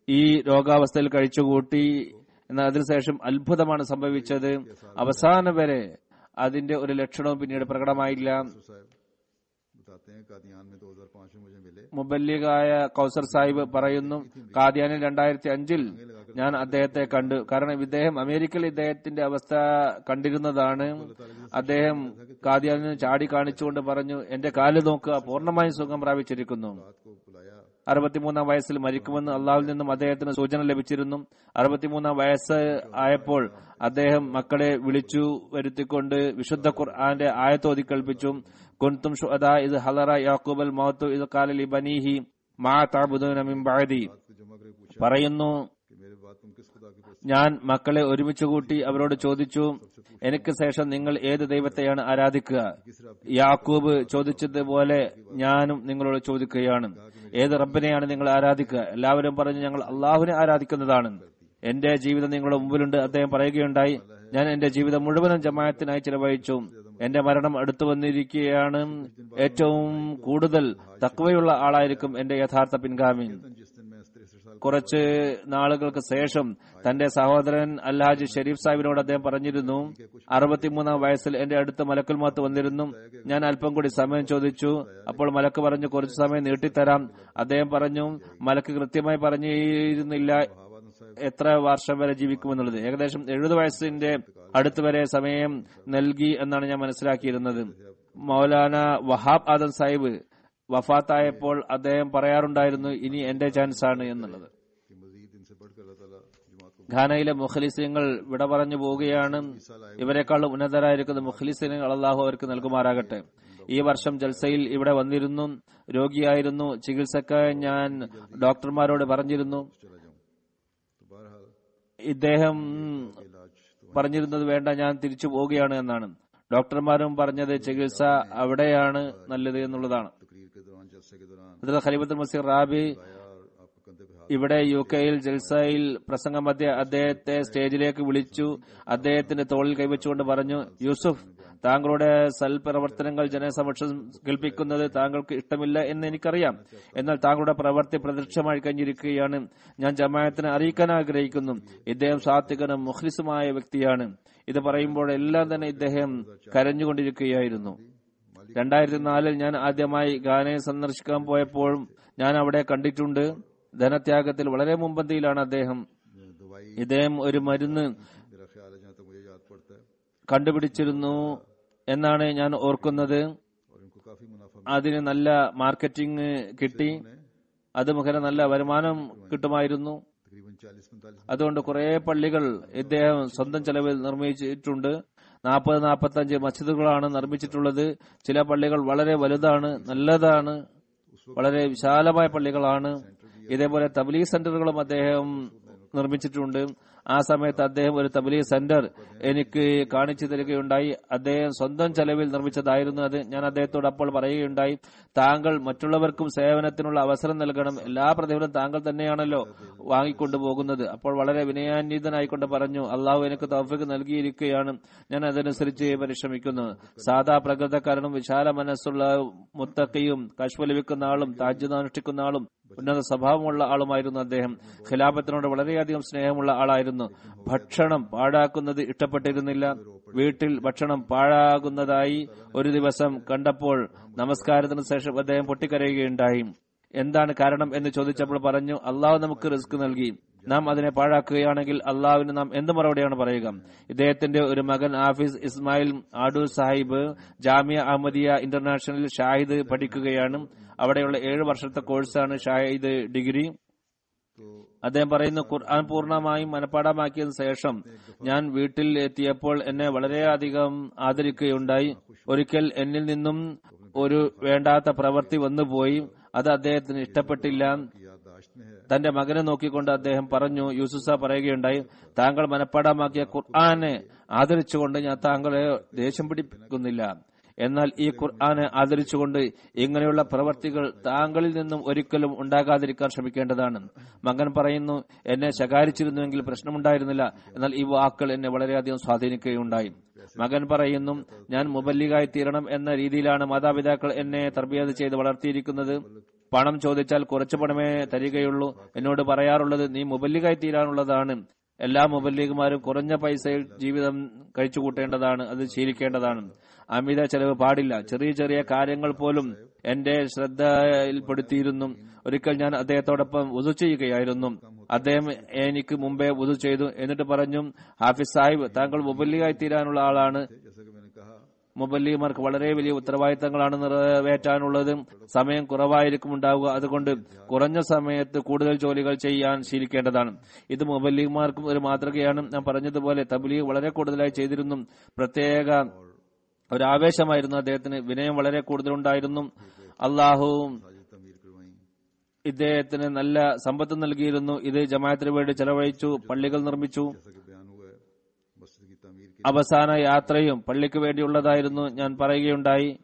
ഈ രോഗാവസ്ഥയിൽ കഴിച്ചുകൂട്ടി. എന്നാൽ അതിനുശേഷം അത്ഭുതമാണ് സംഭവിച്ചത്. അവസാനം വരെ അതിന്റെ ഒരു ലക്ഷണവും പിന്നീട് പ്രകടമായില്ല. മുബല്ലികായ കൗസർ സാഹിബ് പറയുന്നു കാദ്യാനിൽ രണ്ടായിരത്തി അഞ്ചിൽ ഞാൻ അദ്ദേഹത്തെ കണ്ടു. കാരണം ഇദ്ദേഹം അമേരിക്കയിൽ ഇദ്ദേഹത്തിന്റെ അവസ്ഥ കണ്ടിരുന്നതാണ്. അദ്ദേഹം കാദ്യാനിന് ചാടി കാണിച്ചുകൊണ്ട് പറഞ്ഞു എന്റെ കാൽ നോക്കുക പൂർണമായും സുഖം പ്രാപിച്ചിരിക്കുന്നു. അറുപത്തിമൂന്നാം വയസ്സിൽ മരിക്കുമെന്ന് അള്ളാഹുവിൽ നിന്നും അദ്ദേഹത്തിന് സൂചന ലഭിച്ചിരുന്നു. അറുപത്തിമൂന്നാം വയസ്സ് ആയപ്പോൾ അദ്ദേഹം മക്കളെ വിളിച്ചു വരുത്തിക്കൊണ്ട് വിശുദ്ധ ഖുർആാന്റെ ആയത്തോതി കൽപ്പിച്ചു കുന്തും ഇത് ഹലറ യാക്കൂബൽ മഹത്തു ഇത് കാലലി ബനീഹി മാ താബുദൂന പറയുന്നു ഞാൻ മക്കളെ ഒരുമിച്ച് കൂട്ടി അവരോട് ചോദിച്ചു എനിക്ക് ശേഷം നിങ്ങൾ ഏത് ദൈവത്തെയാണ് ആരാധിക്കുക? യാക്കൂബ് ചോദിച്ചതുപോലെ ഞാനും നിങ്ങളോട് ചോദിക്കുകയാണ് ഏത് റബ്ബിനെയാണ് നിങ്ങൾ ആരാധിക്കുക? എല്ലാവരും പറഞ്ഞു ഞങ്ങൾ അള്ളാഹുവിനെ ആരാധിക്കുന്നതാണ്. എന്റെ ജീവിതം നിങ്ങളുടെ മുമ്പിലുണ്ട് അദ്ദേഹം പറയുകയുണ്ടായി ഞാൻ എന്റെ ജീവിതം മുഴുവനും ജമായത്തിനായി ചിലവഴിച്ചു. എന്റെ മരണം അടുത്തു വന്നിരിക്കുകയാണ്. ഏറ്റവും കൂടുതൽ തക്വയുള്ള ആളായിരിക്കും എന്റെ യഥാർത്ഥ പിൻഗാമി. കുറച്ച് നാളുകൾക്ക് ശേഷം തന്റെ സഹോദരൻ അൽഹാജ് ഷെരീഫ് സാഹിബിനോട് അദ്ദേഹം പറഞ്ഞിരുന്നു അറുപത്തിമൂന്നാം വയസ്സിൽ എന്റെ അടുത്ത് മലക്കുൽ മാത്ത് വന്നിരുന്നു. ഞാൻ അല്പം കൂടി സമയം ചോദിച്ചു. അപ്പോൾ മലക്ക് പറഞ്ഞു കുറച്ച് സമയം നീട്ടിത്തരാം. അദ്ദേഹം പറഞ്ഞു മലക്ക് കൃത്യമായി പറഞ്ഞിരുന്നില്ല എത്ര വർഷം വരെ ജീവിക്കുമെന്നുള്ളത്. ഏകദേശം എഴുപത് വയസ്സിന്റെ അടുത്ത് വരെ സമയം നൽകി എന്നാണ് ഞാൻ മനസ്സിലാക്കിയിരുന്നത്. മൗലാന വഹാബ് ആദം സാഹിബ് വഫാത്തായപ്പോൾ അദ്ദേഹം പറയാറുണ്ടായിരുന്നു ഇനി എന്റെ ചാൻസ് ആണ് എന്നുള്ളത്. ഖാനയിലെ മുഖലിസിങ്ങൾ വിട പറഞ്ഞു പോവുകയാണ്. ഇവരെക്കാൾ ഉന്നതരായിരിക്കുന്ന മുഖലിസിങ്ങൾ അള്ളാഹു അവർക്ക് നൽകുമാറാകട്ടെ. ഈ വർഷം ജൽസയിൽ ഇവിടെ വന്നിരുന്നു രോഗിയായിരുന്നു. ചികിത്സക്കായി ഞാൻ ഡോക്ടർമാരോട് പറഞ്ഞിരുന്നു. ഇദ്ദേഹം പറഞ്ഞിരുന്നത് വേണ്ട ഞാൻ തിരിച്ചു പോവുകയാണ് എന്നാണ്. ഡോക്ടർമാരും പറഞ്ഞത് ചികിത്സ അവിടെയാണ് നല്ലത് എന്നുള്ളതാണ്. ഖലീഫത്തുൽ മസീർ റാബി ഇവിടെ യു കെയിൽ ജൽസയിൽ പ്രസംഗം മധ്യ അദ്ദേഹത്തെ സ്റ്റേജിലേക്ക് വിളിച്ചു അദ്ദേഹത്തിന്റെ തോളിൽ കൈവച്ചുകൊണ്ട് പറഞ്ഞു യൂസുഫ് താങ്കളുടെ സൽപ്രവർത്തനങ്ങൾ ജനസമക്ഷം കേൾപ്പിക്കുന്നത് താങ്കൾക്ക് ഇഷ്ടമില്ല എന്ന് എനിക്കറിയാം. എന്നാൽ താങ്കളുടെ പ്രവൃത്തി പ്രത്യക്ഷമായി കഴിഞ്ഞിരിക്കുകയാണ്. ഞാൻ ജമായത്തിന് അറിയിക്കാൻ ആഗ്രഹിക്കുന്നു. ഇദ്ദേഹം സാത്വികനും മുഖ്ലിസുമായ വ്യക്തിയാണ്. ഇത് പറയുമ്പോൾ എല്ലാം തന്നെ ഇദ്ദേഹം കരഞ്ഞുകൊണ്ടിരിക്കുകയായിരുന്നു. രണ്ടായിരത്തി നാലിൽ ഞാൻ ആദ്യമായി ഗാനയെ സന്ദർശിക്കാൻ പോയപ്പോഴും ഞാൻ അവിടെ കണ്ടിട്ടുണ്ട്. ധനത്യാഗത്തിൽ വളരെ മുമ്പന്തിയിലാണ് അദ്ദേഹം ഇദ്ദേഹം ഒരു മരുന്ന് കണ്ടുപിടിച്ചിരുന്നു എന്നാണ് ഞാൻ ഓർക്കുന്നത്. അതിന് നല്ല മാർക്കറ്റിംഗ് കിട്ടി. അത് മുഖേന നല്ല വരുമാനം കിട്ടുമായിരുന്നു. അതുകൊണ്ട് കുറെ പള്ളികൾ ഇദ്ദേഹം സ്വന്തം ചെലവിൽ നിർമ്മിച്ചിട്ടുണ്ട്. നാൽപ്പത് നാൽപ്പത്തഞ്ച് മസ്ജിദുകളാണ് നിർമ്മിച്ചിട്ടുള്ളത്. ചില പള്ളികൾ വളരെ വലുതാണ് നല്ലതാണ് വളരെ വിശാലമായ പള്ളികളാണ്. ഇതേപോലെ തബ്ലീഗ് സെന്ററുകളും അദ്ദേഹം നിർമ്മിച്ചിട്ടുണ്ട്. ആ സമയത്ത് അദ്ദേഹം ഒരു തബ്ലീഗ് സെന്റർ എനിക്ക് കാണിച്ചു തരികയുണ്ടായി. അദ്ദേഹം സ്വന്തം ചെലവിൽ നിർമ്മിച്ചതായിരുന്നു അത്. ഞാൻ അദ്ദേഹത്തോട് അപ്പോൾ പറയുകയുണ്ടായി താങ്കൾ മറ്റുള്ളവർക്കും സേവനത്തിനുള്ള അവസരം നൽകണം. എല്ലാ പ്രതിഫലം താങ്കൾ തന്നെയാണല്ലോ വാങ്ങിക്കൊണ്ടു പോകുന്നത് അപ്പോൾ വളരെ വിനയാന്വിതനായിക്കൊണ്ട് പറഞ്ഞു അള്ളാഹു എനിക്ക് തൗഫിക്ക് നൽകിയിരിക്കുകയാണ്. ഞാൻ അതനുസരിച്ച് പരിശ്രമിക്കുന്നു. സാധാ പ്രകൃതക്കാരനും വിശാല മനസ്സുള്ള മുത്തക്കയും കശ്വലിവിക്കുന്ന ആളും താജ്യത അനുഷ്ഠിക്കുന്ന ആളും ഉന്നത സ്വഭാവമുള്ള ആളുമായിരുന്നു അദ്ദേഹം. ഖിലാഫത്തിനോട് വളരെയധികം സ്നേഹമുള്ള ആളായിരുന്നു. ഭക്ഷണം പാഴാക്കുന്നത് ഇഷ്ടപ്പെട്ടിരുന്നില്ല. വീട്ടിൽ ഭക്ഷണം പാഴാകുന്നതായി ഒരു ദിവസം കണ്ടപ്പോൾ നമസ്കാരത്തിന് ശേഷം അദ്ദേഹം പൊട്ടിക്കരയുകയുണ്ടായി. എന്താണ് കാരണം എന്ന് ചോദിച്ചപ്പോൾ പറഞ്ഞു അള്ളാഹു നമുക്ക് റിസ്ക് നൽകി. നാം അതിനെ പാഴാക്കുകയാണെങ്കിൽ അള്ളാഹുവിന് നാം എന്ത് മറുപടിയാണ് പറയുക? ഇദ്ദേഹത്തിന്റെ ഒരു മകൻ ആഫീസ് ഇസ്മായിൽ ആഡൂർ സാഹിബ് ജാമിയ അഹമ്മദിയ ഇന്റർനാഷണൽ ഷാഹിദ് പഠിക്കുകയാണ്. അവിടെയുള്ള ഏഴ് വർഷത്തെ കോഴ്സാണ് ഷാഹിദ് ഡിഗ്രി. അദ്ദേഹം പറയുന്നു ഖുർആൻ പൂർണമായും മനഃപ്പാടമാക്കിയതിനു ശേഷം ഞാൻ വീട്ടിൽ എത്തിയപ്പോൾ എന്നെ വളരെയധികം ആദരിക്കുകയുണ്ടായി. ഒരിക്കൽ എന്നിൽ നിന്നും ഒരു വേണ്ടാത്ത പ്രവൃത്തി വന്നുപോയി. അത് അദ്ദേഹത്തിന് ഇഷ്ടപ്പെട്ടില്ല. തന്റെ മകനെ നോക്കിക്കൊണ്ട് അദ്ദേഹം പറഞ്ഞു യൂസുസ പറയുകയുണ്ടായി താങ്കൾ മനഃപ്പാടമാക്കിയ ഖുർആാനെ ആദരിച്ചുകൊണ്ട് ഞാൻ താങ്കളെ ദേഷ്യം പിടിപ്പിക്കുന്നില്ല. എന്നാൽ ഈ ഖുർആാനെ ആദരിച്ചുകൊണ്ട് ഇങ്ങനെയുള്ള പ്രവർത്തികൾ താങ്കളിൽ നിന്നും ഒരിക്കലും ഉണ്ടാകാതിരിക്കാൻ ശ്രമിക്കേണ്ടതാണ്. മകൻ പറയുന്നു എന്നെ ശകാരിച്ചിരുന്നുവെങ്കിൽ പ്രശ്നമുണ്ടായിരുന്നില്ല. എന്നാൽ ഈ വാക്കുകൾ എന്നെ വളരെയധികം സ്വാധീനിക്കുകയുണ്ടായി. മകൻ പറയുന്നു ഞാൻ മുബല്ലികായി തീരണം എന്ന രീതിയിലാണ് മാതാപിതാക്കൾ എന്നെ തർബിയത് ചെയ്ത് വളർത്തിയിരിക്കുന്നത്. പണം ചോദിച്ചാൽ കുറച്ചു പണമേ തരികയുള്ളൂ. എന്നോട് പറയാറുള്ളത് നീ മുബല്ലികായി തീരാനുള്ളതാണ്. എല്ലാ മുബല്ലിഗുമാരും കുറഞ്ഞ പൈസയിൽ ജീവിതം കഴിച്ചുകൂട്ടേണ്ടതാണ്. അത് ശീലിക്കേണ്ടതാണ്. അമിത ചെലവ് പാടില്ല. ചെറിയ ചെറിയ കാര്യങ്ങൾ പോലും എന്റെ ശ്രദ്ധയിൽപ്പെടുത്തിയിരുന്നു. ഒരിക്കൽ ഞാൻ അദ്ദേഹത്തോടൊപ്പം ഉതു ചെയ്യുകയായിരുന്നു. അദ്ദേഹം എനിക്ക് മുമ്പേ ഉതു ചെയ്തു. എന്നിട്ട് പറഞ്ഞു ഹാഫിസ് സാഹിബ് താങ്കൾ മുബല്ലിയായി തീരാനുള്ള ആളാണ്. മുബല്ലിമാർക്ക് വളരെ വലിയ ഉത്തരവാദിത്തങ്ങളാണ് നിറവേറ്റാനുള്ളത്. സമയം കുറവായിരിക്കും ഉണ്ടാവുക. അതുകൊണ്ട് കുറഞ്ഞ സമയത്ത് കൂടുതൽ ജോലികൾ ചെയ്യാൻ ശീലിക്കേണ്ടതാണ്. ഇത് മുബല്ലിമാർക്കും ഒരു മാതൃകയാണ്. ഞാൻ പറഞ്ഞതുപോലെ തബ്ലീഗ് വളരെ കൂടുതലായി ചെയ്തിരുന്നു. പ്രത്യേക ഒരു ആവേശമായിരുന്നു അദ്ദേഹത്തിന്. വിനയം വളരെ കൂടുതലുണ്ടായിരുന്നു. അള്ളാഹുവും ഇദ്ദേഹത്തിന് നല്ല സമ്പത്ത് നൽകിയിരുന്നു. ഇത് ജമാഅത്തിന് വേണ്ടി ചെലവഴിച്ചു പള്ളികൾ നിർമ്മിച്ചു. അവസാന യാത്രയും പള്ളിക്ക് വേണ്ടിയുള്ളതായിരുന്നു. ഞാൻ പറയുകയുണ്ടായി.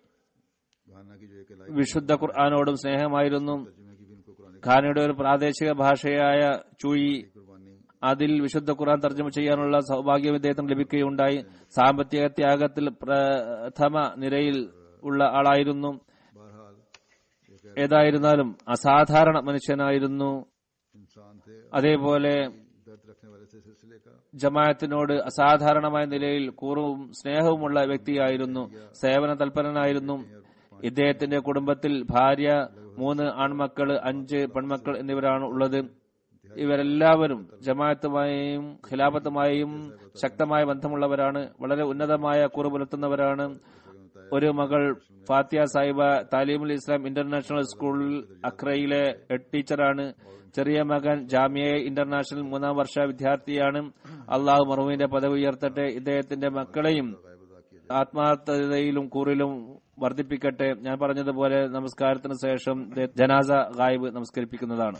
വിശുദ്ധ ഖുർആാനോടും സ്നേഹമായിരുന്നു. ഖാനയുടെ ഒരു പ്രാദേശിക ഭാഷയായ ചൂയി. അതിൽ വിശുദ്ധ ഖുർആൻ തർജമ ചെയ്യാനുള്ള സൗഭാഗ്യം ഇദ്ദേഹത്തിന് ലഭിക്കുകയുണ്ടായി. സാമ്പത്തിക ത്യാഗത്തിൽ പ്രഥമ നിരയിൽ ഉള്ള ആളായിരുന്നു. ഏതായിരുന്നാലും അസാധാരണ മനുഷ്യനായിരുന്നു. അതേപോലെ ജമായത്തിനോട് അസാധാരണമായ നിലയിൽ കൂറും സ്നേഹവുമുള്ള വ്യക്തിയായിരുന്നു. സേവന തൽപരനായിരുന്നു. ഇദ്ദേഹത്തിന്റെ കുടുംബത്തിൽ ഭാര്യ മൂന്ന് ആൺമക്കൾ അഞ്ച് പെൺമക്കൾ എന്നിവരാണ് ഉള്ളത്. ഇവരെല്ലാവരും ജമാഅത്തുമായും ഖിലാഫത്തുമായും ശക്തമായ ബന്ധമുള്ളവരാണ് വളരെ ഉന്നതമായ കൂറ് പുലർത്തുന്നവരാണ്. ഒരു മകൾ ഫാത്തിയ സാഹിബ താലീമുൽ ഇസ്ലാം ഇന്റർനാഷണൽ സ്കൂളിൽ അക്രയിലെ ഹെഡ് ടീച്ചറാണ്. ചെറിയ മകൻ ജാമിയ ഇന്റർനാഷണൽ മൂന്നാം വർഷ വിദ്യാർത്ഥിയാണ്. അള്ളാഹു മറുവിന്റെ പദവി ഉയർത്തട്ടെ. ഇദ്ദേഹത്തിന്റെ മക്കളെയും ആത്മാർത്ഥതയിലും കൂറിലും വർദ്ധിപ്പിക്കട്ടെ. ഞാൻ പറഞ്ഞതുപോലെ നമസ്കാരത്തിന് ശേഷം ജനാസ ഗായിബ് നമസ്കരിപ്പിക്കുന്നതാണ്.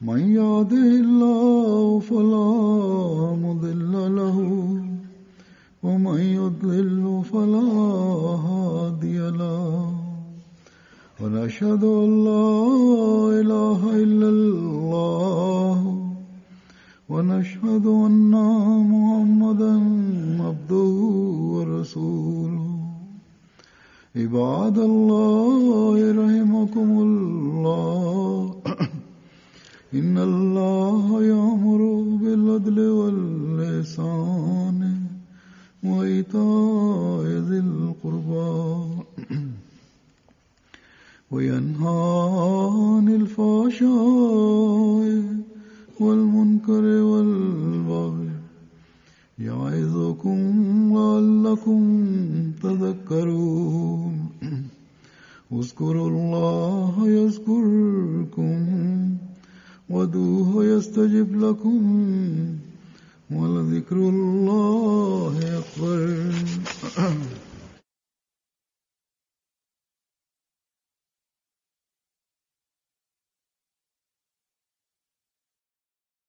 من يهده الله فلا مضل له ومن يضلل فلا هادي له. ونشهد أن لا إله إلا الله ونشهد أن محمدا عبده ورسوله. عباد الله رحمكم الله. إن الله يأمر بالعدل واللسان وإيتاء ذي القربى وينهى عن الفحشاء والمنكر والبغي يعظكم لعلكم تذكرون اذكروا الله يذكركم ودوه يستجب لكم ولذكر الله أكبر.